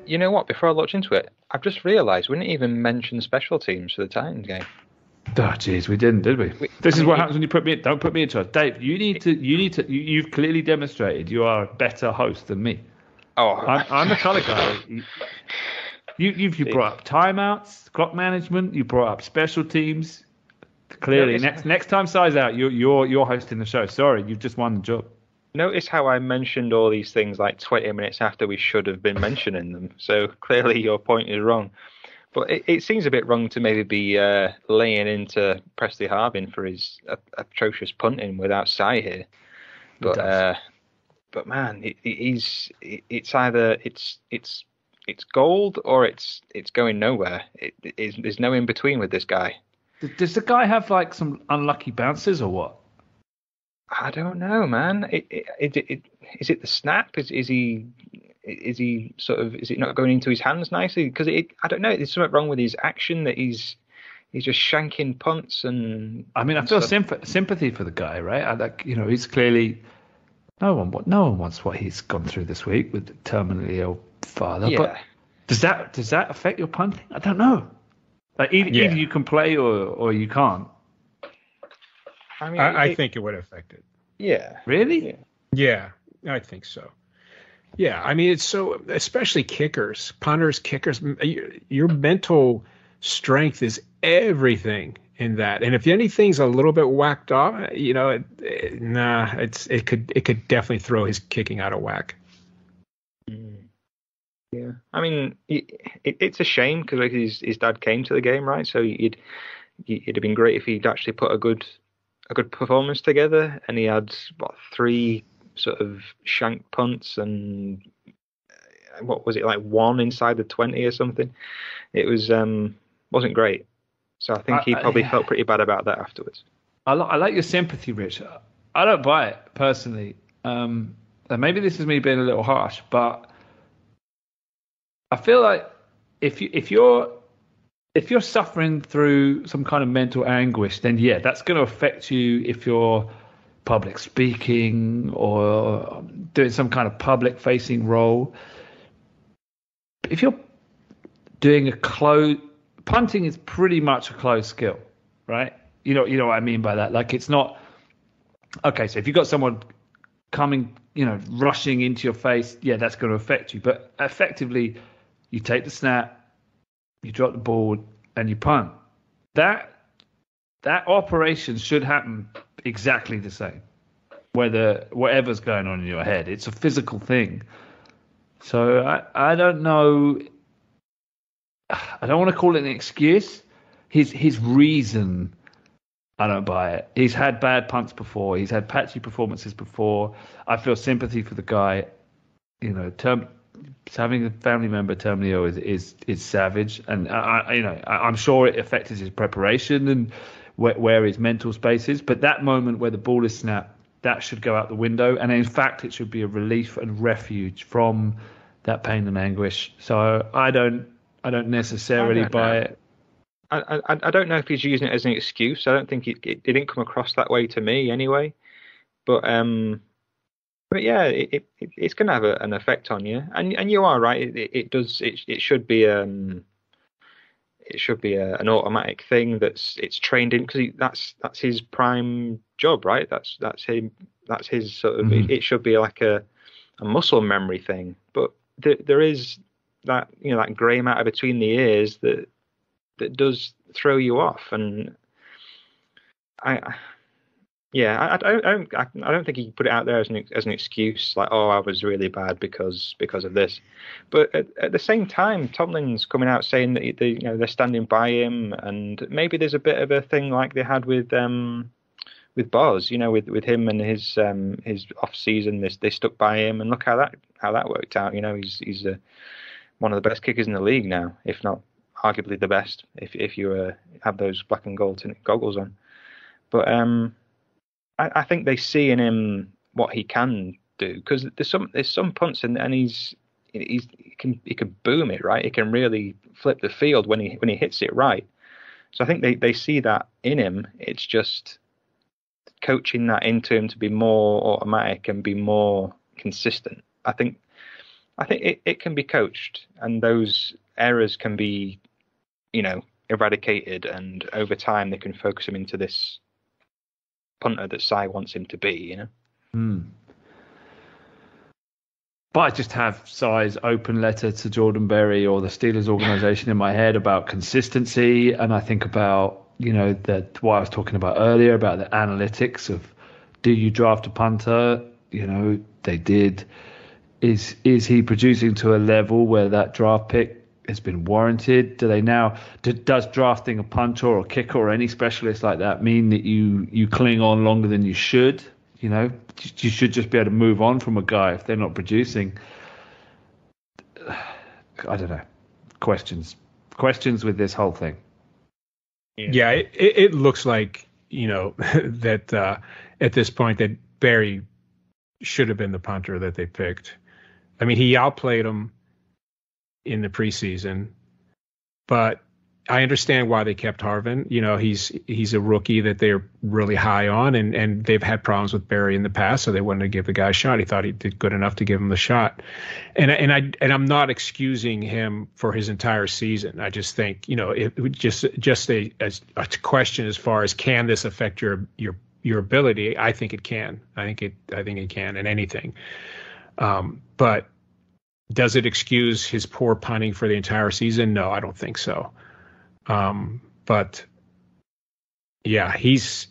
You know what? Before I looked into it, I've just realised we didn't even mention special teams for the Titans game. Oh, jeez, we didn't, did we? We- this I is mean, what happens when you put me. Don't put me into charge, Dave. You need to. You need to. You, you've clearly demonstrated you are a better host than me. Oh, I'm, I'm the colour guy. You, you, you've you brought up timeouts, clock management. You brought up special teams. Clearly, it's- next next time Si's out, you're you're you're hosting the show. Sorry, you've just won the job. Notice how I mentioned all these things like 20 minutes after we should have been mentioning them. So clearly your point is wrong. But it, it seems a bit wrong to maybe be uh, laying into Pressley Harvin for his uh, atrocious punting without Si here. But uh, but man, it, it- he's it, it's either it's it's it's gold or it's it's going nowhere. There's no in between with this guy. Does the guy have like some unlucky bounces or what? I don't know, man. It, it, it, it, is it the snap? Is is he is he sort of is it not going into his hands nicely? Because it, I don't know. There's something wrong with his action that he's he's just shanking punts and. I mean, I feel stuff. symph- sympathy for the guy, right? I like, you know, he's clearly no one. wa- No one wants what he's gone through this week with the terminally ill father. Yeah. But does that does that affect your punting? I don't know. Like either, Yeah. either you can play or or you can't. I mean, I, I think it would affect it. Yeah. Really? Yeah. Yeah, I think so. Yeah, I mean it's so especially kickers, punters, kickers. Your, your mental strength is everything in that. And if anything's a little bit whacked off, you know, it, it- nah, it's it could it could definitely throw his kicking out of whack. Mm. Yeah, I mean, it, it, it's a shame because like his his dad came to the game, right? So you'd it'd have been great if he'd actually put a good a good performance together, and he had what three sort of shank punts and uh, what was it like one inside the twenty or something? It was um wasn't great. So I think I- he I- probably yeah. felt pretty bad about that afterwards. I, li- I like your sympathy, Rich. I don't buy it personally. Um, and maybe this is me being a little harsh, but I feel like if you if you're if you're suffering through some kind of mental anguish, then yeah, that's going to affect you if you're public speaking or doing some kind of public facing role. If you're doing a close punting is pretty much a closed skill, right? You know, you know what I mean by that. Like it's not okay. So if you've got someone coming, you know, rushing into your face, yeah, that's going to affect you. But effectively, you take the snap, you drop the ball, and you punt. That that operation should happen exactly the same. Whether whatever's going on in your head, it's a physical thing. So I I don't know. I don't want to call it an excuse. His his reason, I don't buy it. He's had bad punts before. He's had patchy performances before. I feel sympathy for the guy. You know, term, having a family member terminally ill is is, is savage, and I, I you know I, I'm sure it affected his preparation and where, where his mental space is. But that moment where the ball is snapped, that should go out the window, and in fact, it should be a relief and refuge from that pain and anguish. So I don't I don't necessarily I don't buy know. it. I, I I don't know if he's using it as an excuse. I don't think it, it, it didn't come across that way to me anyway. But um, but yeah, it, it it- it's going to have a, an effect on you, and and you are right. It, it, does. It it should be um, it should be a, an automatic thing that's it's trained in because that's that's his prime job, right? That's that's him. That's his sort of. Mhm. It, it should be like a a muscle memory thing, but there there is that you know that grey matter between the ears that that does throw you off and I- yeah i, I don't I don't think he put it out there as an as an excuse like oh i was really bad because because of this but at, at the same time tomlin's coming out saying that they you know they're standing by him and maybe there's a bit of a thing like they had with um with Boz, you know, with with him and his um his off season, they they stuck by him, and look how that how that worked out. You know, he's he's uh, one of the best kickers in the league now, if not arguably the best, if if you uh, have those black and gold goggles on. But um, I, I think they see in him what he can do because there's some there's some punts and and he's he's he can he can boom it right. He can really flip the field when he when he hits it right. So I think they, they see that in him. It's just coaching that into him to be more automatic and be more consistent. I think I think it, it can be coached and those errors can be, you know, eradicated and over time they can focus him into this punter that Si wants him to be, you know. Hmm. But I just have Si's open letter to Jordan Berry or the Steelers organization in my head about consistency, and I think about you know that what I was talking about earlier about the analytics of do you draft a punter? You know they did. Is is he producing to a level where that draft pick has been warranted? Do they now do, does drafting a punter or a kicker or any specialist like that mean that you you cling on longer than you should? You know, you should just be able to move on from a guy if they're not producing. I don't know. Questions. Questions with this whole thing. Yeah, it, it, it looks like you know that uh, at this point that Berry should have been the punter that they picked. I mean, he outplayed him in the preseason, but I understand why they kept Harvin. You know, he's he's a rookie that they're really high on, and and they've had problems with Berry in the past, so they wanted to give the guy a shot. He thought he did good enough to give him the shot, and and I and I'm not excusing him for his entire season. I just think you know it, it just just a, a a question as far as can this affect your your your ability? I think it can. I think it I think it can in anything, um, but. Does it excuse his poor punting for the entire season? No, I don't think so. Um, but yeah, he's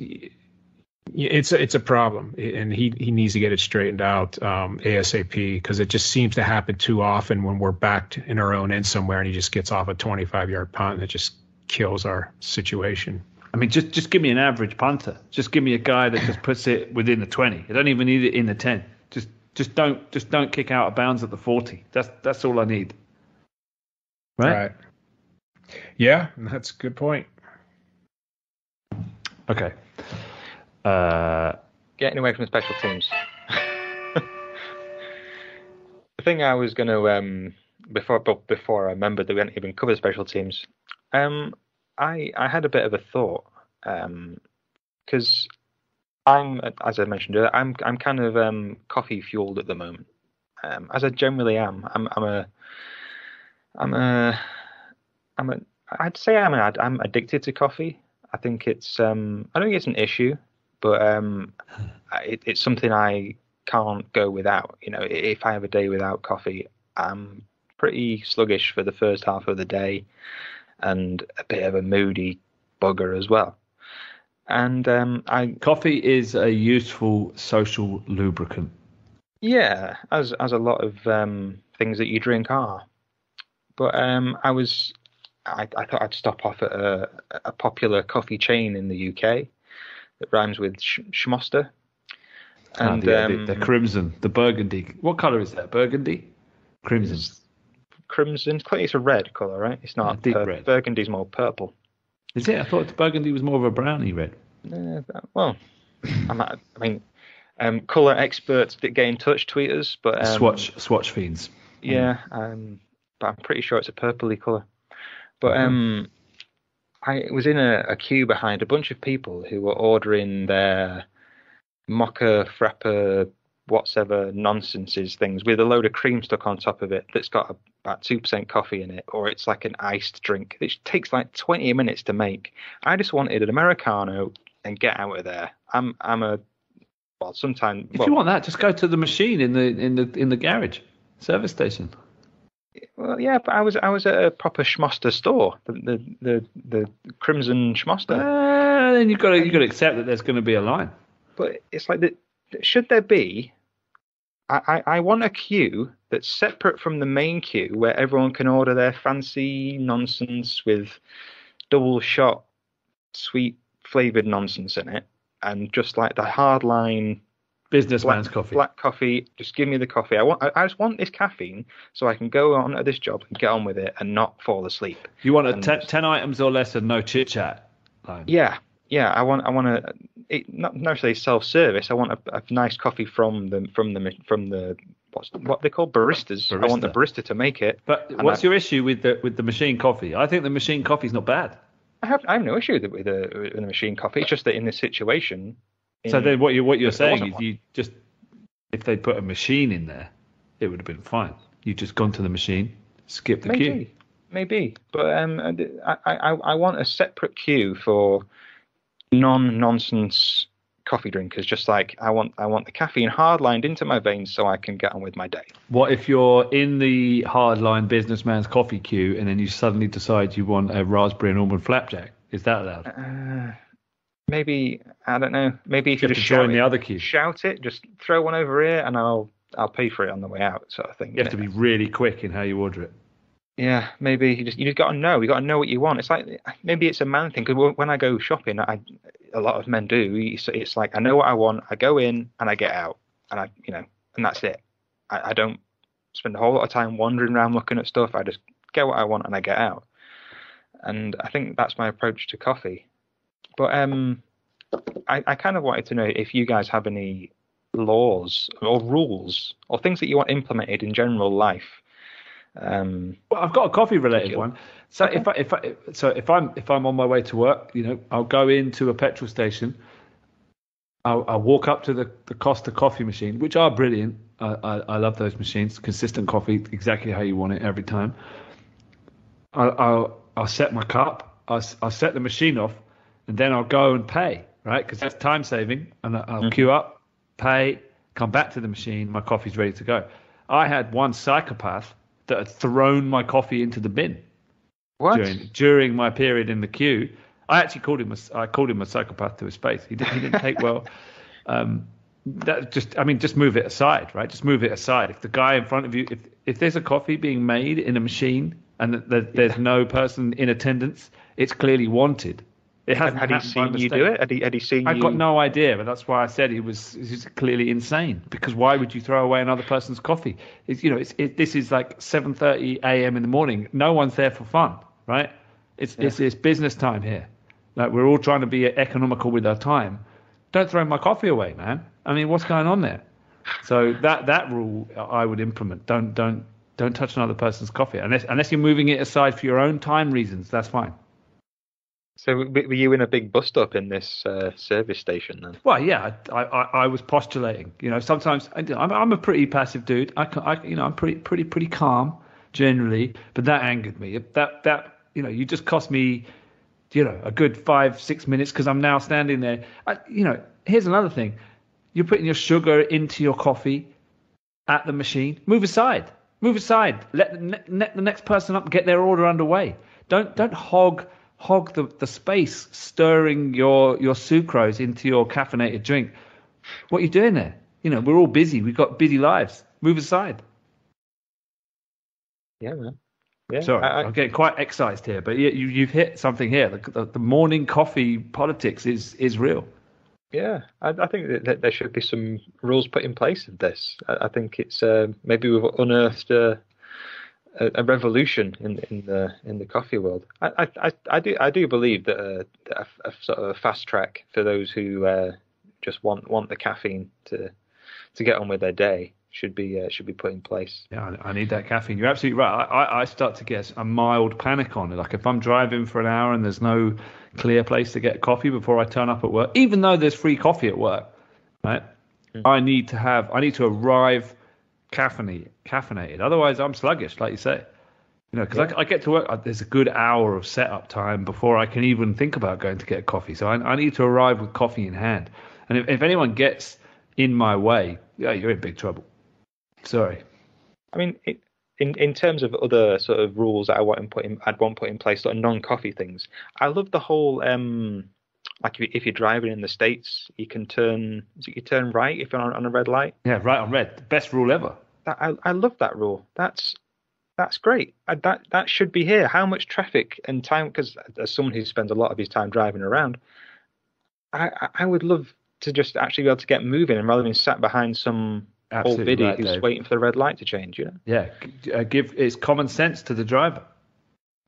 it's a, it's a problem, and he he needs to get it straightened out um, ASAP because it just seems to happen too often when we're backed in our own end somewhere, and he just gets off a 25 yard punt and it just kills our situation. I mean, just just give me an average punter. Just give me a guy that just puts it within the 20. I don't even need it in the 10. Just just don't just don't kick out of bounds at the 40. That's that's all I need. Right. Yeah, that's a good point. Okay. Uh, Getting away from special teams. the thing I was going to um, before but before I remembered that we hadn't even covered special teams. Um, I I had a bit of a thought because I'm as I mentioned I'm I'm kind of um, coffee fueled at the moment. Um, as I generally am. I'm I'm a I'm a I'm a I'd say I'm an, I'm addicted to coffee. I think it's um I don't think it's an issue, but um it, it's something I can't go without. You know, if I have a day without coffee, I'm pretty sluggish for the first half of the day, and a bit of a moody bugger as well. And um, I coffee is a useful social lubricant. Yeah, as as a lot of um, things that you drink are. But um, I was I, I, thought I'd stop off at a, a, popular coffee chain in the UK that rhymes with sh- Schmoster. And ah, the, um, the, the, crimson, the burgundy. What color is that? Burgundy, crimson. Crimson. It's a red color, right? It's not deep red. Burgundy's more purple. Is it? I thought the burgundy was more of a brownie red. Uh, well, I'm not, I mean, um, color experts that get in touch, tweet us, but um, swatch swatch fiends. Yeah, um, but I'm pretty sure it's a purpley color. But mm-hmm. um, I was in a, a, queue behind a bunch of people who were ordering their mocha frappa whatever nonsenses things with a load of cream stuck on top of it that's got a, about 2% coffee in it or it's like an iced drink it takes like 20 minutes to make i just wanted an americano and get out of there i'm i'm a well sometimes if well, you want that just go to the machine in the in the in the garage service station well, yeah, but I was I was at a proper Schmoster store, the the the, the Crimson Schmoster. Uh, then you've got to you got to accept that there's going to be a line. But it's like that. Should there be? I, I, want a queue that's separate from the main queue where everyone can order their fancy nonsense with double shot sweet flavored nonsense in it, and just like the hardline businessman's coffee. Black coffee. Just give me the coffee. I want. I, I, just want this caffeine so I can go on at this job and get on with it and not fall asleep. You want a ten, ten items or less and no chit chat. Yeah, yeah. I want. I want to. It, not necessarily self-service. I want a, a, nice coffee from the from the from the what's what they call baristas. Barista. I want the barista to make it. But what's I, your issue with the with the machine coffee? I think the machine coffee is not bad. I have I have no issue with, with a with a machine coffee. It's just that in this situation. So then what you what you're saying is you just if they put a machine in there, it would have been fine. You just gone to the machine, skip the maybe, queue. maybe, but um, I I I want a separate queue for non-nonsense coffee drinkers. Just like I want I want the caffeine hardlined into my veins so I can get on with my day. What if you're in the hardline businessman's coffee queue and then you suddenly decide you want a raspberry and almond flapjack? Is that allowed? Uh, maybe I don't know. Maybe if You you, have just join the other queue. shout it, just throw one over here, and I'll I'll pay for it on the way out, sort of thing. You have to be really quick in how you order it. Yeah, maybe you just you just got to know. You got to know what you want. It's like maybe it's a man thing because when I go shopping, I a lot of men do. It's, it's like I know what I want. I go in and I get out, and I you know, and that's it. I, I don't spend a whole lot of time wandering around looking at stuff. I just get what I want and I get out. And I think that's my approach to coffee. But um, I, I kind of wanted to know if you guys have any laws or rules or things that you want implemented in general life. Um, Well, I've got a coffee related one. So if I, if I, so if I'm if I'm on my way to work, you know, I'll go into a petrol station. I'll, I'll walk up to the, the Costa coffee machine, which are brilliant. I, I, I love those machines. Consistent coffee, exactly how you want it every time. I'll I'll, I'll set my cup. I'll, I'll set the machine off, and then I'll go and pay, right? Because that's time saving. And I'll queue up, pay, come back to the machine. My coffee's ready to go. I had one psychopath that had thrown my coffee into the bin what? during during my period in the queue. I actually called him a, I called him a psychopath to his face. He didn't, he didn't take well. Um, that just I mean just move it aside, right? Just move it aside. If the guy in front of you, if if there's a coffee being made in a machine and that that there's no person in attendance, it's clearly wanted. It hasn't had he seen you do it? Had he, had he seen I've you? got no idea, but that's why I said he was he's clearly insane. Because why would you throw away another person's coffee? It's, you know, it's, it, this is like 7:30 a.m. in the morning. No one's there for fun, right? It's it's it's business time here. Like we're all trying to be economical with our time. Don't throw my coffee away, man. I mean, what's going on there? So that that rule I would implement. Don't don't don't touch another person's coffee unless unless you're moving it aside for your own time reasons. That's fine. So were you in a big bus stop in this uh, service station then? Well, yeah, I, I, I was postulating. You know, sometimes I, I'm, I'm a pretty passive dude. I, I, you know, I'm pretty, pretty, pretty calm generally, but that angered me. That, that, you know, you just cost me, you know, a good five, six minutes because I'm now standing there. I, you know, here's another thing: you're putting your sugar into your coffee at the machine. Move aside. Move aside. Let let the next person up get their order underway. Don't don't hog hog the, the space stirring your your sucrose into your caffeinated drink. What are you doing there? You know, we're all busy. We've got busy lives. Move aside. Yeah, man. Yeah. Sorry, I, am getting quite excised here, but you, you, you've hit something here. The, the, the morning coffee politics is is real. yeah. I, I think that, that there should be some rules put in place of this. I, I think it's uh, maybe we've unearthed a, a, a revolution in in the in the coffee world. I I, I, do I do believe that a, a, a sort of a fast track for those who uh, just want want the caffeine to to get on with their day should be uh, should be put in place. Yeah, I, I need that caffeine. You're absolutely right. I, I, I start to get a mild panic on it. Like if I'm driving for an hour and there's no clear place to get coffee before I turn up at work, even though there's free coffee at work, right? I need to have, I need to arrive caffeinated. caffeinated. Otherwise, I'm sluggish, like you say. You know, because I, I get to work, uh, there's a good hour of setup time before I can even think about going to get coffee. So I, I need to arrive with coffee in hand. And if, if anyone gets in my way, yeah, you're in big trouble. Sorry. I mean, it, in in terms of other sort of rules that I want to put in, I'd want put in place, sort of non-coffee things. I love the whole um, like if, you, if you're driving in the states, you can turn you turn right if you're on, on a red light. Yeah, right on red. Best rule ever. That I I love that rule. That's that's great. I, that that should be here. How much traffic and time? Because as someone who spends a lot of his time driving around, I I- would love to just actually be able to get moving and rather than sat behind some old Absolutely biddy right, who's Dave. waiting for the red light to change. You know. Yeah, uh, give it's common sense to the driver.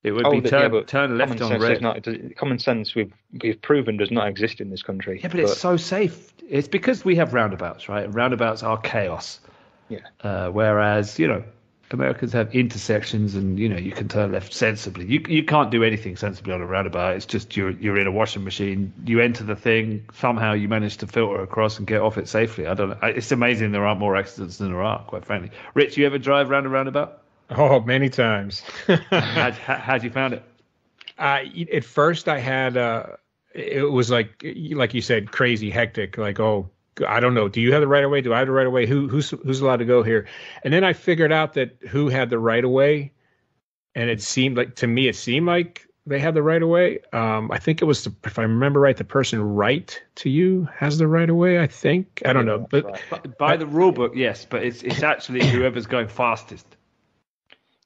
It would Oh, be turn, yeah, turn left on red. Not, common sense we've we've proven does not exist in this country. Yeah, but it's so safe. It's because we have roundabouts, right? Roundabouts are chaos. Yeah. Uh, whereas, you know, Americans have intersections, and you know you can turn left sensibly. You you can't do anything sensibly on a roundabout. It's just you're you're in a washing machine. You enter the thing somehow. You manage to filter across and get off it safely. I don't. know. It's amazing there aren't more accidents than there are. Quite frankly, Rich, you ever drive round a roundabout? Oh, many times. How'd, how, how'd you found it? Uh, at first, I had uh, it was like like you said, crazy hectic. Like, oh, I don't know. Do you have the right of way? Do I have the right of way? Who who's who's allowed to go here? And then I figured out that who had the right of way, and it seemed like to me it seemed like they had the right of way. Um, I think it was the, if I remember right, the person right to you has the right of way. I think I don't know, but By, by the rule book, yes, but it's it's actually whoever's going fastest.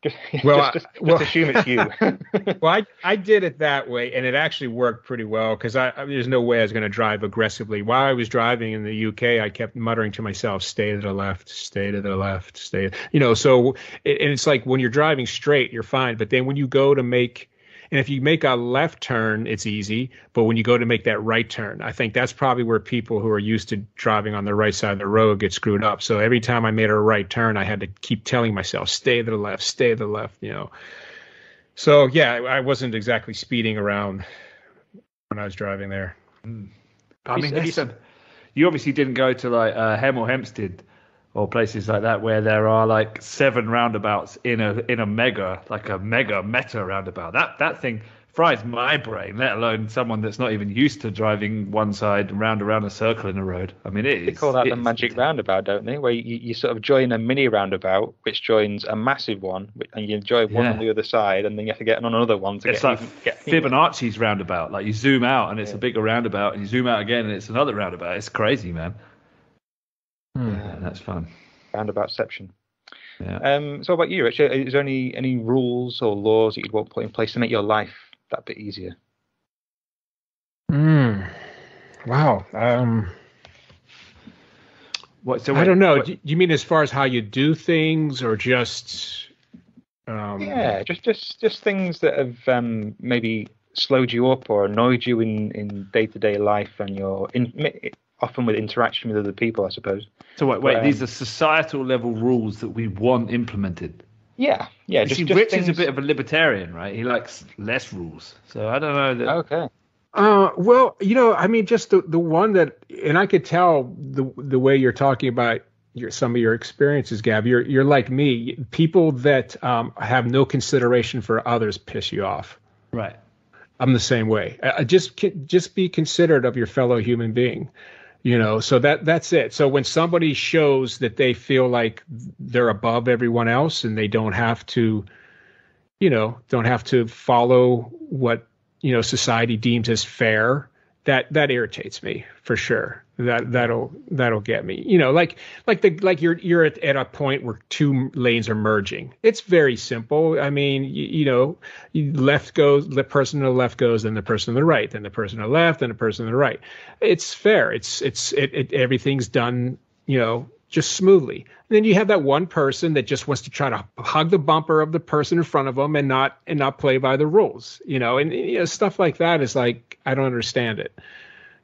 Just, Well, just, I- just, just well- assume it's you. well, I, I did it that way, and it actually worked pretty well because I, I there's no way I was going to drive aggressively. While I was driving in the UK, I kept muttering to myself, "Stay to the left, stay to the left, stay." You know, so it, and it's like when you're driving straight, you're fine, but then when you go to make and if you make a left turn, it's easy. But when you go to make that right turn, I think that's probably where people who are used to driving on the right side of the road get screwed up. So every time I made a right turn, I had to keep telling myself, stay to the left, stay to the left, you know. So yeah, I I wasn't exactly speeding around when I was driving there. I mean, you said- you obviously didn't go to like uh, Hemel Hempstead or places like that where there are like seven roundabouts in a in a mega like a mega meta roundabout. That that thing fries my brain, let alone someone that's not even used to driving one side round around a circle in a road. I mean, it They is. call that the magic roundabout, don't they? Where you, you sort of join a mini roundabout, which joins a massive one, and you join one Yeah. on the other side, and then you have to get on another one to It's get, like get Fibonacci's roundabout. Like you zoom out and it's Yeah. a bigger roundabout, and you zoom out again and it's another roundabout. It's crazy, man. Yeah, that's fun. roundaboutception. Yeah. Um, so, what about you, Richard? Is there any any rules or laws that you'd want to put in place to make your life that bit easier? Mm. Wow. Um, What, so I don't know. what- Do you mean as far as how you do things, or just? Um, Yeah, just just just things that have um, maybe slowed you up or annoyed you in in day to day life, and you're in, often with interaction with other people, I suppose. So wait, wait. Um, these are societal level rules that we want implemented. Yeah, yeah. You Just, see, just Rich things... is a bit of a libertarian, right? He likes less rules. So I don't know that. okay. Uh, well, you know, I mean, just the the one that, and I could tell the the way you're talking about your some of your experiences, Gav. You're you're like me. People that um, have no consideration for others piss you off. Right. I'm the same way. Uh, just just be considerate of your fellow human being. You know, so that that's it. So when somebody shows that they feel like they're above everyone else and they don't have to, you know, don't have to follow what you know society deems as fair, that that irritates me for sure. That that'll that'll get me. You know, like like the like you're you're at, at a point where two lanes are merging. It's very simple. I mean, you, you know, left goes the person to the left goes, then the person to the right, then the person to the left, then the person to the right. It's fair. It's it's it, it everything's done. You know, just smoothly. And then you have that one person that just wants to try to hug the bumper of the person in front of them and not and not play by the rules. You know, and you know, stuff like that is like I don't understand it.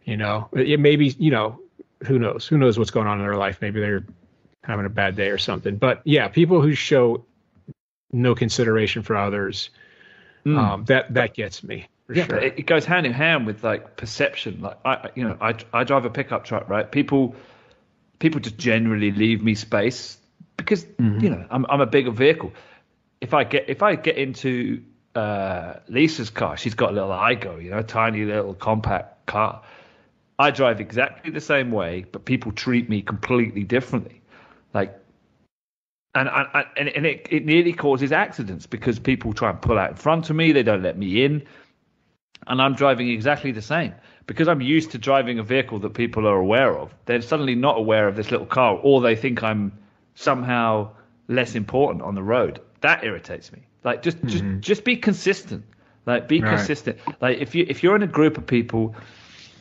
You know, it maybe you know who knows who knows what's going on in their life. Maybe they're having a bad day or something. But yeah, people who show no consideration for others, um, that that gets me. Yeah, sure. it, it goes hand in hand with like perception. Like I, you know, I I drive a pickup truck, right? People people just generally leave me space because you know I'm I'm a bigger vehicle. If I get if I get into uh, Lisa's car, she's got a little Aygo, you know, a tiny little compact car. I drive exactly the same way, but people treat me completely differently. Like and and and, and it, it nearly causes accidents because people try and pull out in front of me. They don't let me in, and I'm driving exactly the same because I'm used to driving a vehicle that people are aware of. They're suddenly not aware of this little car, or they think I'm somehow less important on the road. That irritates me. Like just just mm-hmm. just be consistent. Like be Right. consistent. Like if you if you're in a group of people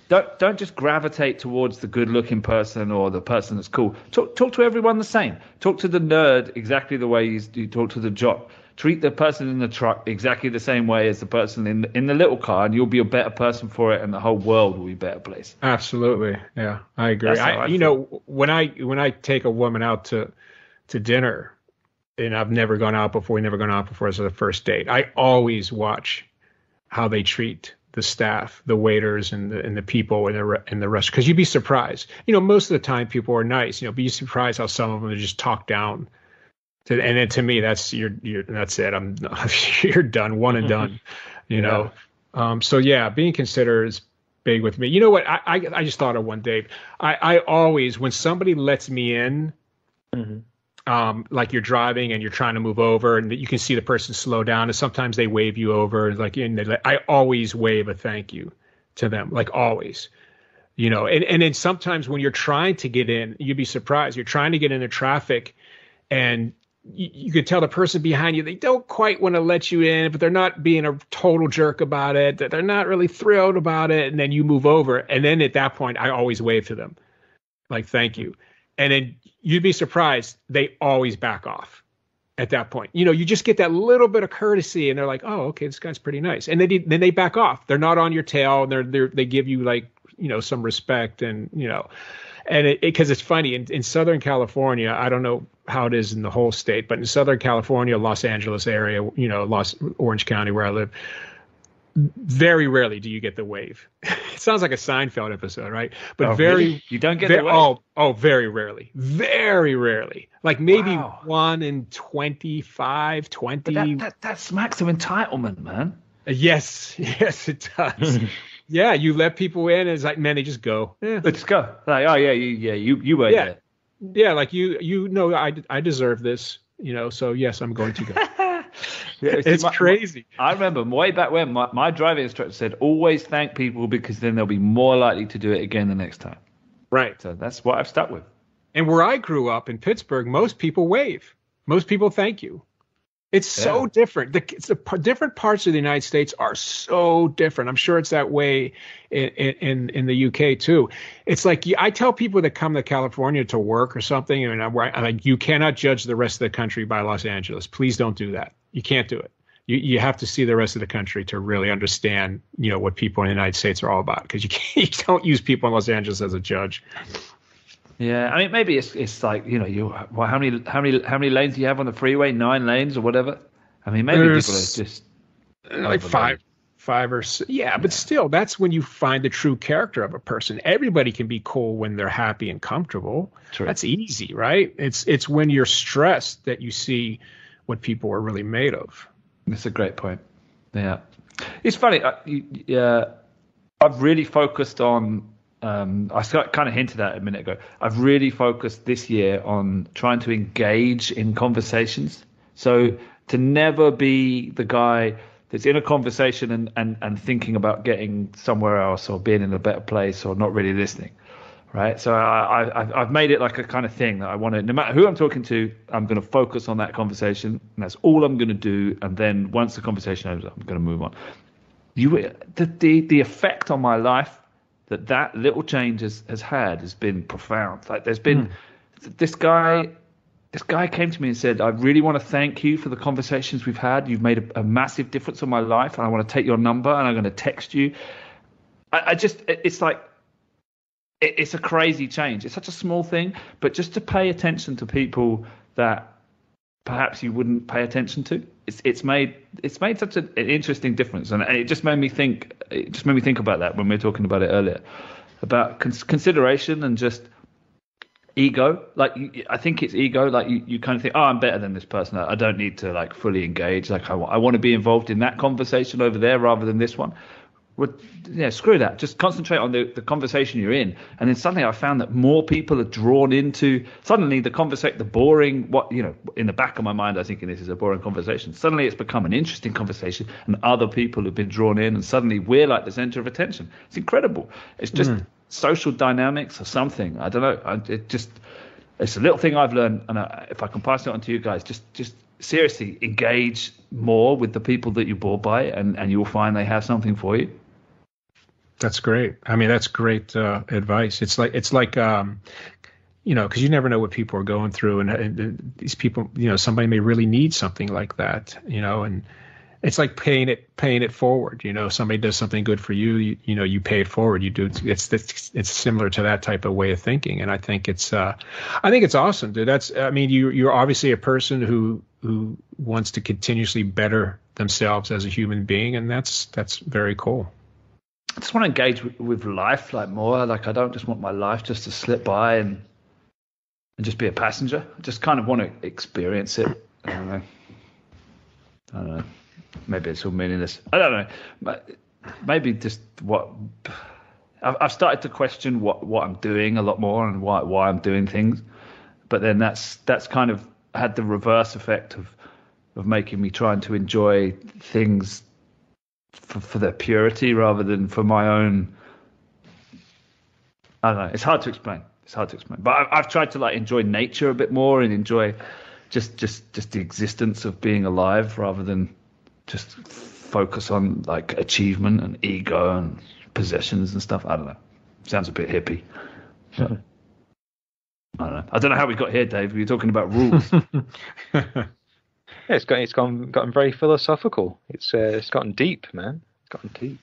don't don't just gravitate towards the good looking person or the person that's cool. Talk talk to everyone the same. Talk to the nerd exactly the way you, you talk to the jock. Treat the person in the truck exactly the same way as the person in in the little car, and you'll be a better person for it, and the whole world will be a better place. Absolutely. Yeah, I agree. I, I you feel. know, when I when I take a woman out to to dinner, and I've never gone out before. We never gone out before as a first date. I always watch how they treat the staff, the waiters, and the and the people in the in the restaurant. Because you'd be surprised. You know, most of the time people are nice. You know, but you're surprised how some of them are just talk down. To, and then to me, that's you're you're that's it. I'm you're done, one and done. You know. Um, so yeah, being considerate is big with me. You know what? I I, I just thought of one, Dave. I I always when somebody lets me in um, like you're driving and you're trying to move over and you can see the person slow down and sometimes they wave you over and like and they, I always wave a thank you to them like always you know and, and then sometimes when you're trying to get in you'd be surprised you're trying to get into traffic and you, you could tell the person behind you they don't quite want to let you in but they're not being a total jerk about it. That they're not really thrilled about it and then you move over. And then at that point I always wave to them like thank you. And then you'd be surprised they always back off at that point. You know you just get that little bit of courtesy and they're like oh okay this guy's pretty nice. And they, then they back off. They're not on your tail and they're, they're they give you like you know some respect and you know and it because it's funny in, in southern california i don't know how it is in the whole state but in southern california los angeles area you know los orange county where i live very rarely do you get the wave it sounds like a seinfeld episode right but Oh, very really? You don't get Ve- the way. Oh, oh, very rarely. Very rarely. Like maybe Wow. one in 25, 20. But that, that, that smacks of entitlement, man. Yes, yes, it does. yeah, you let people in, and it's like, man, they just go. Yeah, Let's go. Like, oh yeah, you, yeah, you, you were Yeah. there. yeah like you, you know, I, I deserve this, you know, so yes, I'm going to go. Yeah, see, it's my- crazy. I remember way back when my, my driving instructor said, always thank people because then they'll be more likely to do it again the next time. right. So that's what I've stuck with. And where I grew up in Pittsburgh, most people wave. Most people thank you. It's so different. The, the p- different parts of the United States are so different. I'm sure it's that way in in, in the UK too. It's like you- I tell people that come to California to work or something, and I'm, I'm like, you cannot judge the rest of the country by Los Angeles. Please don't do that. You can't do it. You you have to see the rest of the country to really understand, you know, what people in the United States are all about. Because you can't, you don't use people in Los Angeles as a judge. Yeah, I mean maybe it's it's like you know you well, how many how many how many lanes do you have on the freeway? Nine lanes or whatever. I mean maybe There's- people are just uh, like five five or six. yeah but still that's when you find the true character of a person everybody can be cool when they're happy and comfortable True. that's easy right it's it's when you're stressed that you see what people are really made of That's a great point. Yeah, it's funny. I, yeah, uh, I've really focused on. Um, I kind of hinted at a minute ago. I've really focused this year on trying to engage in conversations. So to never be the guy that's in a conversation and, and, and thinking about getting somewhere else or being in a better place or not really listening. Right. So I, I, I've- I've made it like a kind of thing that I want to, no matter who I'm talking to, I'm going to focus on that conversation. And that's all I'm going to do. And then once the conversation ends, I'm going to move on. You, the, the, the effect on my life that that little change has, has had has been profound. Like there's been hmm. this guy, this guy came to me and said, I really want to thank you for the conversations we've had. You've made a, a massive difference in my life. And I want to take your number and I'm going to text you. I, I just, it- it's like, it, it's a crazy change. It's such a small thing, but just to pay attention to people that perhaps you wouldn't pay attention to. It's it's made it's made such a, an interesting difference, and it just made me think. It just made me think about that when we were talking about it earlier, about cons- consideration and just ego. Like you, I think it's ego. Like you, you kind of think, oh, I'm better than this person. I I don't need to like fully engage. Like I, I want to be involved in that conversation over there rather than this one. Well, yeah, screw that. Just concentrate on the, the conversation you're in. And then suddenly I found that more people are drawn into suddenly the conversation, the boring, what, you know, in the back of my mind, I think thinking this is a boring conversation. Suddenly it's become an interesting conversation and other people have been drawn in and suddenly we're like the center of attention. It's incredible. It's just hmm. social dynamics or something. I don't know. I, it just, it's a little thing I've learned. And I, if I can pass it on to you guys, just, just seriously engage more with the people that you're bored by and, and you'll find they have something for you. That's great. I mean, that's great uh, advice. It's like it's like um, you know, because you never know what people are going through, and, and, these people, you know, somebody may really need something like that, you know, and it's like paying it paying it forward. You know, somebody does something good for you, you, you know, you pay it forward. You do it's, it's it's similar to that type of way of thinking, and I think it's uh, I think it's awesome, dude. That's I mean, you you're obviously a person who who wants to continuously better themselves as a human being, and that's that's very cool. I just want to engage with, life like more. Like I don't just want my life just to slip by and and just be a passenger. I just kind of want to experience it. I don't know. I don't know. Maybe it's all meaningless. I don't know. Maybe just what I've, I've started to question what, what I'm doing a lot more and why why I'm doing things. But then that's that's kind of had the reverse effect of of making me trying to enjoy things for, for their purity rather than for my own. I don't know. It's hard to explain. It's hard to explain. But I've, I've tried to like enjoy nature a bit more and enjoy just just just the existence of being alive rather than just focus on like achievement and ego and possessions and stuff. I don't know. Sounds a bit hippie. But, I don't know. I don't know how we got here, Dave. We were talking about rules. Yeah, it's got it's gone gotten very philosophical. It's uh, it's gotten deep, man. It's gotten deep.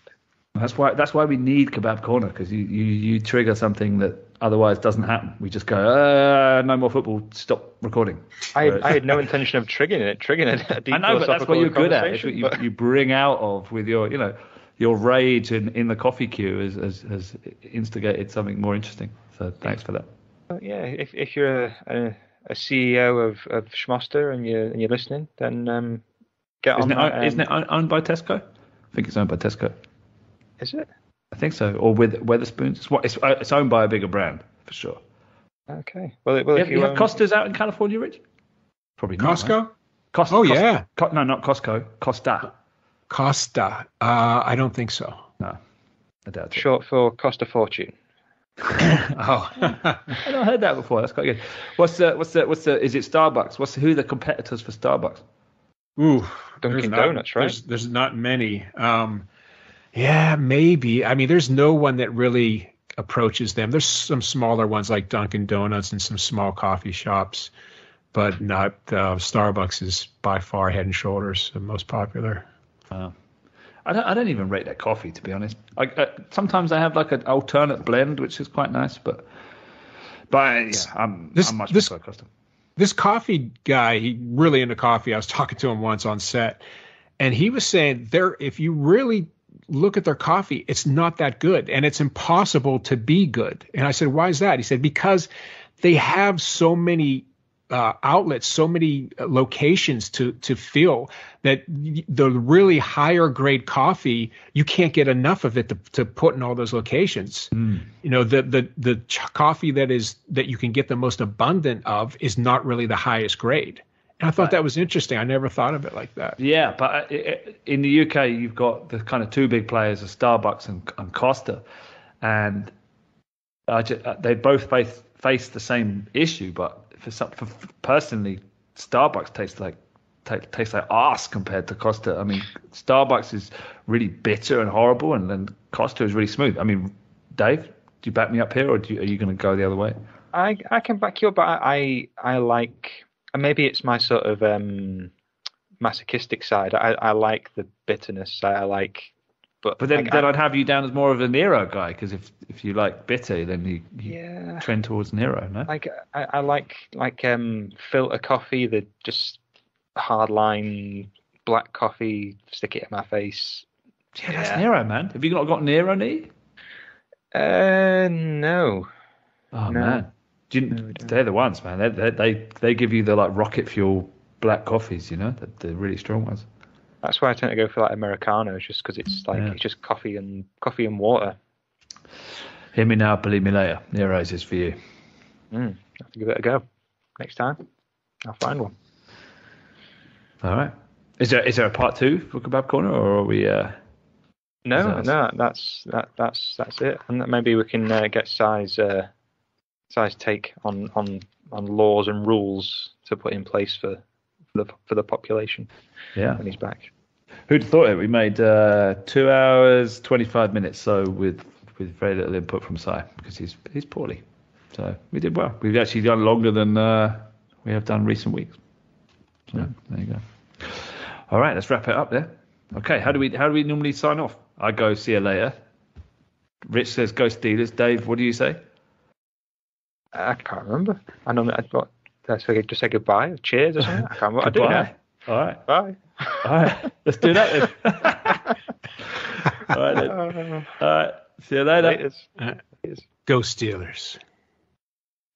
That's why that's why we need kebab corner because you, you you trigger something that otherwise doesn't happen. We just go, uh, no more football. Stop recording. I, I had no intention of triggering it, triggering it. a deep I know, but that's what you're good at. It's what you, you bring out of with your, you know, your rage in, in the coffee queue has, has, has instigated something more interesting. So thanks for that. Yeah, if if you're a, a, a CEO of of Schmoster and you're and you're listening, then um, get Isn't on. it, that, own- um, isn't it owned by Tesco? I think it's owned by Tesco. Is it? I think so. Or with Wetherspoons. It's, what, it's, uh, it's owned by a bigger brand for sure. Okay. Well, it- well, You if have, you have own- Costa's out in California, Rich? Probably not. right? Costco, Costa, Oh, Costa- yeah. Co- no, not Costco. Costa. Costa. Uh, I don't think so. No, I doubt it. short for cost Costa Fortune. Oh, I've not heard that before. That's quite good. What's the what's the what's the is it Starbucks? What's who are the competitors for Starbucks? ooh, Dunkin' there's not- Donuts, right? There's, there's not many. Um, yeah, maybe. I mean, there's no one that really approaches them. There's some smaller ones like Dunkin' Donuts and some small coffee shops, but not uh, Starbucks is by far head and shoulders the most popular. I don't I don't even rate their coffee to be honest. I, uh, sometimes I have like an alternate blend which is quite nice, but but uh, yeah, I'm This- I'm much this- prefer Costa. this coffee guy, he really into coffee. I was talking to him once on set, and he was saying there, if you really look at their coffee, it's not that good, and it's impossible to be good. And I said, why is that? He said because they have so many uh, outlets, so many uh, locations to to fill that the really higher grade coffee you can't get enough of it to, to put in all those locations. You know the the the ch- coffee that is that you can get the most abundant of is not really the highest grade. And I thought that was interesting. I never thought of it like that. Yeah, but uh, in the UK, you've got the kind of two big players of Starbucks and, and Costa, and I ju- uh, they both face face the same issue. But for, some, for personally, Starbucks tastes like ta tastes like arse compared to Costa. I mean, Starbucks is really bitter and horrible, and then Costa is really smooth. I mean, Dave, do you back me up here, or you, are you going to go the other way? I I can back you up, but I I like and maybe it's my sort of um masochistic side. I I like the bitterness. I, I like, but But then, like, then I, I'd have you down as more of a Nero guy, because if if you like bitter, then you, you yeah. trend towards Nero, no? Like I, I like like um filter coffee, the just hard line black coffee, stick it in my face. Yeah, that's Yeah. Nero, man. Have you not got Nero knee? Uh no. Oh No. man, you, No, they're the ones, man. They, they they they give you the like rocket fuel black coffees, you know, the, the really strong ones. That's why I tend to go for like Americanos, just because it's like Yeah. it's just coffee and coffee and water. Hear me now, believe me later. Nero's is for you. Mm, have to give it a go next time. I'll find one. All right. Is there is there a part two for Kebab Corner, or are we? Uh... No, Is no, that's that that's that's it. And that maybe we can uh, get Si's uh, Si's take on on on laws and rules to put in place for for the for the population Yeah. when he's back. Who'd have thought it? We made uh, two hours twenty five minutes, so with with very little input from Si because he's he's poorly. So we did well. We've actually done longer than uh, we have done recent weeks. So there you go. All right, let's wrap it up there. Okay, how do we how do we normally sign off? I go see you later. Rich says go Steelers. Dave, what do you say? I can't remember. I know that I've got Let's say, just say goodbye, cheers or something. I can't remember I do now. All right. Bye. All right. Let's do that then. All right. Then. Uh, All right. See you later. laters. Go Steelers.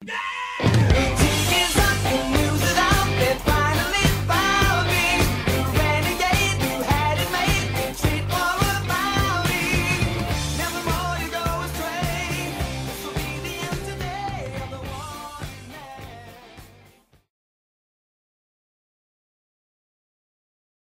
Team